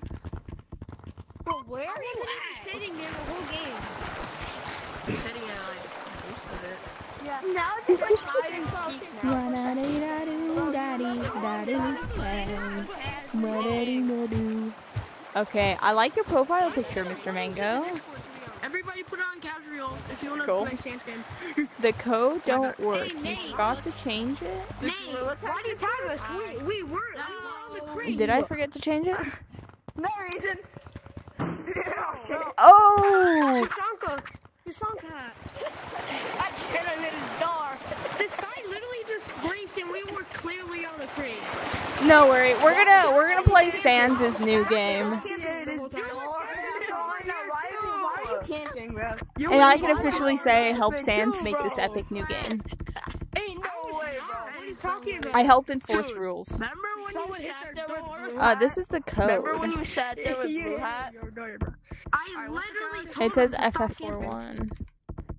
But where are you sitting there the whole game? You're sitting at like most of it. Yeah. Now it's like hide and seek now. Okay, I like your profile picture, Mr. Mango. Everybody put on casual if you want Skull. to play Sans game. The code don't work. You Nate, forgot to change it. Nate, why do you tag us? We, we were, we were on the. Did I forget to change it? No reason. oh, shit. Oh! Yushanka. Yushanka. I should have hit his door. This guy literally just griefed and we were clearly on the crate. No worry, we're gonna we're gonna play Sans' new game, Why are you camping, bro? and I can officially say I helped Sans make this epic new game. Ain't no way, bro. What are you talking about? I helped enforce rules. Remember when Someone you sat there with blue Uh, this is the Remember when code. you sat there with blue hat? I Alright, what's the literally told It says him to stop camping. FF41.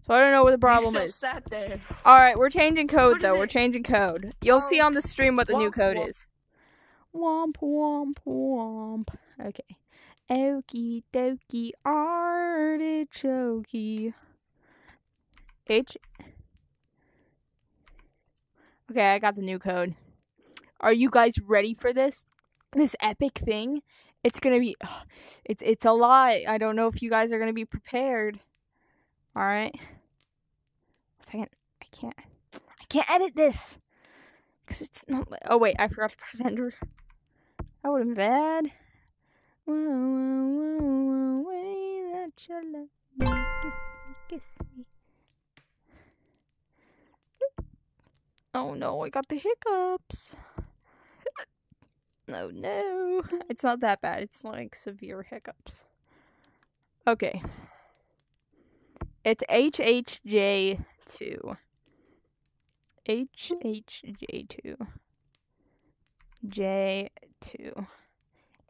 So I don't know what the problem is. sat there. All right, we're changing code What is though. We're changing code. You'll see on the stream what the new code womp. is. Womp womp womp. Okay. Okie dokie artichoke. H. Okay, I got the new code. Are you guys ready for this? This epic thing? It's gonna be. It's it's a lot. I don't know if you guys are gonna be prepared. All right. Second. I can't. I can't edit this. Because it's not. Oh, wait. I forgot to press enter. That would have been bad. Whoa, whoa, whoa, way that you love me. Kiss me, kiss me. Oh no, I got the hiccups. Oh, no, no. It's not that bad. It's like severe hiccups. Okay. It's HHJ2. HHJ2. J2.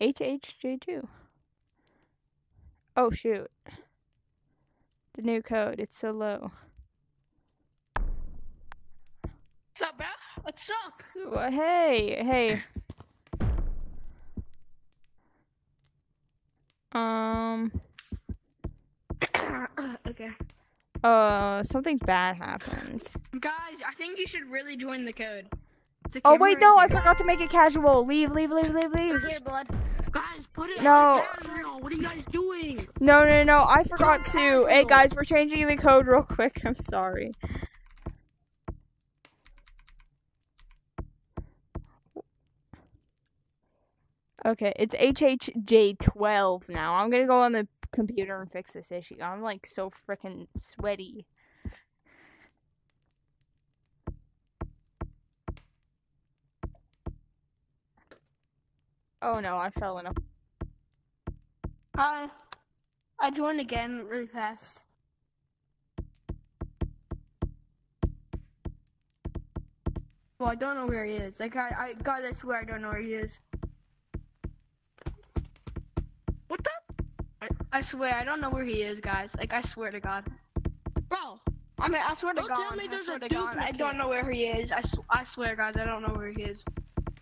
HHJ2. Oh, shoot. The new code. It's so low. What's up, bro? What's up? So, hey, hey. Um. okay. Uh, something bad happened. Guys, I think you should really join the code. The Oh wait, no, I forgot to make it casual. Leave, leave, leave, leave, leave. Here, blood. Guys, put it No. casual. What are you guys doing? No, no, no, I forgot to. Hey guys, we're changing the code real quick. I'm sorry. Okay, it's HHJ12 now. I'm gonna go on the computer and fix this issue. I'm like so freaking sweaty. Oh no, I fell in a. Hi. I joined again really fast. Well, I don't know where he is. Like, I, I, God, I swear I don't know where he is. What the? I, I swear I don't know where he is, guys. Like, I swear to God. Bro, I mean, I swear to Don't God. tell me I there's swear a to God, I don't know where he is. I, sw- I swear, guys, I don't know where he is.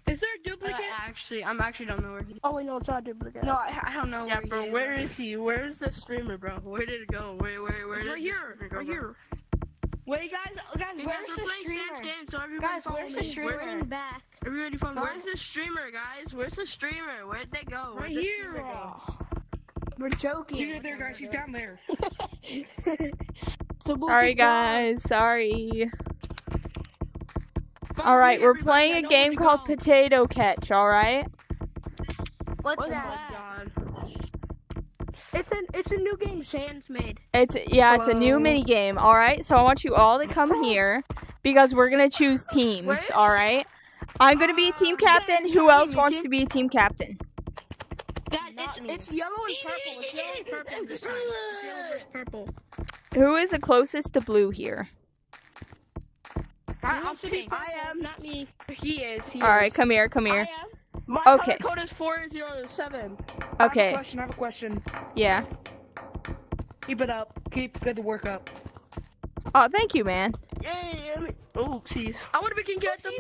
is there a Uh, duplicate? actually, I'm actually don't know where he is. Oh wait, no, it's not a duplicate. No, I, I don't know Yeah, where bro, he is. where is he? Where's the streamer, bro? Where did it go? Where, where, where It's did right here, go, right bro? here. Wait, guys, guys, You guys where's are the streamer? Game, so everybody Guys, follow where's the streamer? Bring back. Everybody follow me. Where's the streamer, guys? Where's the streamer? Where'd they go? Right Where'd the here. streamer go? We're joking. Leave it there, guys. He's down there. Sorry, guys. Sorry. Follow All right, we're playing a game called go. Potato Catch. All right. What's oh What's that? that? It's a it's a new game Sans made. It's yeah, it's a new mini game. All right. So I want you all to come here because we're gonna choose teams. Where's- All right. I'm gonna be team ah, captain. Who else wants to be a team captain? Guys, it's me. it's yellow and purple. It's yellow and purple this time. It's yellow versus purple. Who is the closest to blue here? I, I'm kidding. I am not me. He is. He All right, is. come here, come here. I am. My Okay. color code is four zero seven. I have a Okay. question. I have a question. Yeah. Keep it up. Keep good the work up. Oh, thank you, man. Yay! Oh, jeez. I wonder want to be king captain.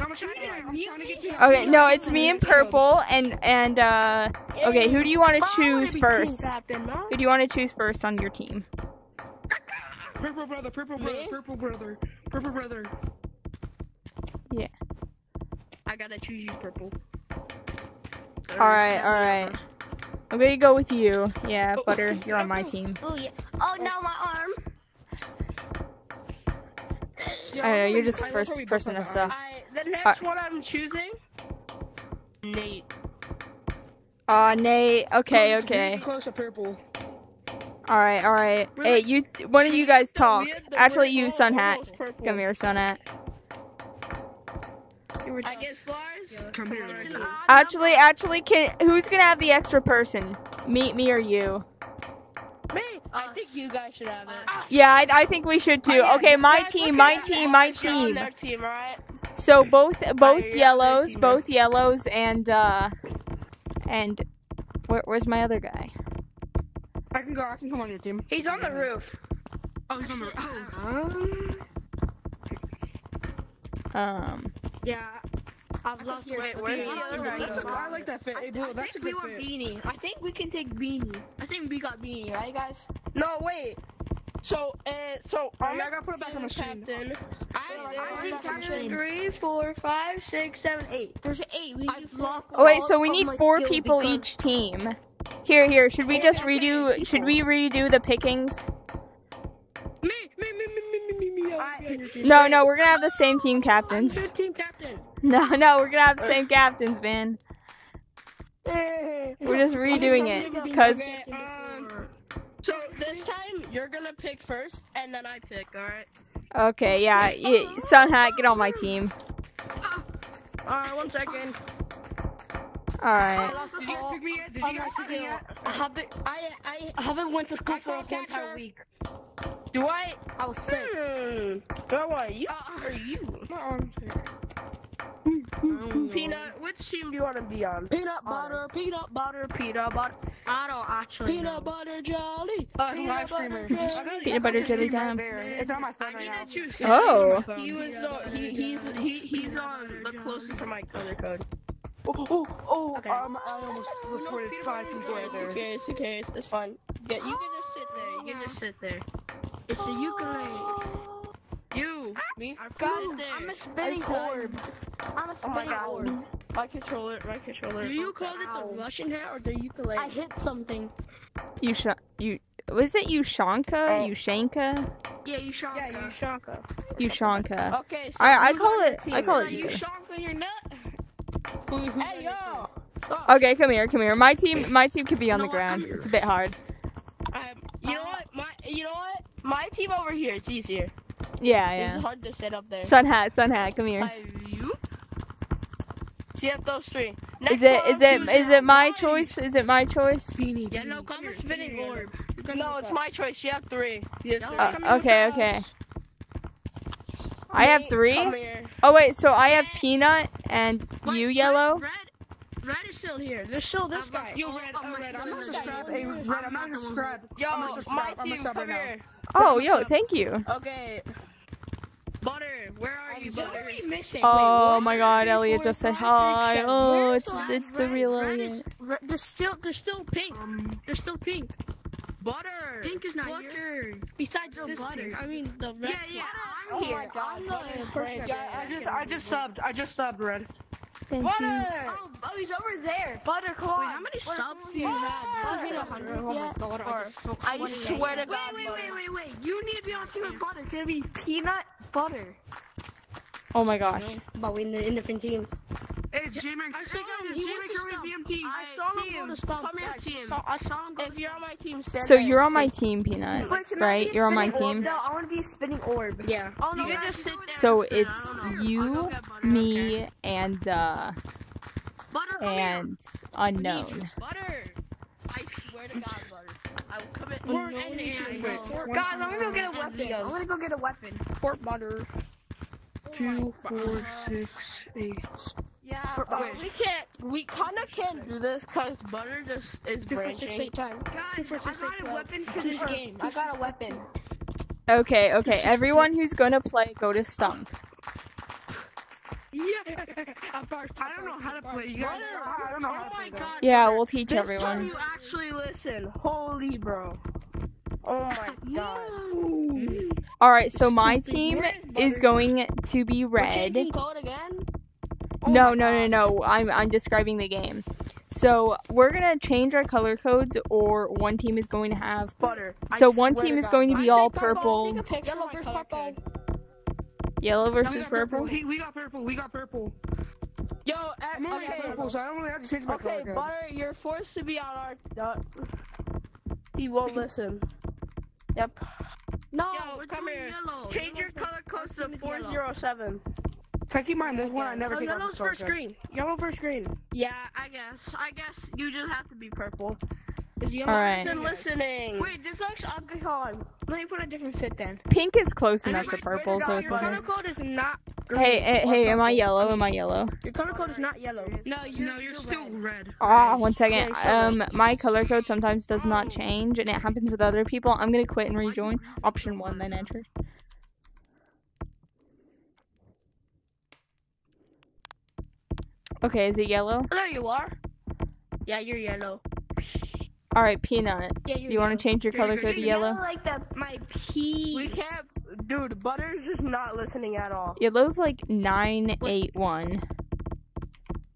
I'm trying. I'm trying to get you. Okay, no, it's me in purple, and and uh. Okay, who do you want to choose first? Captain. Who do you want to choose first on your team? Purple brother. Purple brother. Purple brother. Purple brother. Yeah. I gotta choose you, purple. All right, all right. I'm gonna go with you. Yeah, Butter, you're on my team. Oh yeah. Oh no, my arm. Yo, I know, you're just the first how we both person have and stuff. eyes. I, the next Alright. one I'm choosing, Nate. Aw, Nate. Okay, Close- okay. Close to purple. All right, all right. We're Hey, like- you. One of you guys talk. we had the- Actually, you, all Sun Hat. Come here, Sun Hat. I guess Lars. Come here, It's Lars. an odd Actually, actually, can who's gonna have the extra person? Me, me, or you? Number. Me. I think you guys should have it. Yeah, I, I think we should too. Oh, yeah, Okay, my guys, team, my team, my team. Their team, alright? So both both you're yellows, 13, both yellows, and uh, and where, where's my other guy? I can go. I can come on your team. He's on the roof. Oh, he's on the. roof. Oh. Um, Um, Yeah. I've lost Wait, my where the other yeah, That's go? a, I like that fit. Hey, Blue, that's a think we good want fit. beanie. I think we can take beanie. I think we got beanie, right, guys? no, wait. So, uh, so I'm yeah, I gotta put it back on the screen. captain. I, I I think think that's captain three, four, five, six, seven, eight. There's eight. We I've lost. oh wait, so we need four people because- each team. Here, here. Should we just redo? Should we redo the pickings? Me, me, me, me, me, me, me, me. I- No, no, we're gonna have the same team I'm captains. good team captain. No, no, we're gonna have the same captains, man. We're just redoing it because Okay, um, so this time you're gonna pick first, and then I pick. All right. okay, yeah, y Sun Hat, get on my team. All right. One second. All right. Did you guys pick me yet? Did you guys pick me yet? I haven't. I I I haven't went to school I for a whole entire week. do. I. I was sick. Hmm. How are you? are you? My arms hurt. Peanut. Which team do you want to be on? Peanut butter, peanut butter, peanut butter. I don't actually Peanut know. butter jelly. Uh, it's a live streamer. I got it. Peanut butter jelly your stream right time. It's on my phone I right now. choose. Oh. He was the he, he's he, he's on the closest to my color code. Oh, oh, oh, Okay. um, I almost recorded five people right Who there. cares? Who cares? It's fine. Yeah, you can just sit there. You can just sit there. It's a ukulele. You. Me? Guys, there. I'm a spinning I'm orb. I'm a Oh my spinning god. orb. My controller. My controller. Do you call it the Russian hat or the ukulele? I hit something. You sh- you was it Yushanka? Oh. Yushanka? Yeah, you shot. Yeah, you shaka. Yushanka. Okay, so I I call it? I call it that you either. shaka your nut? Who, who Hey yo. Okay, come here, come here. My team my team could be on the No, come ground. It's a bit hard. Um, you know what? My you know what? My team over here. It's easier. Yeah, It's yeah. hard to sit up there. Sun Hat, Sun Hat, come here. Five, you. So you have those three. Is Next it is it choose is your it my line. choice? Is it my choice? Beanie. Yeah, no, come I'm here. spinning here. orb. No, it's that. my choice. You have three. You have No, three. Uh, okay, okay. I have Nate, three. Come here. Oh wait, so I have Peanut and Wait, you yellow. Red, red is still here. There's still this I've guy. Yo, Oh, Red, oh, Red, I'm gonna subscribe. Hey, Red, I'm gonna subscribe. Yo, I'm gonna subscribe. my I'm team, a sub come right now. here. Oh, yo, thank you. Okay. Butter, where are you, Butter? Somebody missing. Oh Wait, my God, Elliot four, just said hi. seven. Oh, Where's it's the it's the real Red Elliot. is- red- There's still there's still pink. Um, There's still pink. Butter. Pink is not here. Butter. Besides the this butter. pink. I mean the red. Yeah, yeah, one. I'm Oh here. my God, I'm Butter the is person. perfect. yeah, I just, I just subbed. I just subbed, Red. Thank you. Butter. Oh, oh, he's over there. Butter, come on. Wait, how many subs do you have? Butter. Don't hit a hundred. Oh my God, I just took I swear to God, wait, Butter. wait, wait, wait. You need to be on team with butter. It's gonna be peanut butter. Oh my gosh. But we in, in different teams. Hey, J-Man, I saw him. hey, He J-Man went to BMT. I saw him go to stump. Come here, guys. team. I saw him go If to you're on my team, stand So you're on my team, Peanut, right? You're on my team. No, I want to be a spinning orb. Yeah. Oh no, you we can have just sit there. So it's I don't know. you, I'll go get butter, okay? me, and uh Butter, and unknown. Butter. I swear to God, Butter. I will come in. We're no in need the to We're- Guys, I'm gonna go get a weapon. I'm gonna go get a weapon. Port butter. Two, four, six, eight. Yeah, For- but wait. we can't. We kind of can't do this because Butter just is Two, four, six, branching. eight, ten. Two, Guys, four, I six, eight, got a weapon for this game. I got a weapon. Okay, okay. Everyone who's gonna play, go to stump. Yeah. I don't know how to play. You guys, I don't know how to my play. that. God. Yeah, we'll teach This time everyone. you actually listen. Holy bro. Oh my God. All right, so my team is going to be We're red. changing code again? Oh No, no, no, no. I'm I'm describing the game. So we're gonna change our color codes, or one team is going to have. Butter. I So one team is God. going to be say all purple. purple, Take a picture Yellow versus color purple. code. yellow No, we versus got purple. He, we got purple. We got purple. Yo, I'm eh, only okay. purple, so I don't really have to change my Okay, color code. Butter, you're forced to be on our. Uh, he won't listen. Yep. No, Yo, we're come here. yellow. Change your color first- code to team is yellow. 407. Can I keep mine? This one I never Oh, take off yellow's the first green. Yellow first green. Yeah, I guess. I guess you just have to be purple. Is yellow? All right. Listen, listening. Wait, this looks ugly. Hold on. Let me put a different fit then. Pink is close enough to purple, so it's your color code is not Hey, hey, hey, am I yellow? Am I yellow? Your color code is not yellow. No, you're, No, you're still red. Ah, one second. Um, my color code sometimes does not change, and it happens with other people. I'm gonna quit and rejoin. Option one, then enter. Okay, is it yellow? Oh, there you are. Yeah, you're yellow. All right, peanut. Yeah, you're You want to change your color to good. yellow? like that, my pee. We can't, dude. Butter's just not listening at all. Yellow's like nine eight one.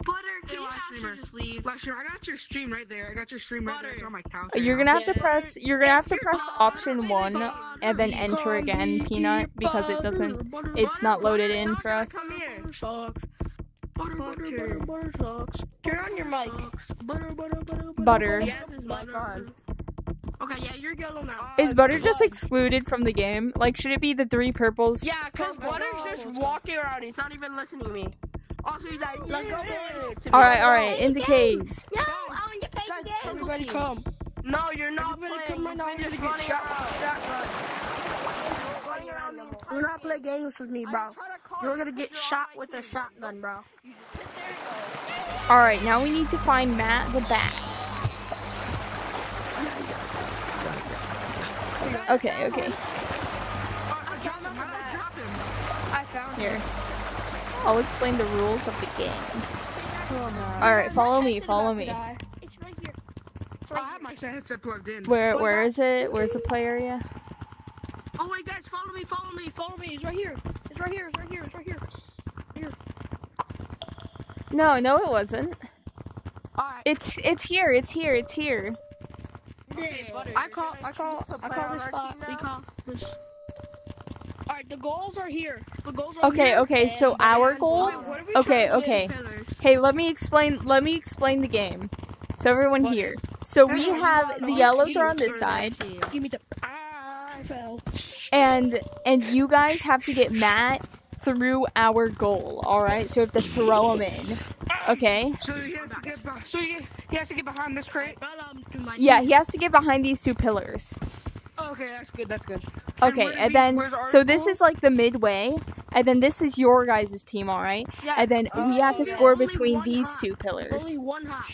Butter, Hey, can you live actually streamer. just leave? Last year, I got your stream right there. I got your stream right there. It's on my couch. right You're gonna have to press. You're gonna have to press option one and then enter again, peanut, because it doesn't. It's not loaded in for us. Come here. Sucks. Butter, butter, butter socks. Turn on your mic. Butter, butter, butter, Butter. Oh, yes, his mic on. Okay, yeah, you're yellow now. Oh, is butter just excluded from the game? Like, should it be the three purples? Yeah, cause oh Butter's just walking around. He's not even listening to me. Also, he's like, let's go, boys. All right, all right. In the caves. No, I want to play the game. Everybody come. No, you're not Everybody playing. come right now. You're You're just gonna running get shot Do not play games with me, bro. trying to call You're gonna get you're shot my with a shotgun, bro. All right, now we need to find Matt the bat. Okay, okay. I dropped him. How did I drop him? I found Here. I'll explain the rules of the game. All right, follow me. Follow me. It's right here. Oh, I have my plugged in. Where where is it? Where's the play area? Oh wait, guys, follow me, follow me, follow me. It's right here. It's right here. It's right here. It's right here. Here. No, no, it wasn't. All right. It's it's here. It's here. It's here. I call. I call. I call this spot. We call this. All right, the goals are here. The goals are Okay, here. okay. okay. So and- our and- goal. Wait, what are we Okay, to okay. Hey, let me explain. Let me explain the game. So everyone here. So we have the yellows are on this side, Give me the. Ah, I fell. and and you guys have to get Matt through our goal. All right. So we have to throw him in. Okay. So he has to get. Be- so he, he has to get behind this crate. Um, to my Yeah, he has to get behind these two pillars. Okay, that's good. That's good. Okay, where and then where's our so this is like the midway, and then this is your guys' team, all right? Yeah. And then we have to yeah. score between these hop. two pillars. Only one hop.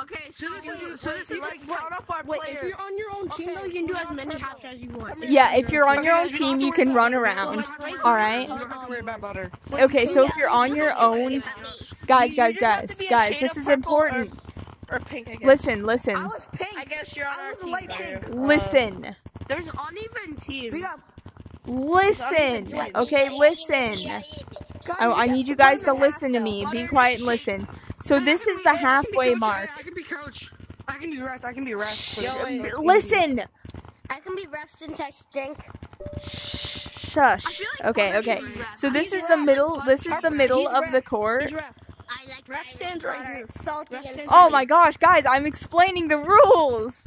Okay, so this is so this is like count up our wait. If you're on your own team, though, you can do as many hops as you want. Yeah, if you're on your own team, you can run around. All right. don't have to worry about butter. Okay, so if you're on your own, guys, guys, You just have guys, to be a guys, this is important. Or pink, I guess. Listen, I listen, was pink. I guess you're on I our was team. light Butter. pink. Uh, listen, There's uneven teams. We got. Listen. Okay, listen. I, I need you guys to listen to me. Be quiet and listen. So this is the halfway mark. I can be coach. I can be ref. I can be ref. Yo, wait. B- Listen. I can be ref since I stink. Shush. I Okay, okay. should be ref. So this is the middle. This is the middle of the ref. court. I like Ref stands right here. salty Ref stands Oh my gosh, guys, I'm explaining the rules.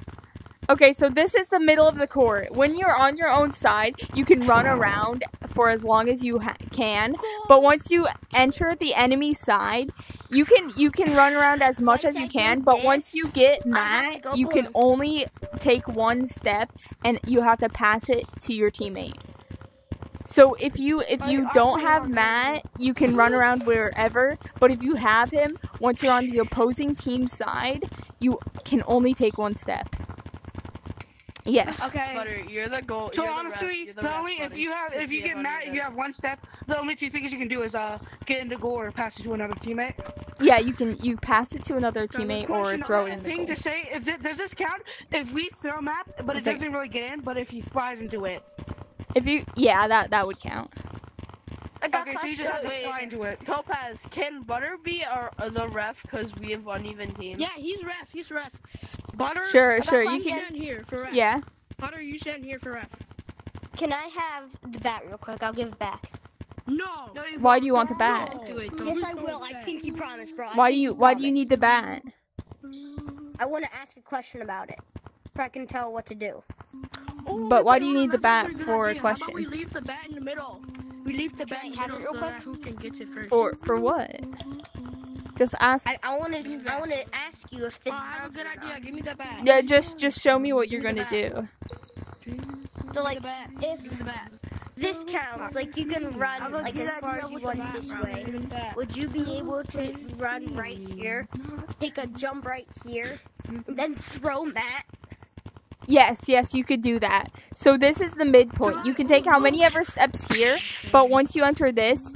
Okay, so this is the middle of the court. When you're on your own side, you can run around for as long as you ha- can. But once you enter the enemy side, you can you can run around as much as you can. But once you get Matt, you can only take one step, and you have to pass it to your teammate. So if you if you don't have Matt, you can run around wherever. But if you have him, once you're on the opposing team side, you can only take one step. Yes. Okay. Butter, you're the goal. So you're honestly, the, ref, you're the, the ref, only if you have if you Be get Matt, hundred if you have one step. The only two things you can do is uh get into goal or pass it to another teammate. Yeah, you can you pass it to another teammate or throw it in that the thing goal. to say if thi- does this count if we throw map but it It's like- doesn't really get in but if he flies into it. If you yeah, that that would count. I got Okay, so you just have to Wait, fly into it. Topaz, can Butter be our uh, the ref because we have uneven teams? Yeah, he's ref. He's ref. Butter. Sure, sure, you can- stand here for ref. Yeah. Butter, you stand here for ref. Can I have the bat real quick? I'll give it back. No. No, Why do you want the bat? Don't do it. Don't Yes, I it. will. I pinky promise, bro. I Why do you why do you need the bat? I want to ask a question about it, so I can tell what to do. Ooh, But why do you need the bat actually good for a idea. How about question? we leave the bat in the middle? We leave the bat in the have middle it real so quick? who can get it first. For for what? Just ask. I, I want to I want to ask you if this. Oh, I have a good idea. Give me the bat. Yeah, just just show me what you're gonna do. So like, if Give me the bat. this counts. Like you can run like as far as you want this way. Would you be able to run right here, take a jump right here, and then throw Matt? Yes, yes, you could do that. So this is the midpoint. You can take how many ever steps here, but once you enter this,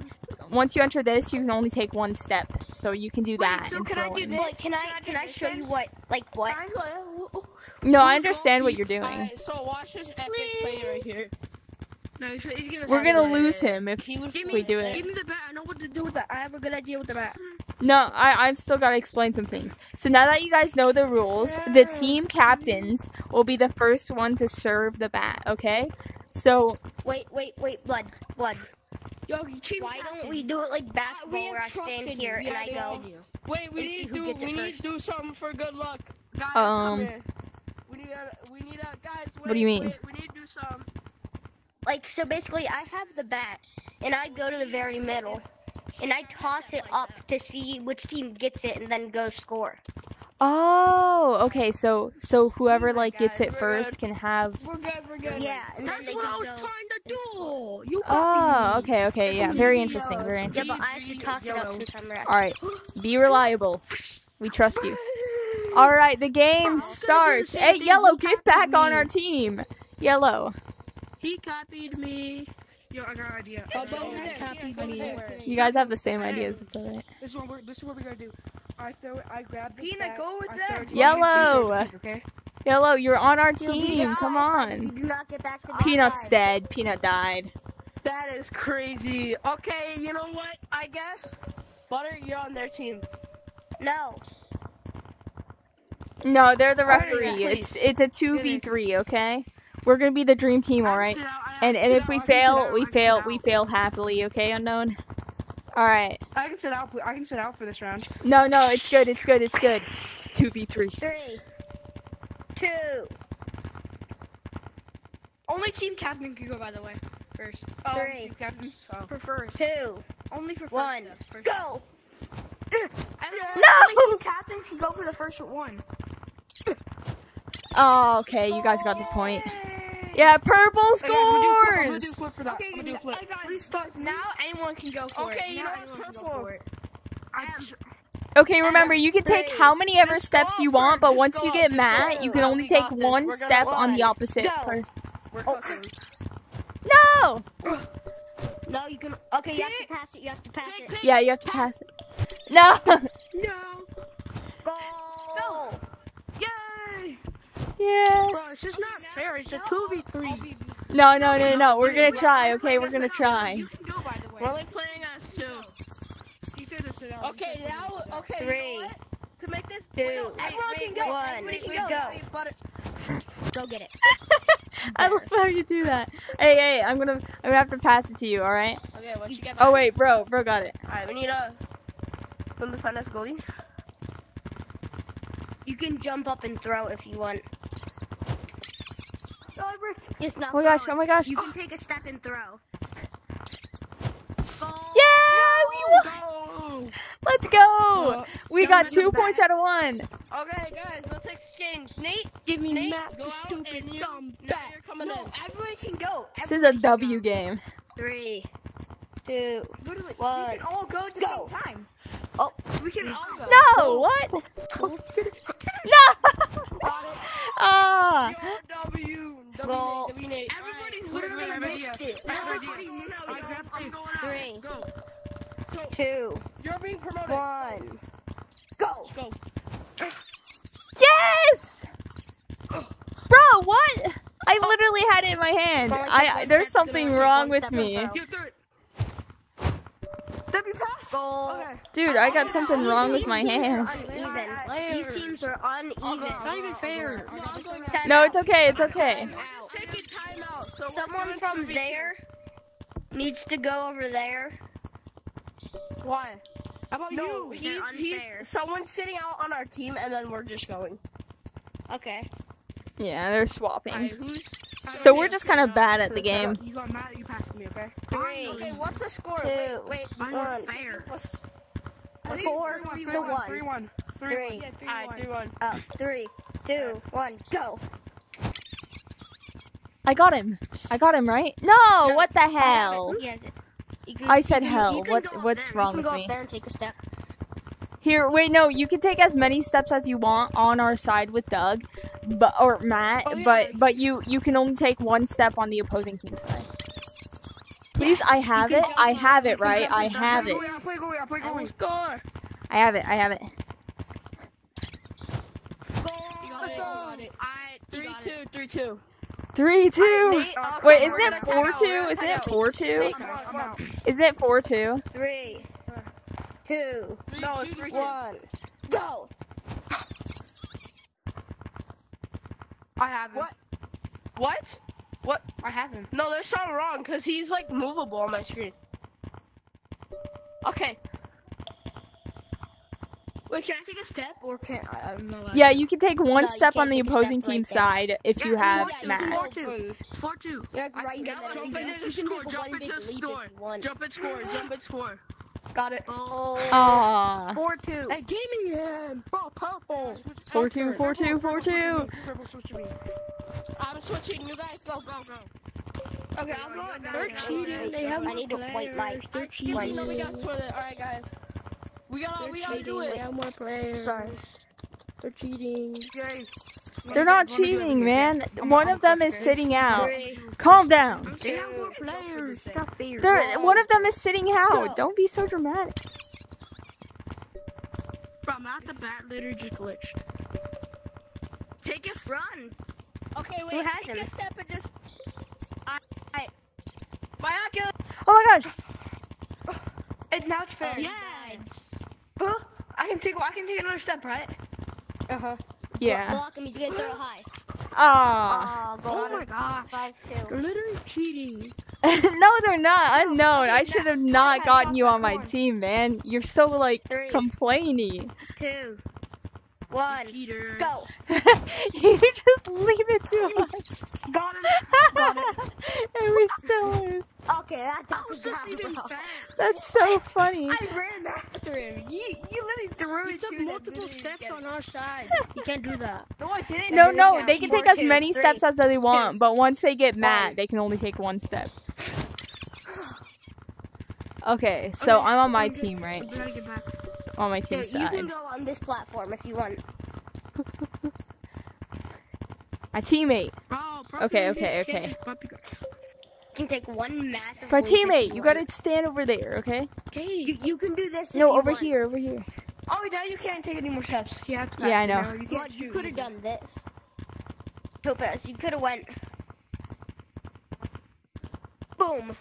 once you enter this, you can only take one step. So you can do that. So can I do this? Like, can I can I show you what like what? No, I understand what you're doing. Alright, so watch this epic play right here. No, he's, he's gonna We're gonna that. lose him if Give we do it. Give me the bat. I know what to do with that. I have a good idea with the bat. No, I, I've still got to explain some things. So now that you guys know the rules, the team captains will be the first one to serve the bat, okay? So, Wait wait wait blood blood. Yo, you Why captain. don't we do it like basketball have where I trust stand in here you. and I go? Wait, we need to do we need to do something for good luck. Guys, Um, come here. We need a we need a guys. Wait, What do you mean? Wait, we need to do some. Like so basically I have the bat and I go to the very middle and I toss it up to see which team gets it and then go score. oh, okay. So, so whoever like gets guys, it we're first good. can have. We're good. We're good. Yeah, and That's what I was go. trying to do. You Oh, me. okay, okay, yeah. Very interesting. Very interesting. Yeah, interesting. but I have to toss it up since I'm red. All right, be reliable. We trust you. All right, the game starts. same Hey, yellow, He get back on our team. Yellow. He copied me. Yo, I got an idea. Go This is over what there. we- Cappy, go there. You guys have the same ideas. It's alright. This is what we're. This is what we gotta do. I throw it. I grab the Peanut, go with them. throw it to Yellow. you, Okay. Yellow, you're on our team. just Come fine if You on. not get back to Peanut's side. dead. Peanut died. That is crazy. Okay, you know what? I guess Butter, you're on their team. No. No, they're the Alright, referee. yeah, It's it's a two v three. Okay, we're gonna be the dream team. All right. And and if we fail, we fail. We fail happily. Okay, unknown. All right. I can sit out. I can sit out for this round. No, no, it's good. It's good. It's good. It's two v three. Three. Two. Only team captain can go, by the way. First. Oh, Three. Team captain. So. For first. Two. Only for first. One. steps, first Go. No. captain can go for the first one. Oh, okay. You guys got the point. Yeah, purple Okay, I'm gonna do a flip- I'm gonna do a scores. for that. Okay, I'm gonna do a flip. Please start. Now anyone can go for it. Okay, you purple? Okay, remember you can take how many ever Just steps you want, but once you get Matt, go. you can Now only take one step on the opposite person. Oh. No. No, you can. Okay, you have to pass it. You have to pass it. Yeah, you have to pass it. No. No. Go. Yay. Yeah. Bro, it's just not fair. It's a two v three. No, no, no, no. We're gonna try. Okay, we're gonna try. You can go by the way. We're only playing as two. You said to sit. Okay, now, okay. Three. You know what? To make this. Two. Wait, Everyone can go. wait, Everybody can go. Go get it. I love how you do that. Hey, hey, I'm gonna, I'm gonna have to pass it to you. All right. Okay, once you get back. Oh wait, bro, bro got it. Alright, we need a. From the finesse goalie. You can jump up and throw if you want. It's not. Oh my gosh, oh my gosh. You can take a step and throw. Go. Yeah, we won. Go. Let's go. We Don't got two that. points out of one. Okay, guys, let's exchange. Nate, Give me Nate, Matt, go the out stupid and you. dumb Now bat. you're coming No, in. Everyone can go. This is a W game. Three. Two. Literally, One. we can all go at the Go. same time. Oh. We can all go. No, what? No. Ah. W. Go. W. Nate. Everybody's literally missed it. Everybody missed it. I grabbed it. Three. Go. So Two. you're being promoted. One. Go. Go. Yes. Bro, what? I literally had it in my hand. I, I there's step, you can something wrong with me. throw. You throw it. W pass. Go. Okay. Dude, I got something wrong with my These teams are hands. Uneven. These teams are uneven. Not even fair. Time No, it's okay, it's okay. Time out. Taking time out. So Someone from to there needs to go over there. Why? How about No, you? he's, he's someone's sitting out on our team, and then we're just going. Okay. Yeah, they're swapping. Alright. So we're just kind of bad at the game. You got Matt. You passed me. Okay. Three. Okay, what's the score? Two. Wait, wait. Mine One. was fair. What's, I think Four three, to one, one. Three one. Three Three. one. yeah, three, Alright, one. Oh, uh, three. Two. One. Go. I got him. I got him right. No, what the I have it. hell? He has it. You can- I you said can- hell. you What go what's there. wrong you with go me? Here, wait, no, you can take as many steps as you want on our side with Doug, but or Matt, Oh, yeah. but but you you can only take one step on the opposing team side. Please, I have it. I have it right. I have it. I'll play I'll play I will goalie. score. I have it. I have it. Let's go. I three two three two. Three, two. Wait, isn't it four two? Isn't it four two? Nate, I'm out, I'm out. Isn't it four two? Three, two, No, it's three two. one, go. I have him. What? What? What? I have him. No, there's something wrong because he's like movable on my screen. Okay. Wait, can I take a step or can't I? I'm not allowed. Yeah, you can take one No, step on the take a opposing right team's there. side if you Yeah, have yeah, you Matt. can four two. It's four two. You're like I right can in go, the jump middle. and score, jump one into big the leap score. if you. Jump and score. Jump and score. Got it. Oh. Aw. Four two. Hey, give me him. Bro, purple. Four two, four two, four two. Purple switch to me. I'm switching. You guys go, go, go. Okay, I'll go. They're cheating. They have I need to wipe my. They're Give me, no, we got to it. All right, guys. We gotta, we gotta do They it. have more players. Sorry. They're cheating. They're not cheating, man. One of them is sitting out. Calm down. They have more players. Stop fair. They're, one of them is sitting out. Don't be so dramatic. Bro, not the bat literally just glitched. Take a s- run. Okay, wait. Who has take him? a step and just. I, I. Mayaka. Oh my gosh. And now it's fair. Oh, yeah. died. Huh? I can take. I can take another step, right? Uh huh. Yeah. Block him. He's gonna throw it high. Ah. Oh, Oh my gosh. Five two. They're literally cheating. no, they're not. Unknown. I should have not gotten you on my team, man. You're so like Three. complaining. Two. One. Cheater. Go. you just leave it to us. Got him. Got it. and we still lose. Okay, that was doesn't just even count. fast. That's so funny. I ran after him. You, you literally threw You it took to him. multiple steps on our side. You can't do that. No, I didn't. No, then no, they can four, take as many three, steps as they want, but once they get Matt, they can only take one step. Okay, so I'm on my team, right? We gotta get back. On my So team you can go on this platform if you want. My teammate. Oh, Bro, Okay, okay, okay. just puppy go- You can take one massive. My teammate, you want. gotta stand over there, okay? Okay. You, you can do this. if No, you over want. here, over here. Oh, now you can't take any more steps. You have to. Yeah, I know. No, you You, you could have done this. Topaz, you could have went. Boom.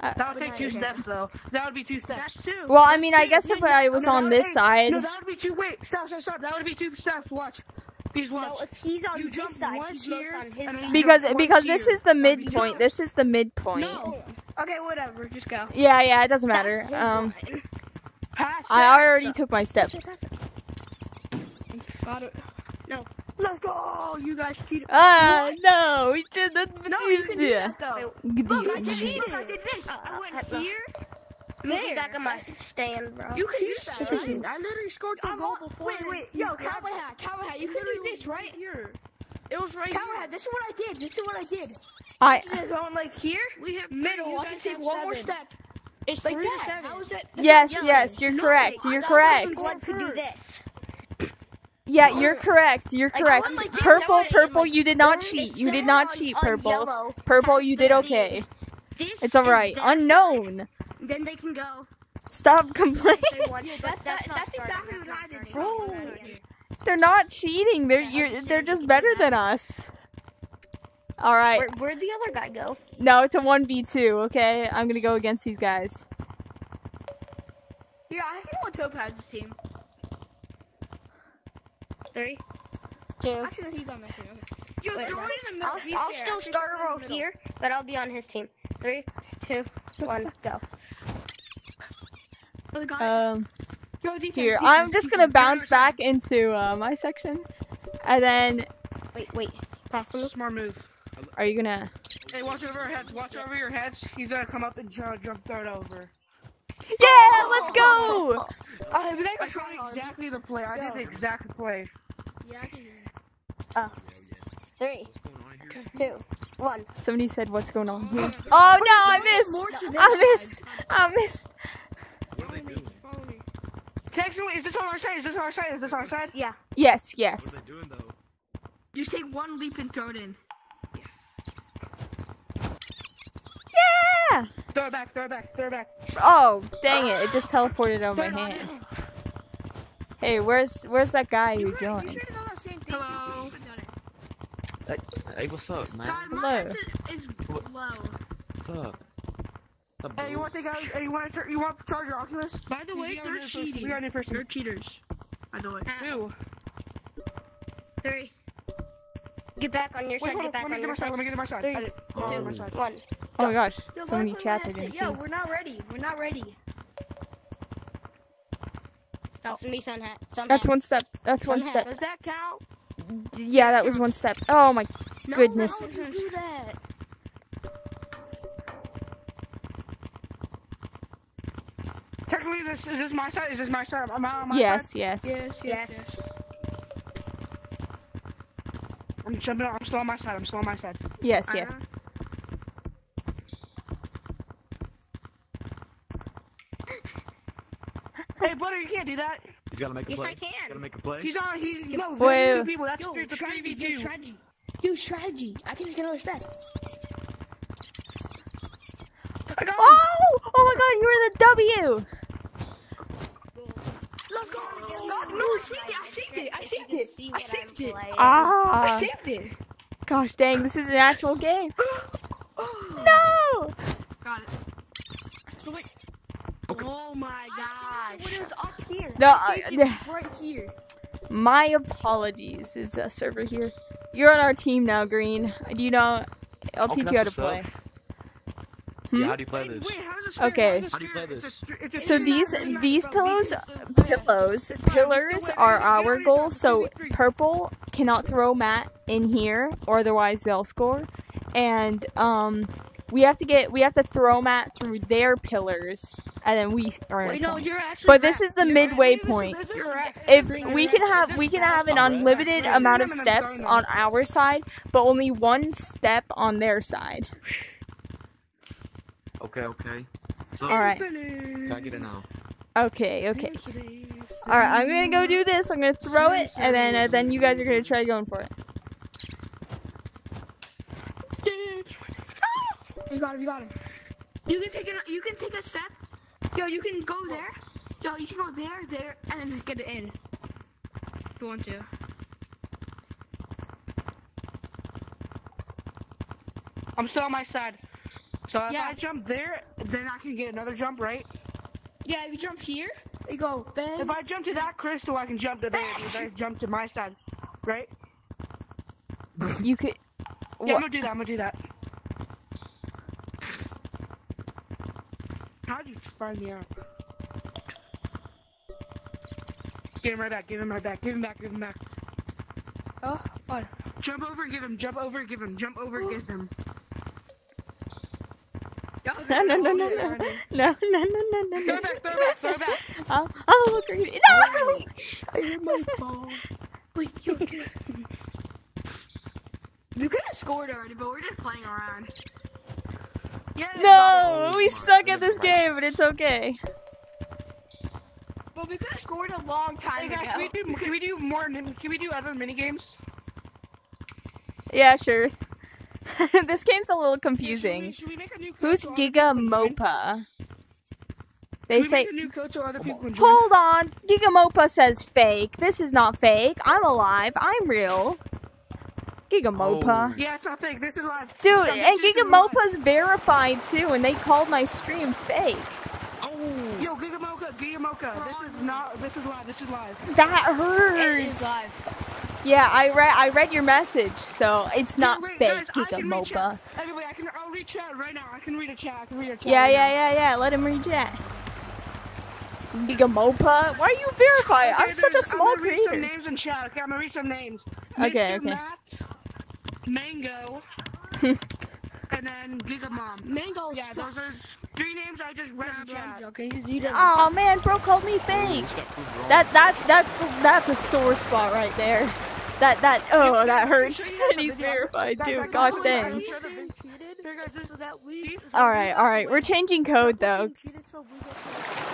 That would take two steps though. That would be two steps. That's two. Well, I mean, I guess if I was No, on this hey, side, No, that would be two. Wait, stop, stop, stop. That would be two steps. Watch. Please watch. No, if he's on You this jump side, once he here, on his side. because because this is the That'd be two midpoint. This is the midpoint. No. Okay, whatever. Just go. Yeah, yeah, it doesn't matter. Um, I it. already took my steps. Got it. Let's go. You guys cheated. Ah, no, we did that. No, you can do that though. Good Look, I deal. did, look, I did this. Uh, I went uh, here. Let me There. get back on my stand, bro. You can use that, I right? I literally scored the I'm goal on- before. Wait, wait, yo, cowboy hat, cowboy hat. You can do this, right? Here. It was right Cowboy here. hat. This is what I did. This is what I did. I This one, like here, We have middle. You I can take have one more step. It's Like three that. seven. How is that? yes, yes, you're No, correct. I You're correct. that One could do this. Yeah, you're correct. You're Like, correct. one like Purple, purple, like, you did not cheat. You did not on- cheat, on purple. yellow. Purple, you did okay. This It's alright. Unknown. Then they can go. Stop complaining. That's, that's exactly what I did. Bro. They're not cheating. They're you're, they're just better than us. All right. Where, where'd the other guy go? No, it's a one v two. Okay, I'm gonna go against these guys. Yeah, I can go on Topaz's team. Three, two. Actually, no, he's on that team. Okay. Yo, Wait, no. in the. I'll, Be I'll fair. still Actually, start throw it in row the middle. here, but I'll be on his team. Three, two, one, go. Oh, got it. Um, Yo, defense, here defense, I'm just gonna defense. bounce back into uh, my section, and then Wait, wait. Pass to me. Smart move. are you gonna? Hey, watch over your heads. Watch over your heads. He's gonna come up and try to jump third over. Yeah, let's go. Uh, we gotta I try tried exactly the play. I did the exact play. Yeah, I can hear you. Oh, three, two, one. Somebody said, "What's going on here?" Oh no, I missed! I missed! I missed! What are they doing? Follow me. Text me. Is this on our side? Is this on our side? Is this on our side? Yeah. Yes, What yes. are they doing though? Just take one leap and throw it in. Yeah! Throw it back. Throw it back. Throw it back. Oh, dang it! It just teleported on my Throw it hand. It. Hey, where's where's that guy You should joined? have done the same thing. Hello. You should've done it. Hey, what's up, man? God, Hello. my headset is What? low. What's up? What's up, Hey, you bro? want to take? Hey, you want to? You want to charge your Oculus? By the way, they're cheating. We got a new person. They're cheaters. By the way. Who? Three. Get back on your Wait, side. hold Get back Let me on get my your side. side. Let me get my side. Three, I did- two, I did my side. one. Oh my gosh, so many chats are we're gonna not- see. Yo, we're not ready. We're not ready. That's me, sun hat. Sun That's hat. one step. That's one Sun step. Does that count? Yeah, that was one step. Oh my goodness. How would you do that? Technically, this is this my side. Is this my side? Am I on my Yes, side? yes. Yes, yes, Yes. yes. I'm jumping. on- I'm still on my side. I'm still on my side. Yes, uh-huh. yes. Hey, brother, you can't do that. You gotta make a Yes, play. I can. You gotta make a play. He's on. He's no. Wait, There's two wait. people. That's Yo, the strategy, three v yo, two. strategy. Yo, strategy. I think we can understand. I got him. Oh! Oh my god, you were the W! Let's go. No, no, I saved it. I saved it. I saved it. I what saved I'm it. playing. I Ah! saved it. Gosh dang, this is an actual game. No! Got it. Oh my gosh. When it was up here. No, I saved uh, right here. My apologies. Is a server here? You're on our team now, Green. Do you know? I'll Okay, teach you how to play. Hmm? Yeah, how do you play this? wait, how's the spirit? Okay. How do you play this? It's a- it's a- So these these pillows pillows pillars are our goal. So purple cannot throw Matt in here, or otherwise they'll score. And um, we have to get we have to throw Matt through their pillars, and then we are. in Wait, no, you're actually. But this is the You're midway right. This is- point. this is- You're. If we you're can have we can have an unlimited Wait, amount of wait, wait, steps on our side, but only one step on their side. Okay, okay. So, All right. can I get it now? Okay, okay. All right, I'm gonna go do this. I'm gonna throw it, and then uh, then you guys are gonna try going for it. You got him. You got him. You can take it. You can take a step. Yo, you can go there. Yo, you can go there, there, and get it in. If you want to. I'm still on my side. So if Yeah. I jump there, then I can get another jump, right? Yeah, if you jump here, You go, bang. If I jump to that crystal, I can jump to there. If I jump to my side, right? You could. Yeah, Wha- I'm gonna do that. I'm gonna do that. How did you find me out? Give him right back. Give him right back. Give him back. Give him back. Oh, what? Jump over. Give him. Jump over. Give him. Jump over. Give him. No, no, no, no, no, no, no, no, no, no, Throw no. it back. Throw it back. Throw it back. Oh, oh, look, Green. No! I hit my phone. Wait, you can. you could have scored already, but we're just playing around. Yeah. No, oh, we suck at this game, but it's okay. Well, we could have scored a long time Hey guys, can we do? Can we do more? Can we do other mini games? Yeah, sure. this game's a little confusing. Should we, should we make a new Who's so Giga people can join? Mopa? They we say. make a new code other people can join. Hold on, Giga Mopa says fake. This is not fake. I'm alive. I'm real. Giga Mopa. Oh. Yeah, it's not fake. This is live. Dude, No, and this is Giga. Mopa's verified too, and they called my stream fake. Oh. Yo, Giga Mocha, Giga Mocha. This is not. This is live. This is live. That hurts. It is live. Yeah, I read I read your message, so it's not wait, fake, guys, I Giga Mopa. chat. I can. I'll read chat right now. I can read a chat. I can read a chat. Yeah, right yeah, now. yeah, yeah. Let him read that. Giga Mopa? Why are you verified? Okay, I'm such a there's- small I'm gonna read some names in chat. Okay, I'm gonna read some names. Okay, Mr. okay. Matt, Mango, and then Gigamom. Mango Yeah, sucks. those are three names I just read in chat. Okay, you, you don't. Oh man, bro called me fake. That that's that's that's a sore spot right there. That that oh that hurts. And he's verified too. Gosh dang. All right, all right. We're changing code though,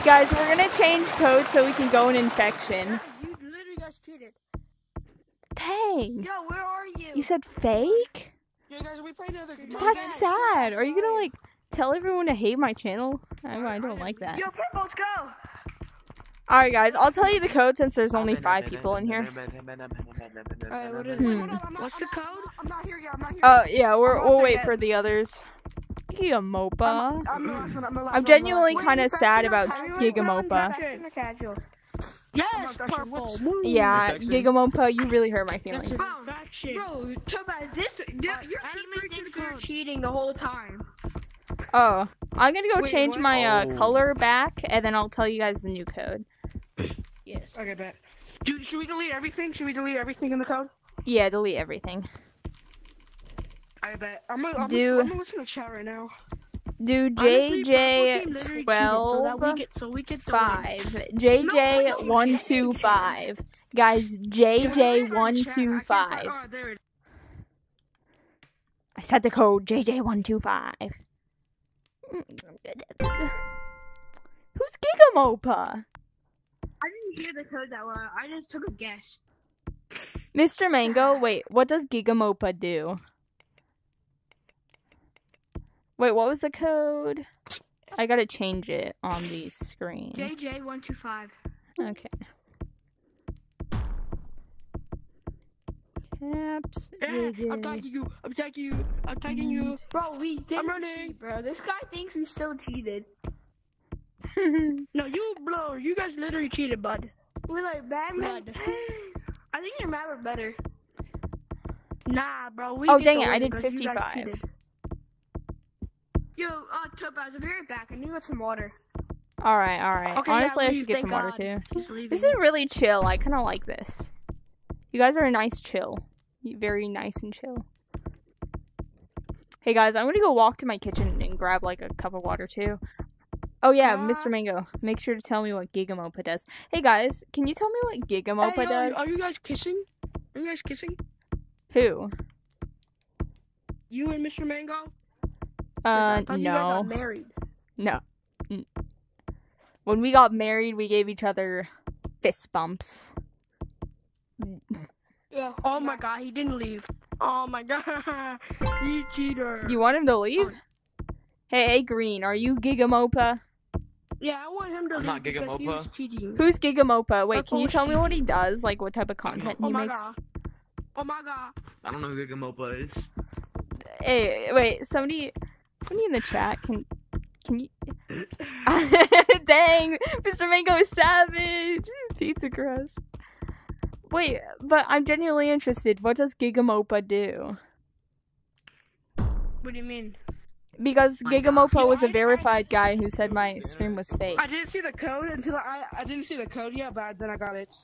guys. We're gonna change code so we can go in infection. You literally guys cheated. Dang. Yo, where are you? You said fake? Yeah, guys, we play another. That's sad. Are you gonna like tell everyone to hate my channel? I, I don't like that. Yo, Purple, let's go. All right, guys. I'll tell you the code since there's only five people in here. Alright, what is Hmm. Hold on, I'm not- What's the code? I'm not here yet. I'm not here. Oh yeah, we're, we'll wait for the others. Gigamopa. I'm the last one. I'm the I'm genuinely I'm the last kind of sad about Gigamopa. Casual, casual. Yes, purple. Yeah, Gigamopa, you really hurt my feelings. Bro, this, your teammate thinks cheating the whole time. Oh, I'm gonna go Wait, change what? my uh, Oh. color back, and then I'll tell you guys the new code. Yes. Okay, bet. Dude, should we delete everything? Should we delete everything in the code? Yeah, delete everything. I bet. I'm gonna, I'm Do- gonna, I'm gonna listen to chat right now. Do Honestly, Purple JJ twelve so we get, so we get five. JJ uh, uh, one two five. Mm, Guys, JJ one two five. Oh, there it I said the code JJ one two five. Who's Gigamopa? I hear the code that well. I just took a guess. Mr. Mango, wait, what does Gigamopa do? Wait, what was the code? I gotta change it on the screen. JJ125. Okay. Caps. is. I'm JJ. tagging you. I'm tagging you. I'm tagging you. Bro, we didn't running. cheat, bro. This guy thinks we still cheated. No, you blow. You guys literally cheated, bud. We're like, Batman. Blood. I think your map are better. Nah, bro. We Oh, dang it, I did because you guys 55. cheated. Yo, uh, Topaz, I'll be right back. I need to get some water. Alright, alright. Okay, yeah, Honestly, I should get thank some water too. This is really chill. I kind of like this. You guys are a nice chill. Very nice and chill. Hey guys, I'm gonna go walk to my kitchen and grab like a cup of water too. Oh yeah, Mr. Mango, make sure to tell me what Gigamopa does. Hey guys, can you tell me what Gigamopa Hey, does? Are you guys kissing? Are you guys kissing? Who? You and Mr. Mango? Uh, I thought you guys no, got married. no. Mm. When we got married, we gave each other fist bumps. Yeah. Oh my god, he didn't leave. Oh my god, you cheater. You want him to leave? Hey, hey, Green, are you Gigamopa? Yeah, I want him to I'm leave not because he was Gigamopa. cheating. Who's Gigamopa? Wait, can you Purple tell me what he does? Like what type of content Oh he my makes? god. Oh my god. I don't know who Gigamopa is. Hey, wait, somebody, somebody in the chat can, can you? Dang, Mr. Mango is savage. Pizza crust. Wait, but I'm genuinely interested. What does Gigamopa do? What do you mean? Because Gigamopo was a verified guy who said my stream was fake. I didn't see the code until I I didn't see the code yet, but then I got it.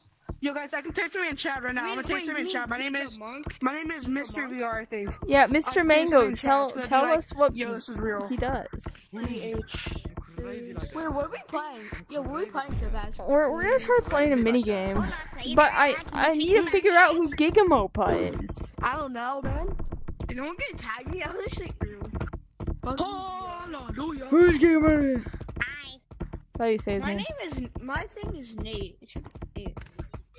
Yo guys, I can text him in chat right now. I'm gonna text him in chat. My name is my name is Mr. VR, I think. Yeah, Mr. text Mango, in chat, tell so tell like, us what Yo, this is real. he does. PH. Wait, what are we playing? Yo, what are we playing, Topaz? We're we're gonna try playing a mini game, but I I need to figure out who Gigamopa is. I don't know, man. If no one can tag me, I'm gonna say Hallelujah. Who's Gigamopa? Hi. That's how you say his My name. name is my thing is Nate. It should be Nate.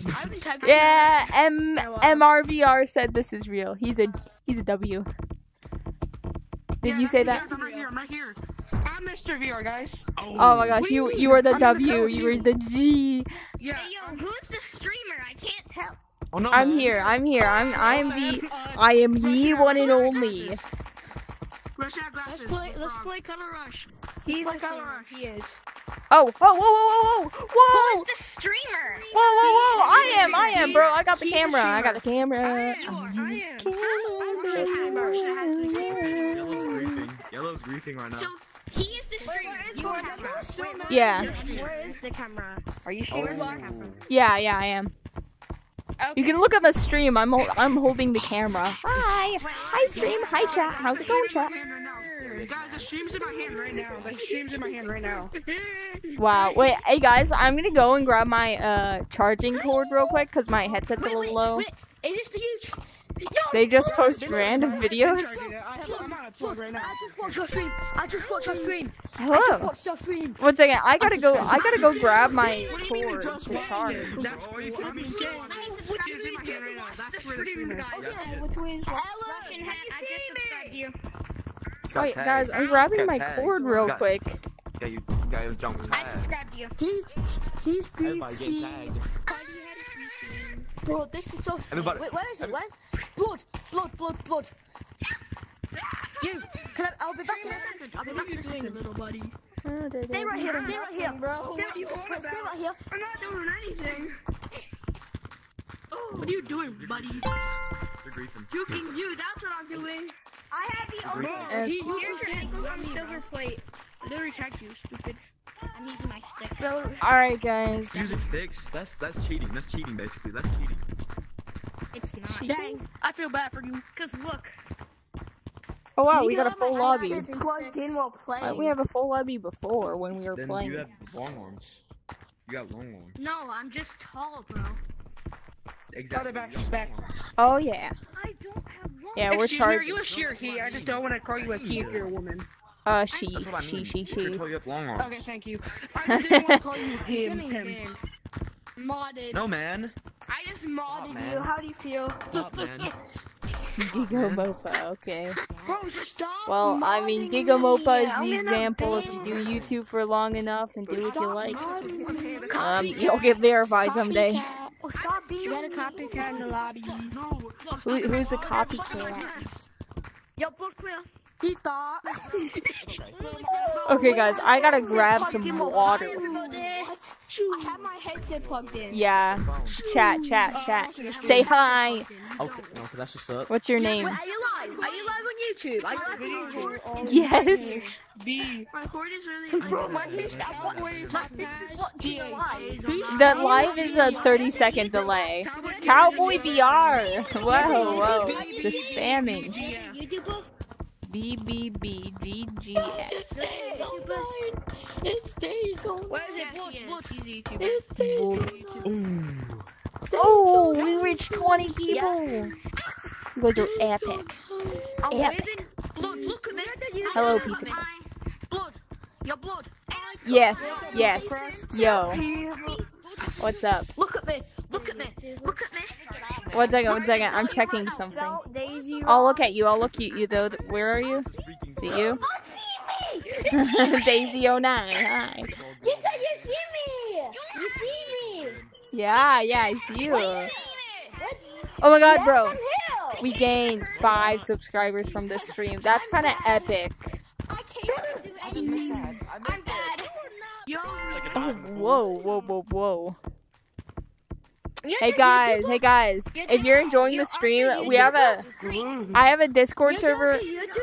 I haven't tagged Yeah, M Yeah. MRVR said this is real. He's a he's a W. Did Yeah, you say that? me, I'm right here. I'm right here. I'm Mr. VR, guys. Oh my gosh, you you you were the? I'm in the W. You were the G. Yeah. Hey, yo, who's the streamer? I can't tell. Oh no. I'm man. here. I'm here. I'm I'm the Uh, I am Rush ye one and only. Glasses. Rush hour glasses. Let's play. Let's play Color Rush. He's Play Color. Rush. He is. Oh, whoa, whoa, whoa, whoa, whoa, whoa, Who's the streamer? whoa, whoa, whoa! I am, I am, bro. I got the He's a camera. I got the camera. I am. I am. Yellow's griefing. Yellow's griefing right now. So he is the streamer. You are the Yeah, Where is the camera? Are you Oh. sure? yeah, yeah. I am. You can look on the stream. I'm I'm holding the camera. Hi, hi stream. Hi chat. How's it going, chat? Guys, the stream's in my hand right now. The stream's in my hand right now. Wow. Wait, hey guys, I'm gonna go and grab my uh charging cord real quick because my headset's a little low. Is this the huge? They just post random videos. I have, I'm on a plug right now. I just watched your stream. I just watched your stream. I just Hello. watched your stream. One second. I gotta go. I gotta go grab my What do you mean cord just to watched charge. it? That's cool. I'm saying. Which is in my hand right now. That's where the stream is. Okay, Which way is Russian hat. I just subscribed you. Got Wait, guys, I'm grabbing my cord real quick. Yeah, you guys jumped I tagged. subscribed you. He's Everybody getting tagged. Bro, this is so. Everybody- Wait, where is it? Where? Blood, blood, blood, blood. You, can I? I'll be back in a second. I'll be back in a second. little buddy? Stay right here. Stay right here, bro. What are you on stay right here. I'm not doing anything. What are you doing, buddy? They're griefing. Juking you, that's what I'm doing. I have the Bro, He, here's your ankles on silver plate. Literally checked you, stupid. I'm using my stick. All right, guys. Using sticks? That's that's cheating. That's cheating basically. That's cheating. It's not. Dang, I feel bad for you. Cause look. Oh wow, we got a full lobby. Plugged in while Why playing. we have a full lobby before when we were Then playing? you have long arms. You got long arms. No, I'm just tall, bro. Exactly. back, you got he's back. Oh yeah. I don't have long. Yeah, we're Excuse me, are you a she or he? I just don't want to call you a he if you're a woman. Uh, she, That's I she, mean. she, I she. you have long arms. Okay, thank you. I just didn't want to call you him. him. Modded. No man. I just modded man. you. How do you feel? Stop man. Giga Mopa. Okay. Bro, stop. Well, I mean, modding Giga me. Mopa is I'm the example. If you do YouTube for long enough and do what you like, um, you'll get verified someday. Copycat. Oh, stop being You got a copycat in the lobby. No. Who, who's the copycat? Yo, blood clear. He thought. Okay, guys, I gotta grab some water. I have my headset plugged in. Yeah. Chat, chat, chat. Say hi. Okay, no, that's what's up. What's your name? Wait, are you live? Are you live on YouTube? Are you live on Yes. B. My cord is really. Bro, my sister, what, my sister live. The live is a 30 second delay. Cowboy VR. Whoa, whoa. The spamming. YouTuber? B B B G G S. It stays on. Where is it? Blood, blood. He's a YouTuber. It stays on. Oh, we reached 20 people. You guys are epic. I'm Yep. waving. Blood, look at me. Hello, Look Pizza at Blood. Your blood. Yes, yes. Yo. What's up? Look at me. Look at me. Look at me. One second, one second. I'm checking something. I'll oh, look at you. I'll look at you though. Where are you? See you? Daisy 09. Hi. Kita, you see me. You see me. Yeah, yeah, I see you. Oh my god, bro. We gained five subscribers from this stream. That's kind of epic. I can't do anything. I'm bad. Yo, Oh, whoa, whoa, whoa, whoa. You're Hey guys, YouTuber? hey guys. If you're enjoying the stream, we have a I have a Discord server. You're the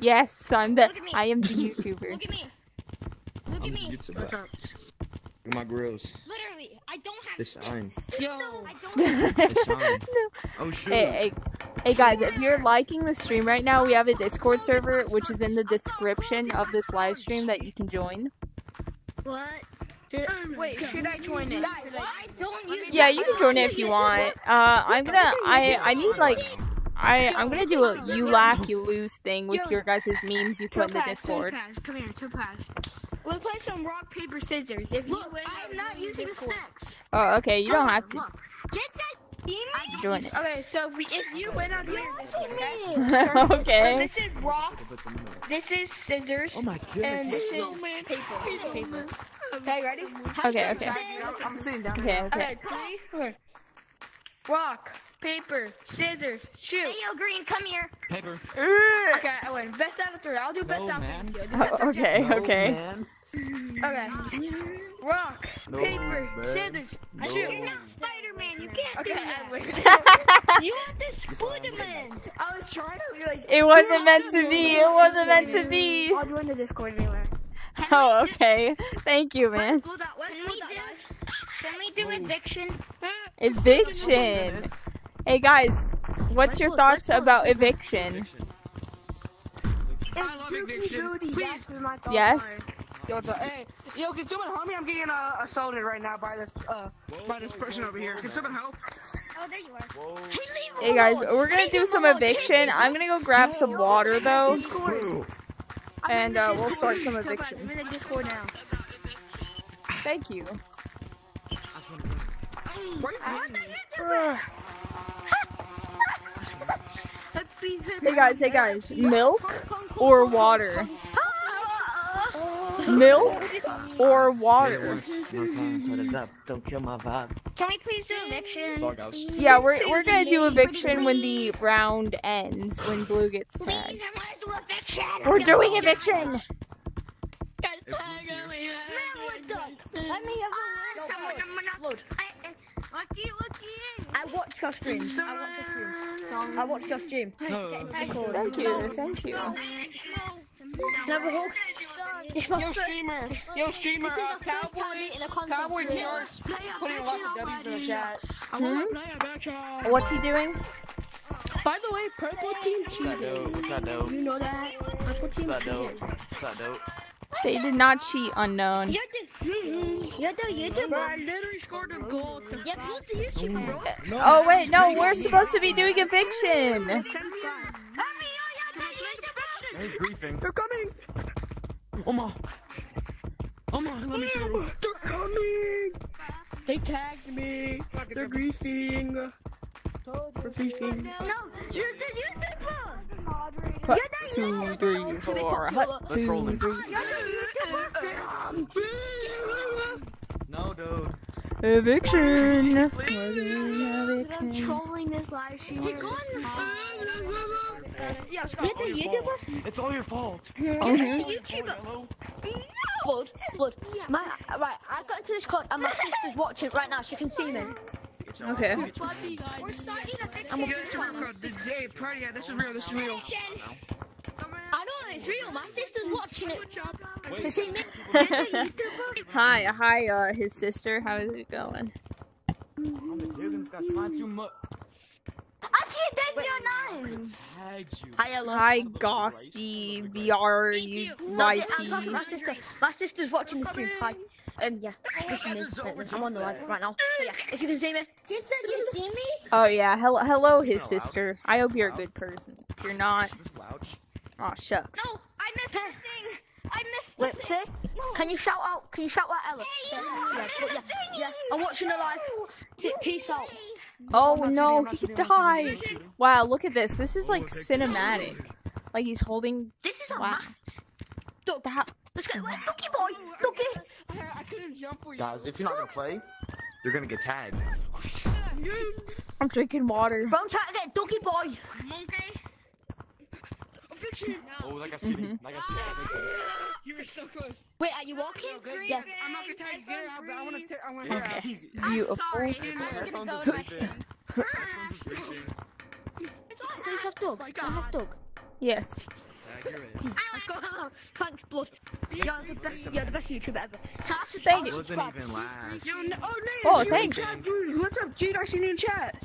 Yes, I'm the I am the YouTuber. Look at me. Look at me. Look at my grills. Literally, I don't have They sticks. shine. Yo. I don't They shine. Oh shoot. Hey, hey, hey guys, if you're liking the stream right now, we have a Discord server which is in the description of this live stream that you can join. What? wait, should I join it? Guys, I don't use Yeah, you can join it if you want. Uh, I'm gonna I I need like I I'm gonna do a you laugh you lose thing with your guys' memes you put in the Topaz, Discord. Topaz, come here, Topaz. We'll play some rock, paper, scissors. If you Look, win, I'm not using the sticks. Oh, okay, you don't have to Look. Get that demon. join it. Okay, so if, we, if you win, I'll do this one, okay? So okay. this is rock, this is scissors, Oh my and this is paper. paper. Okay, ready? Okay, okay. I'm sitting down. Okay, okay. Okay, three, four. Rock, paper, scissors, shoot. Hey, yo, Green, come here. Paper. Okay, I win. Best out of three. I'll do best No, out man. of three. I'll do best out of Okay, No, okay. man. Okay. Rock, No, paper, man. scissors, No. shoot. You're not Spider-Man. You can't Okay, do I that. win. You want this Spider-Man? I was trying to be like. It wasn't meant to be. It wasn't meant to be. I'll join the Discord anyway. Oh, okay. Thank you, man. Can we do, can we do eviction? Eviction. Hey guys, what's your thoughts about eviction? I love eviction. Please. Yes. Yo, what's up? Hey, yo, can someone help me? I'm getting uh, assaulted right now by this uh by this person over here. Can someone help? Oh, there you are. Hey guys, we're gonna do some eviction. I'm gonna go grab some water though, and uh, we'll start some I'm eviction. in the Discord now. Thank you. Where are you Ugh. Hey guys, hey guys, milk or water? Milk or water? No time, set it up. Don't kill my vibe. Can we please do eviction? Yeah, we're we're gonna do eviction when the round ends, when blue gets Please, tagged. I oh want to do eviction. We're doing. Let me have a someone. Load. Lucky, lucky. I watched your stream. I watched your stream. I watched your stream. Thank you, thank you. Never hope. This is my Yo, streamer. Yo, streamer. This is Uh, the first time Cowboy. meeting a content Cowboy creator. George putting lots of W's in the chat. Hmm? What's he doing? By the way, purple team What's that dope? What's that dope? You know that? Purple What's team that dope? What's that dope? They did not cheat unknown. You're the, you're the YouTuber. Bro, I literally scored a goal to he's the YouTuber, bro. Oh wait, no, we're supposed to be doing eviction. He's griefing. They're coming! Oh my. Oh let me through. They're coming! They tagged me. They're griefing. They're. No, you're the YouTuber. Hut, two, three, four. Hut, two, three. You're the YouTuber. No, dude. Eviction. I'm trolling this live stream. You're going. Yeah, You're the YouTuber. It's all your fault. You're the YouTuber. Blood, blood. My, right, I got into this code and my sister's watching right now. She can see me. Okay. We're starting I'm eviction. a this is real code. The day party. Yeah, this is real. This is real. I know it's real. My sister's watching it to see me. You're. Hi, hi, uh, his sister. How is it going? I'm the Gibbons got fine too much. I see a Daisy on nine. Hi, hello. Hi, Gosty, VR, you, No, I'm to YT. my sister. My sister's watching the stream. Hi. Um, yeah, this is me. I'm on the live right now. So, yeah, if you can see me. Kid said you see me? Oh yeah, hello, hello, his sister. I hope you're a good person. If you're not, Is oh shucks. No, I missed the thing. I missed the Wait, thing. see? Can you shout out? Can you shout out Ella? Yeah, yeah, yeah, yeah, yeah. I'm watching the live. T- Peace out. Oh no, he I'm not today, I'm died. Wow, look at this. This is like cinematic. Like he's holding This is a Wow. mass. that. Let's go. Wait, Dookie boy. Dookie. I, I couldn't jump for you. Guys, if you're not gonna play, you're gonna get tagged. I'm drinking water. Bro, I'm trying to get Dookie boy. Monkey. Oh, that guy's cheating. Mm-hmm. That guy's cheating. You were so close. Wait, are you walking? Yes. I'm not gonna tag you. Get it out, but I wanna. ta- I wanna. Yeah, get it out. he's- Beautiful. Sorry. I'm gonna go. sleeping. Headphones are sleeping. Please have Doug. Can I have Doug? Oh yes. Tag, you're in. Let's go. Thanks, blood. You're the best. You're the best YouTuber ever. So I Thank you. Wasn't even last. Yo, no, oh, Nate, Oh, thanks. Chat, dude. What's up, Jade? I seen you in chat.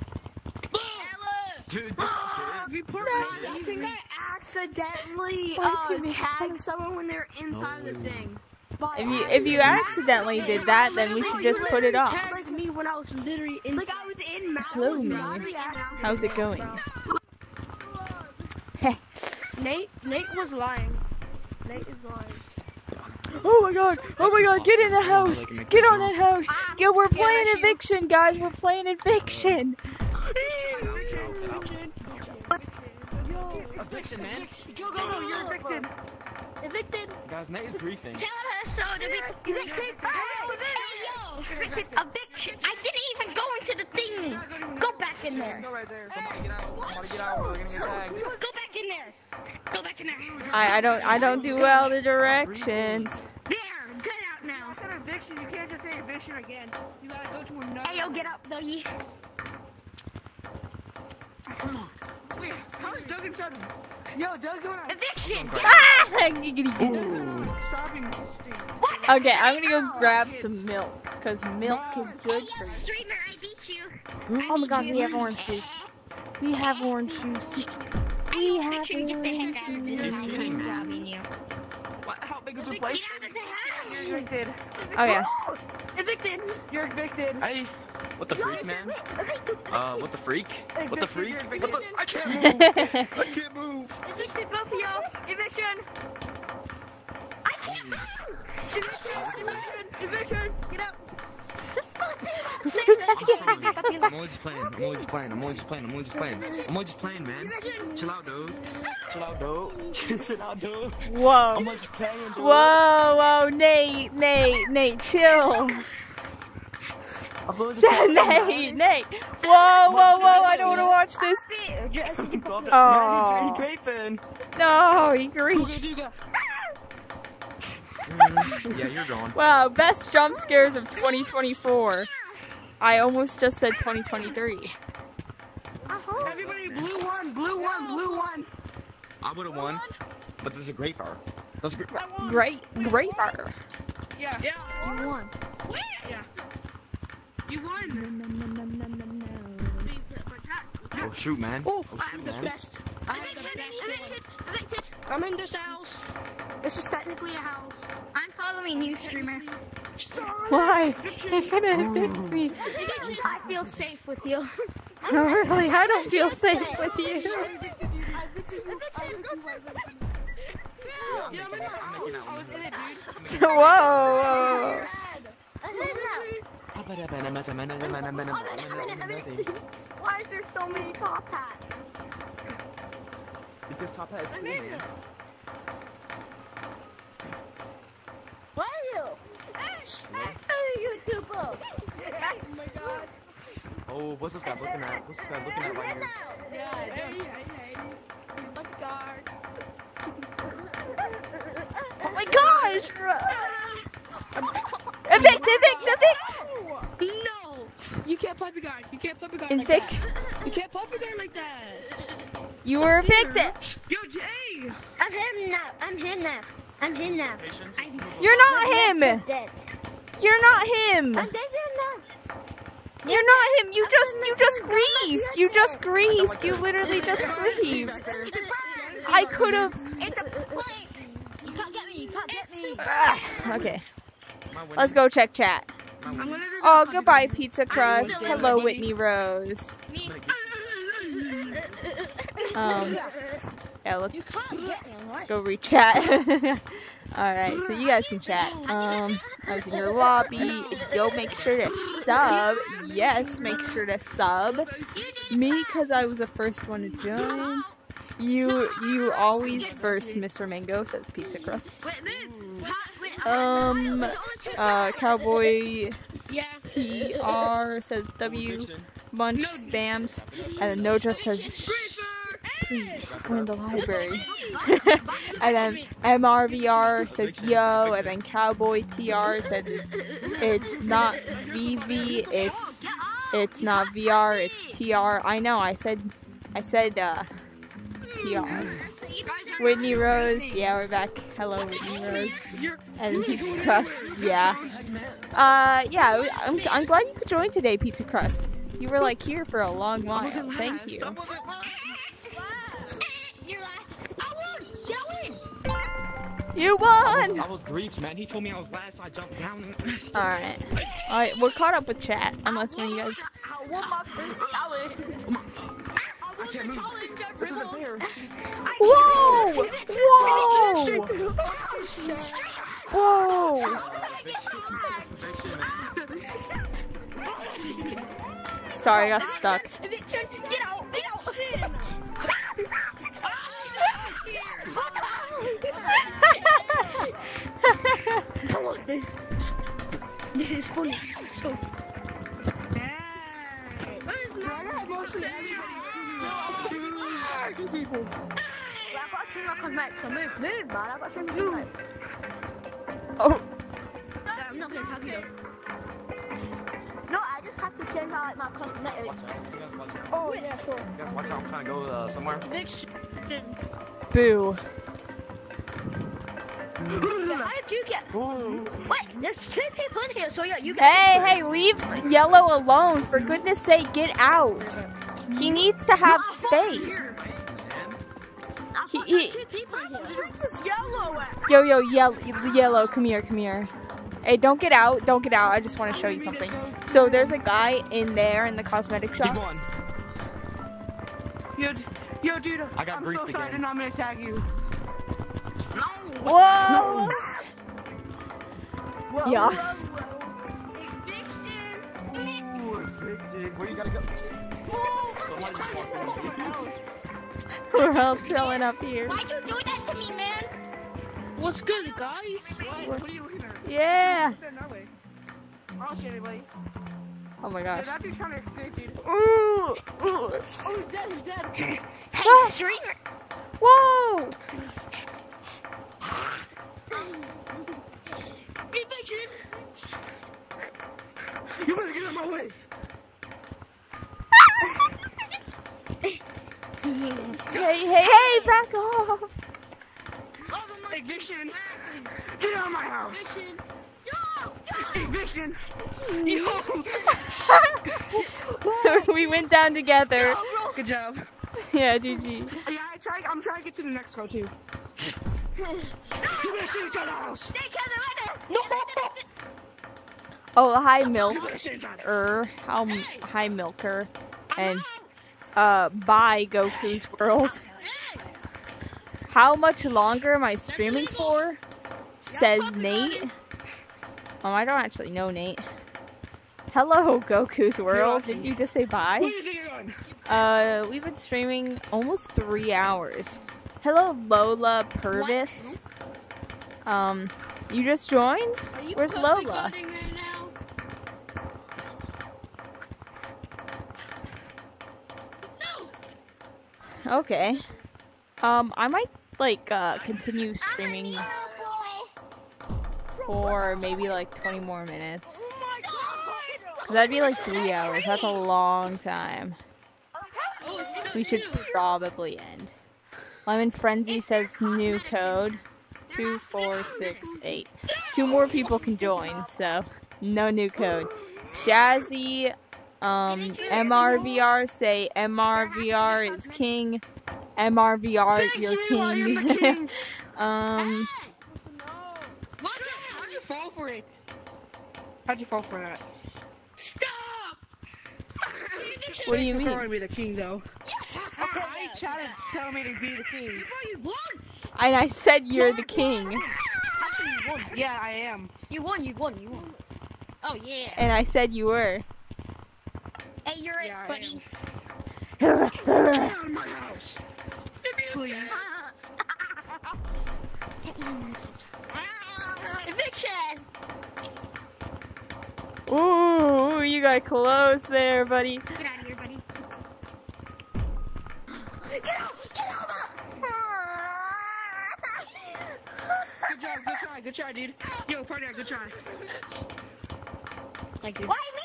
Dude, this kid. report Yeah. me. I think I accidentally Why uh, tagged someone when they're inside the thing. By If you if you accidentally did that, then we should just put it off. Tagged me when I was literally in. Like I was in Hello, Mount. How's it going? Heh. Nate, Nate was lying. Nate is lying. Oh my god! Oh my god! Get in the house! Get on that house! Yo, we're playing eviction, guys. We're playing eviction. Eviction, man. Go, go, go. You're evicted. Evicted. Guys, Nate is griefing. Tell her so to be evicted. Hey, yo. Eviction. I didn't even go into the thing. Go back in there. Go right there. Somebody get out. Somebody get out. We're gonna get tagged. Go back in there. Go back in there. I I don't I don't do well the directions. There. Get out now. It's an eviction. You can't just say eviction again. You gotta go to another. Hey, yo, get up, doggy. Wait, how is Doug inside? Yo, Doug's on a. Eviction. Ah! Doug's on a. Okay, I'm gonna go grab some milk because milk is good for yo, you. streamer, I beat you. Oh my god, we have orange juice. We have orange juice. We have Eviction, get the orange of juice. This. He's cheating, man. Grabbing you. What? How big is the Get place? out of the house. You're evicted. Oh Okay. Evicted. You're evicted. Hey, what the freak, man? Uh, what the freak? What the freak? What the? I can't move. I can't move. Evicted both of y'all. Eviction. I can't move. Eviction. Eviction. Eviction. Get out. I'm only just playing. I'm only just playing. I'm only just playing. I'm only just playing. I'm only just playing, man. Chill out, dude. Chill out, dude. Chill out, dude. Whoa. I'm only just playing, dude. Whoa, whoa, Nate, Nate, Nate, chill. Nate, Nate. Whoa, whoa, whoa, I don't want to watch this. Oh. He's. No, he agreed. Mm, Yeah, you're gone. Wow, best jump scares of 2024. I almost just said 2023. Everybody, blue one, blue one, blue one. I would have won, but this is a great fire. That's great. Great, great fire. Yeah. You won. Yeah. You won. Oh shoot, man. Oh, Oh, I'm shoot, the man. best. I'm the Eviction. Evicted. Evicted. I'm in this house. This is technically a house. I'm following you, streamer. Why? You're gonna evict me. I feel safe with you. No, really, I don't feel safe with you. I'm making out. I'm making out. I was in it, dude. Whoa, whoa. Why is there so many top hats? Because top hat is cool, man. Why are you? YouTuber. oh my god. Oh, what's this guy looking at? What's this guy looking at right here? Yeah, hey, hey, hey. Look guard. Oh my gosh! Evict, evict, evict! No! You can't puppy guard. You can't puppy guard Evict. like that. You can't puppy guard like that. You were evicted! Yo, Jay. I'm him now. I'm him now. I'm him now. I'm You're not him! You're not him! I'm dead now. You're not him! You just, you just griefed! You just griefed! You literally just griefed! I could've... It's a plane. You can't get me. You can't get me. Ah. Okay, Am I winning? let's go check chat. Am I I'm gonna do Oh, goodbye, Pizza Crust. Hello. Whitney Rose. Me. Um, yeah, let's You can't get me. I'm go read chat. Alright, so you guys can chat. Um, I was in your lobby. Yo, make sure to sub. Yes, make sure to sub. Me, because I was the first one to join. You, you always first, Mr. Mango, says Pizza Crust. Wait, move. Ha- wait, Um, uh, Cowboy Yeah. TR says W. Fiction. Bunch spams. And then Noja says, Shh, please, go in the library. and then MRVR says yo, and then Cowboy TR says it's, it's not VV, it's it's not VR, it's TR. I know, I said I said uh TR. Whitney Rose, yeah, we're back. Hello, Whitney Rose. And Pizza Crust, yeah. Uh, yeah, I'm, I'm glad you could join today, Pizza Crust. You were like here for a long while. Thank you. Win. You I was, won! I was griefed, man. He told me I was last. So I jumped down. Alright. Alright, we're caught up with chat. Unless when you guys. I won my first challenge. I won the challenge at Whoa! Whoa! Whoa! Sorry, I got stuck. Get out. Get out. Come on, this this is funny. So. Oh, I'm not gonna tell you. No, I just have to change out like my cosmetics. Watch out. You watch out. oh yeah, sure. You guys watch out. I'm trying to go uh, somewhere. boo. How did you get? Wait, there's two people in here, so yeah, you get. Hey, hey, leave Yellow alone. For goodness sake, get out. He needs to have space. I'm He, he, Two people here. Yellow yo, yo, yellow, yellow, come here, come here. Hey, don't get out, don't get out. I just want to show you something. So there's a guy in there in the cosmetic Keep shop. on. Yo, d- yo, dude. I got I'm briefed so sorry. again. I'm gonna tag you. Whoa! Yes. Where you gotta go? We're all chilling up here. Why'd you do that to me, man? What's good, guys? What are you looking at? Yeah. What's that that way? I don't see anybody. Oh my Hey, gosh. that dude's trying to escape, dude. Ooh, ooh. Oh, he's dead, he's dead. Hey, Ah. streamer. Whoa! Eviction! You better get out of my way. Hey, hey, hey, back off! Eviction! Get out of my house! Eviction! Yo! we went down together. Good job. Yeah, GG. Yeah, I try, I'm trying to get to the next go too. You better stay inside the house. Oh, hi, Milk. You better stay inside. Er, how, hi, Milker. And, uh, bye, Goku's World. How much longer am I streaming for? Says Nate. Oh, I don't actually know Nate. Hello, Goku's World. Didn't you just say bye? do you think you're going? Uh, we've been streaming almost three hours. Hello, Lola Purvis. Um, you just joined? Where's Lola? cutting right now? Okay. Um, I might like uh continue streaming for maybe like 20 more minutes. Cause that'd be like three hours. That's a long time. Oh, We should probably end. Lemon Frenzy says new code. Two, four, six, eight. Two more people can join, so no new code. Shazzy, um, MRVR say MRVR is king. MRVR is your I the king. king. um, out! How'd you fall for it? How'd you fall for that? Stop! what do you mean? calling me the king, though. Okay, I chatted tell me to be the king. You you! And I said you're the king. Yeah, I am. You won, you won, you won. Oh yeah. And I said you were. Hey, you're Yeah, it, buddy. Get out of my house! Please. Eviction. Ooh, you got close there, buddy. Get out of here, buddy. Get out! Get over! good job, good try, good try, dude. Yo, party, good try. Thank you. Why me?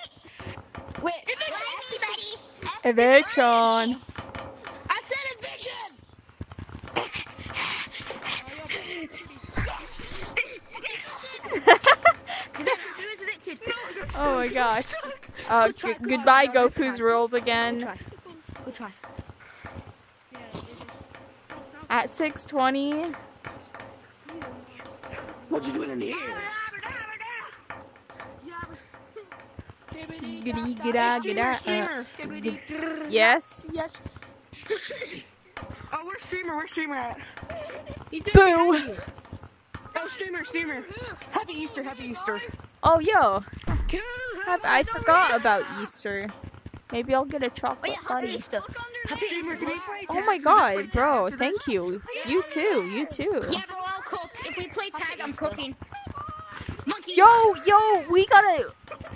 Wait, Eviction me, buddy. Eviction. I said eviction. Oh my gosh. Uh, g- goodbye, Goku's World again. good try. At 620. What you doing in here? Giddy, gidda, gidda, uh, yes. Yes. Oh, where's streamer? Where's streamer at? Boo. Oh, streamer, streamer. Happy Easter, happy Easter. Oh, yo. Can I, I forgot about Easter. Maybe I'll get a Oh chocolate yeah, happy buddy. Easter. Happy Streamer, can play Oh my Can we just play god, bro. Thank you. You too. You too. Yeah, bro, I'll cook. If we play tag, I'm cooking. Monkey. Yo, yo, we gotta.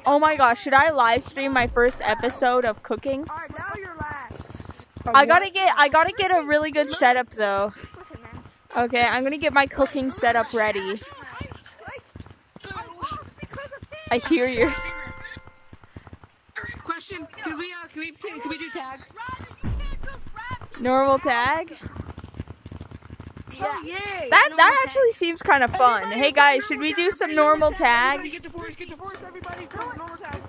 Oh my gosh, should I live stream my first episode of cooking? Alright, now you're last. I gotta get I gotta get a really good setup though. Okay, I'm gonna get my cooking setup ready. I hear you. Question: Can we uh, can we can we do tag? Normal tag? Oh, yeah. That that actually seems kind of fun. Hey guys, should we do some normal tag? get to get to everybody. Normal tag.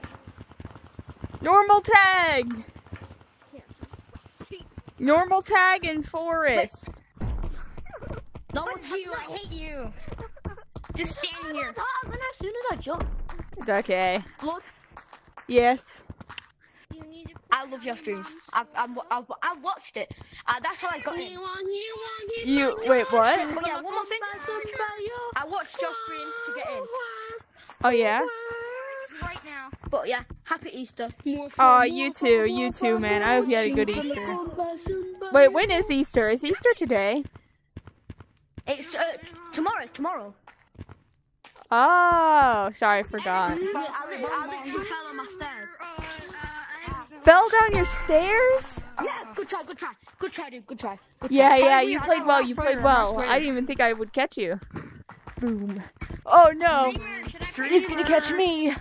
Normal tag. Normal tag in forest. No, it's you. I hate you. Just standing here. And as soon as I jump, It's okay. Look, Yes. you need to. I love your streams. I've, I've, I've, I've watched it. Uh, that's how I got in. You wait. What? But yeah, one more thing. I watched your stream to get in. Oh yeah. Right now. But yeah, happy Easter. Oh, you too. You too, man. I hope you had a good Easter. Wait, when is Easter? Is Easter today? It's uh, tomorrow. It's tomorrow. Oh, sorry, I forgot. I li- I literally fell on my stairs. Fell down your stairs? Yeah, good try, good try, good try, dude. Good try. Good Yeah, try. yeah, you played well. You played well. I didn't even think I would catch you. Boom. Oh no. He's gonna catch me.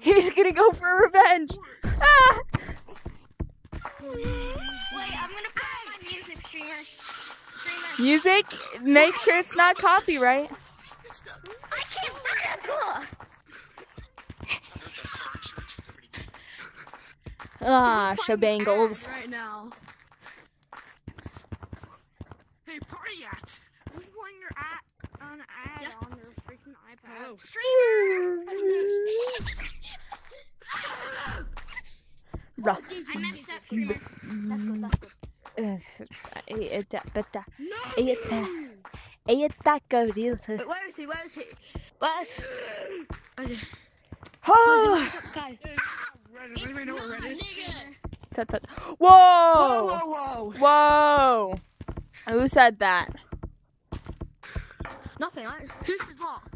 He's gonna go for revenge. Ah! Wait, I'm gonna put on my music streamer. Streamer. Music, make sure it's not copyright. I can't find a car. Ah, shabangles. Right now. Hey, party at. When you're at an ad on your freaking iPad. Ruh. I messed up, streamer. Eh, Eta, beta, eta, eta, gorilla. Wait, where is he? Where is he? Where is Where is he? Oh, What's up, guys? Red, does anybody know what red is? tut, tut. Whoa, Whoa! whoa, whoa. Whoa! Who said that? Nothing. I just, Who's the top?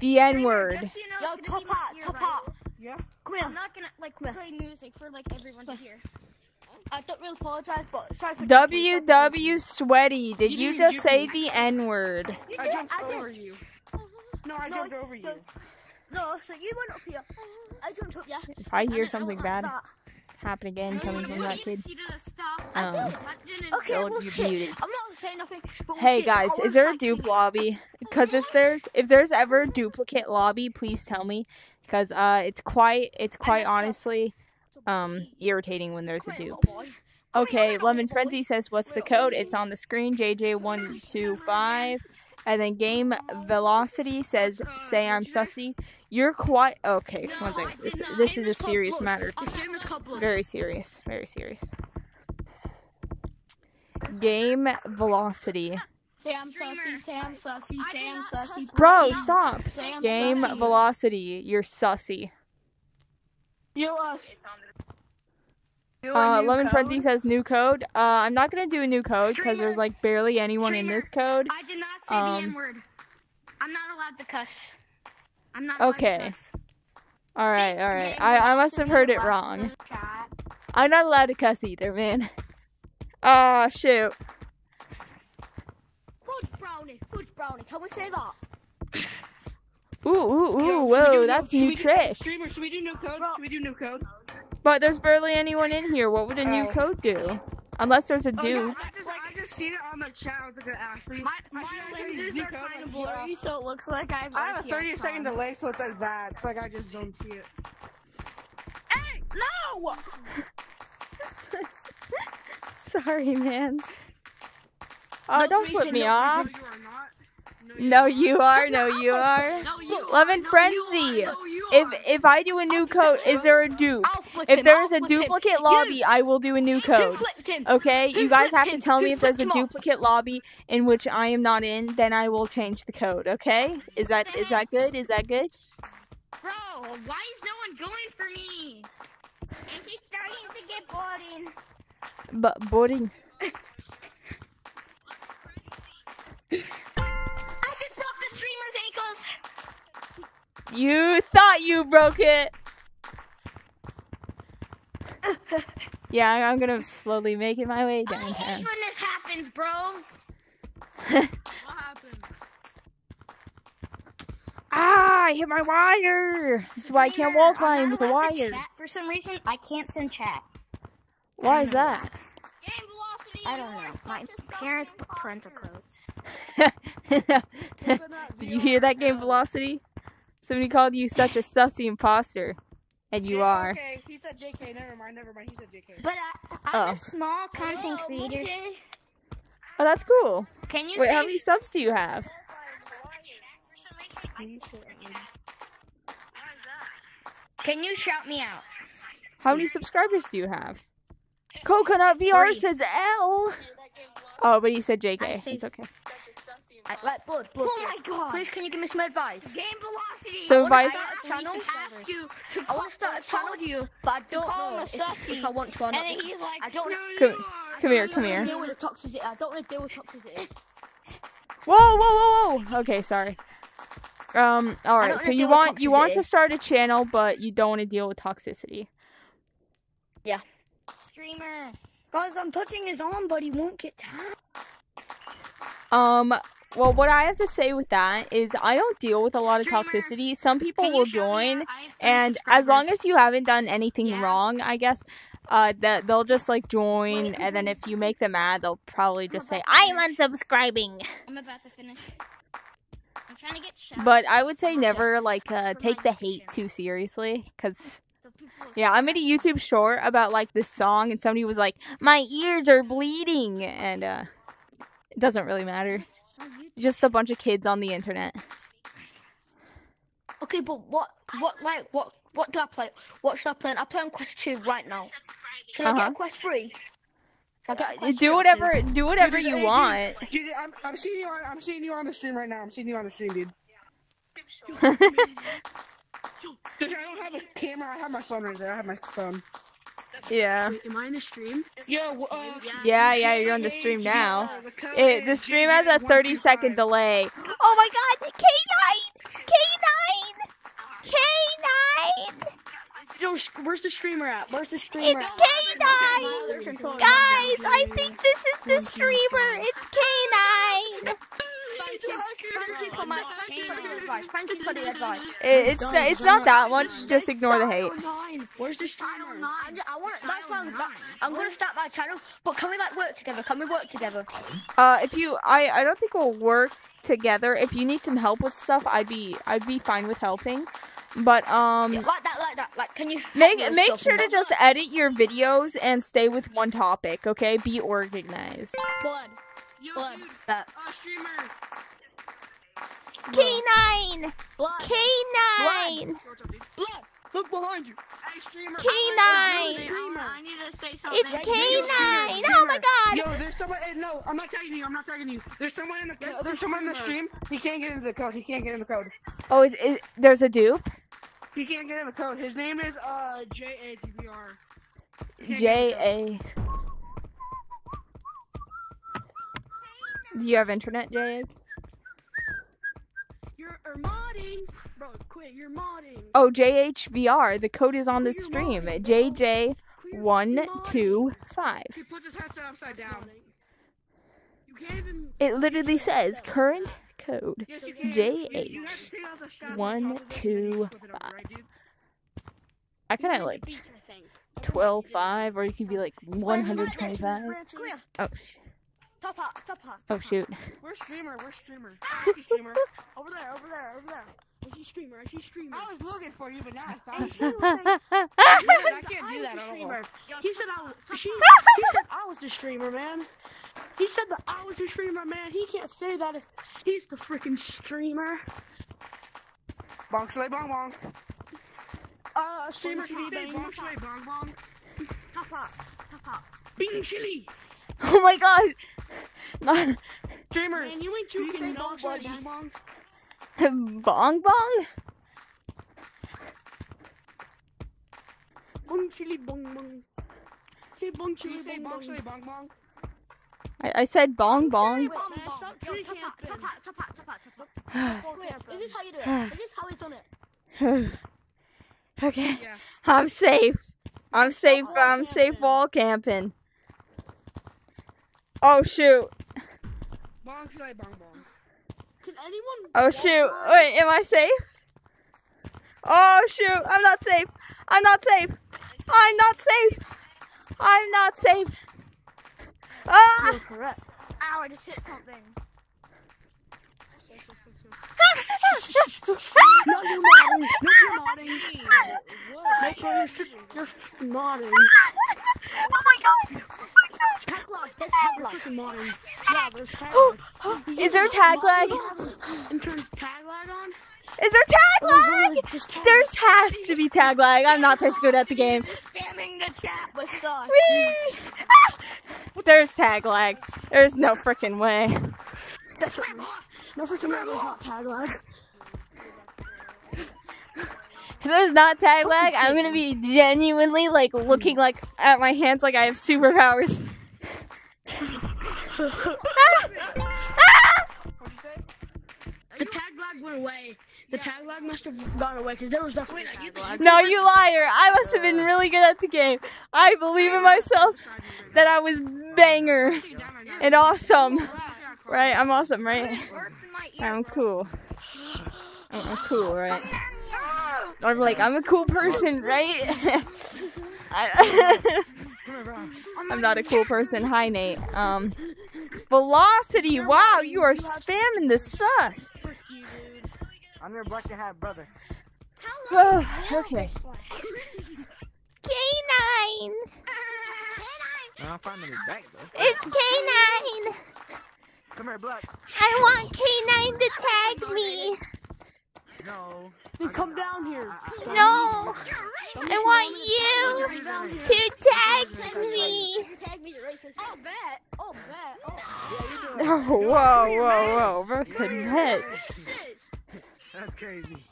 The N word. Just you know, Yo, top be hat, top right? hat. Yeah? Come here. I'm not gonna like play music for like everyone to hear. I don't really apologize, but sorry for WW Sweaty, did You you didn't just give say me- the N word? I did, jumped I over did. you. No, I No, jumped over you. no. No, so you went up here. I jumped up, yeah. If I hear then something went bad like that. happen again coming from that kid, See to stop. um, I didn't. Okay, well, be shit. muted. I'm not saying nothing. But Hey shit, guys, is there a dupe lobby? Because if there's if there's ever a duplicate lobby, please tell me. Because uh, it's quite it's quite honestly um irritating when there's a dupe. Okay, Lemon Frenzy says what's the code? It's on the screen. JJ125. And then Game Velocity says say I'm sussy. You're quite okay. One second. This this is a serious matter. This game is called Blood. Very serious. Very serious. Game Velocity. Sam Sussy, Sam Sussy, Sam Sussy. Bro, stop. Sam Game Sussy. Velocity. You're sussy. You, uh, Uh, Lemon Frenzy says new code. Uh, I'm not gonna do a new code because there's like barely anyone in this code. I did not say Um, the N word. I'm not allowed to cuss. I'm not Okay. All right, all right. I I must have heard it wrong. I'm not allowed to cuss either, man. Oh shoot. Fudge brownie, fudge brownie. Can we say that? Ooh, ooh, ooh, Yo, should we do whoa, new- that's should new we trick. Streamer, should we do new code? Should we do new code? But there's barely anyone in here. What would a new Oh. code do? Unless there's a Oh, do. no, I just, I just seen it on the chat. I was gonna ask me. My, I my should- lenses are kind of like, blurry, so it looks like I have. I have a RTX 30 second on. delay, so it's as bad. It's like I just don't see it. Hey, no! Sorry, man. Uh, oh, No don't reason, flip me no off. No, you are. No, you are. No, you are. No, you Lemon. No, Frenzy. You are. No, you If if I do a new code, is there a dupe? If him, there's a him. duplicate lobby, I will do a new code. Okay, you guys have to tell me if there's a flipped him off? duplicate lobby in which I am not in, then I will change the code. Okay? Is that is that good? Is that good? Bro, why is no one going for me? And she's starting to get boring. But boarding. streamer's. You thought you broke it. yeah, I- I'm gonna slowly make it my way I hate downtown. when this happens, bro. What happened? Ah, I hit my wire. This is why I can't wall climb with a wire. Chat for some reason, I can't send chat. Why is that? Game velocity. I don't know. My parents put parental codes. Did you hear that game velocity? Somebody called you such a sussy imposter. And you are. Okay, he said JK. Never mind, never mind. He said JK. But I, I'm Oh. a small content oh, creator. Oh, that's cool. Can you Wait, say how many subs do you have? Can you shout me out? How many subscribers do you have? Coconut VR Three. says L. Oh, but he said JK. It's okay. I, right, bud, bud. Oh my god. Please, can you give me some advice? Game velocity. So I wanna Vice, start a channel. ask you to I want to start a channel, to you. but I don't call know him a if, if I want to or And not. then he's like, I don't. come, come here, come I here. don't deal with toxicity. I don't want to deal with toxicity. Whoa, whoa, whoa, whoa. Okay, sorry. Um, all right. So you want you want to start a channel, but you don't want to deal with toxicity. Yeah. Streamer. Guys, I'm touching his arm, but he won't get tapped. Um, well, what I have to say with that is I don't deal with a lot of Streamer, toxicity. Some people will join, out? I have three and as long as you haven't done anything Yeah. wrong, I guess, uh, that they'll just like join, Wait, and then if you make them mad, they'll probably just say, about to "I'm unsubscribing." I'm about to finish. I'm trying to get shot. But I would say never like uh, take the hate too seriously, cause yeah, I made a YouTube short about like this song, and somebody was like, "My ears are bleeding," and uh, it doesn't really matter. Just a bunch of kids on the internet. Okay, but what, what, like, what, what do I play? What should I play? I play on Quest Two right now. Should I Uh-huh. get a Quest Three? I got a Quest Do whatever, do whatever Dude, you dude, want. Dude, I'm, I'm seeing you on I'm seeing you on the stream right now. I'm seeing you on the stream, dude. Dude, I don't have a camera. I have my phone right there. I have my phone. Yeah. Am I in the stream? Yo, uh, Yeah, yeah, you're on the stream now. The, It, the stream has a 30 second delay. Oh my god, K9! K9! K9! Yo, where's the streamer at? Where's the streamer It's at? K9! Guys, I think this is the streamer. It's K9! Thank you, for my, thank you for the advice. Thank you for the advice. It, it's it's not that much. Just ignore the hate. Where's the streamer? I'm I want. I'm, I'm gonna start my channel. But can we like work together? Can we work together? Uh, if you, I, I don't think we'll work together. If you need some help with stuff, I'd be, I'd be fine with helping. But um, like that, like that. Like, can you make make sure to just edit your videos and stay with one topic. Okay, be organized. Yo, blood, dude, that uh, streamer. K9, blood, K9. What's up, dude? Blood, look behind you. Hey, streamer. K9. Streamer. I need to say something. It's K9. Oh my god. Yo, there's someone. Hey, no, I'm not tagging you. I'm not tagging you. There's someone in the. there's someone in the stream. He can't get into the code. He can't get in the code. Oh, is, is there's a dupe? He can't get in the code. His name is uh J A T B R. He can't get in the J code. A. Do you have internet, J A? You're modding. Bro, quit. You're modding. Oh, JHVR. The code is on the stream. modding, bro. JJ Quit your one modding. two five. He puts his headset upside down. You can't even. It literally says current code. Yes, you can. JH You have to take out the strap on one, top of it and then you two, just flip it over, five. right, dude? I kind of like twelve five, or you can be like one hundred twenty five. Oh, sh- Top hat, top hat. oh shoot. We're streamer. We're streamer. He's streamer. Over there, over there, over there. I see streamer. I see streamer. I was looking for you, but now I found you. You I can't do that I was the at all. streamer. He said I was. She, he said I was the streamer, man. He said that I was the streamer, man. He can't say that if he's the freaking streamer. Bong shlay bong bong. Uh, streamer Did can you say bang. bong shlay bong bong? Top hat, top hat. Bean chili. Oh my god. Not Streamer. Man, you ain't Did you say joking bong nobody. bong bong? bong bong. Bong chili, bong bong. Say bong chili, bong bong bong. shlay bong bong? I, I said bong bong. Wait, Bong, man, stop Yo, top hat, top hat, top hat, top hat, top hat. Wait, is this how you do it? Is this how we done it? okay. Yeah. I'm safe. I'm safe. I'm safe wall camping. Oh shoot. Bong shlay bong bong. Can anyone? Oh shoot. Wait, am I safe? Oh shoot. I'm not safe. I'm not safe. I'm not safe. I'm not safe. Ah! You're correct. Ow, I just hit something. No, you're modding. No, you're modding. No, you're, you're modding. oh my god. Oh my gosh. freaking modern. Yeah, there's tag lag. Is there tag lag? And turns tag lag on. Is there tag lag? Tag There has to be tag lag. I'm not this good at the game. Spamming the chat with sauce. Whee! Ah! There's tag lag. There's no freaking way. No freaking way there's not tag lag. If there's not tag lag, I'm gonna be genuinely like looking like at my hands like I have superpowers. The tag lag went away. The tag lag must have gone away because there was definitely tag lag. No, you liar! I must have been really good at the game. I believe in myself that I was banger and awesome. Right? I'm awesome, right? I'm cool. I'm I'm cool, right? I'm like, I'm a cool person, right? I'm not a cool person. Hi, Nate. Um, velocity. Wow, you are spamming the sus. I'm your your hat, brother. Oh, okay. K9. I'm finding it back though. It's K9. Come here, Black. I want K9 to tag me. No. You come down here. No. I want you to tag me. Oh, bet. Oh, bet. Oh. Whoa, whoa, whoa. Bro said bet. That's crazy.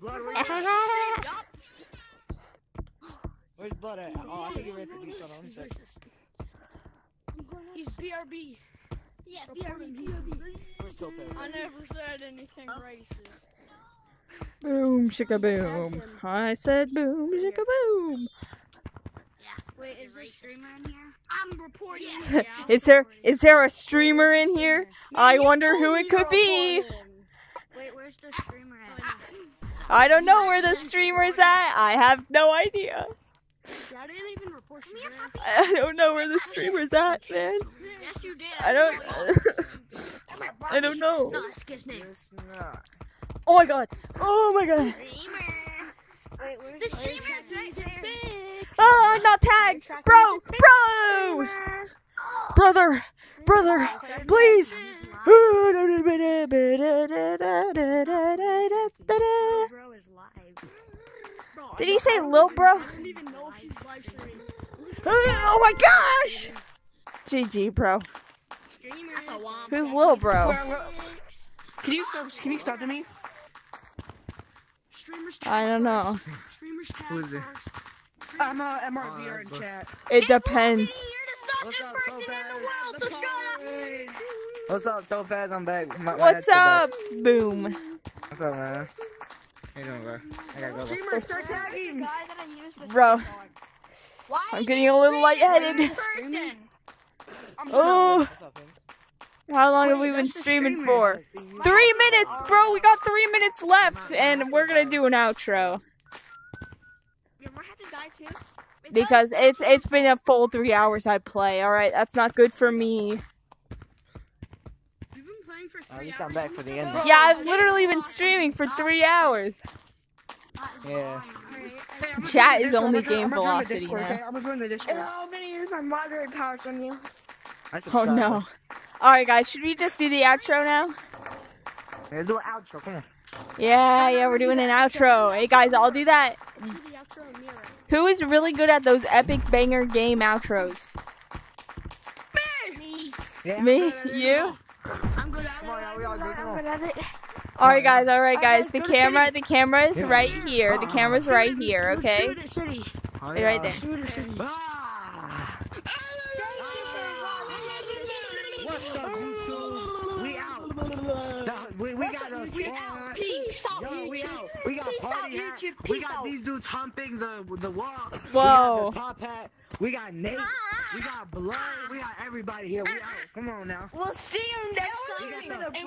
Blood, where's Blood? At? Oh, I think you're at the beach. On, let me check. He's BRB. Yeah, BRB, BRB. Where's Topaz? I never said anything racist. Boom, shika boom. I said boom, shika boom. Yeah. Wait, is there a streamer in here? I'm reporting. Yeah. Is there is there a streamer in here? I wonder who it could be. Wait, where's the streamer at? I don't know where the streamer's at. I have no idea. I didn't even report you. I don't know where the streamer's at, man. Yes, you did. I don't. I don't know. No, that's his name. Oh my god. Oh my god. Wait, The streamer's right there. Oh, I'm not tagged. Bro, bro. Brother, brother, please. Bro is live. Did he say Lil Bro? I don't even know if he's live streaming. Oh my gosh. GG, bro. Streamer. That's a womp. Who's Lil Bro? Where- where- Can you stop? Can you stop to me? I don't know. Who is it? I'm a MRVR oh, in chat. It depends. What's up, person in Topaz? so shut. What's up, Topaz? I'm back. My, my What's head's up? Boom. What's up, man? How you doing, bro? I gotta go. Streamer, start tagging! Bro. I'm getting a little lightheaded. Person. Oh, What's up, man? how long have we been streaming for? Three minutes, bro. We got three minutes left, and we're gonna do an outro You might have to die too. because it's it's been a full three hours I play. All right, that's not good for me. You've been playing for Oh, three you hours. come back for the end. Yeah, I've literally been streaming for three hours. Yeah. Hey, I'm gonna Chat is only game I'm gonna join the velocity now. okay? I'm gonna join the Discord. I'm gonna use my moderate powers on you. I Oh subscribe. no. All right, guys, should we just do the outro now? Let's do an outro. Come on. Yeah, yeah, we're doing an outro. Hey guys, I'll do that. Do the outro mirror. Who is really good at those epic banger game outros? Yeah. Me? You? I'm good at Come on, y'all. We all good. Come on. it. All right, guys. All right, guys. The camera, the camera is right here. The camera's right here. Okay. Student City. Right there. Student City. What's up, YouTube? We out. We, we got a squad. Peace out, Yo, we out. We got Peace out, hat. We got these dudes humping the the wall. We Whoa. got the top hat. We got Nate. We got Blood. We got everybody here. We out. Come on now. We'll see you next time. got the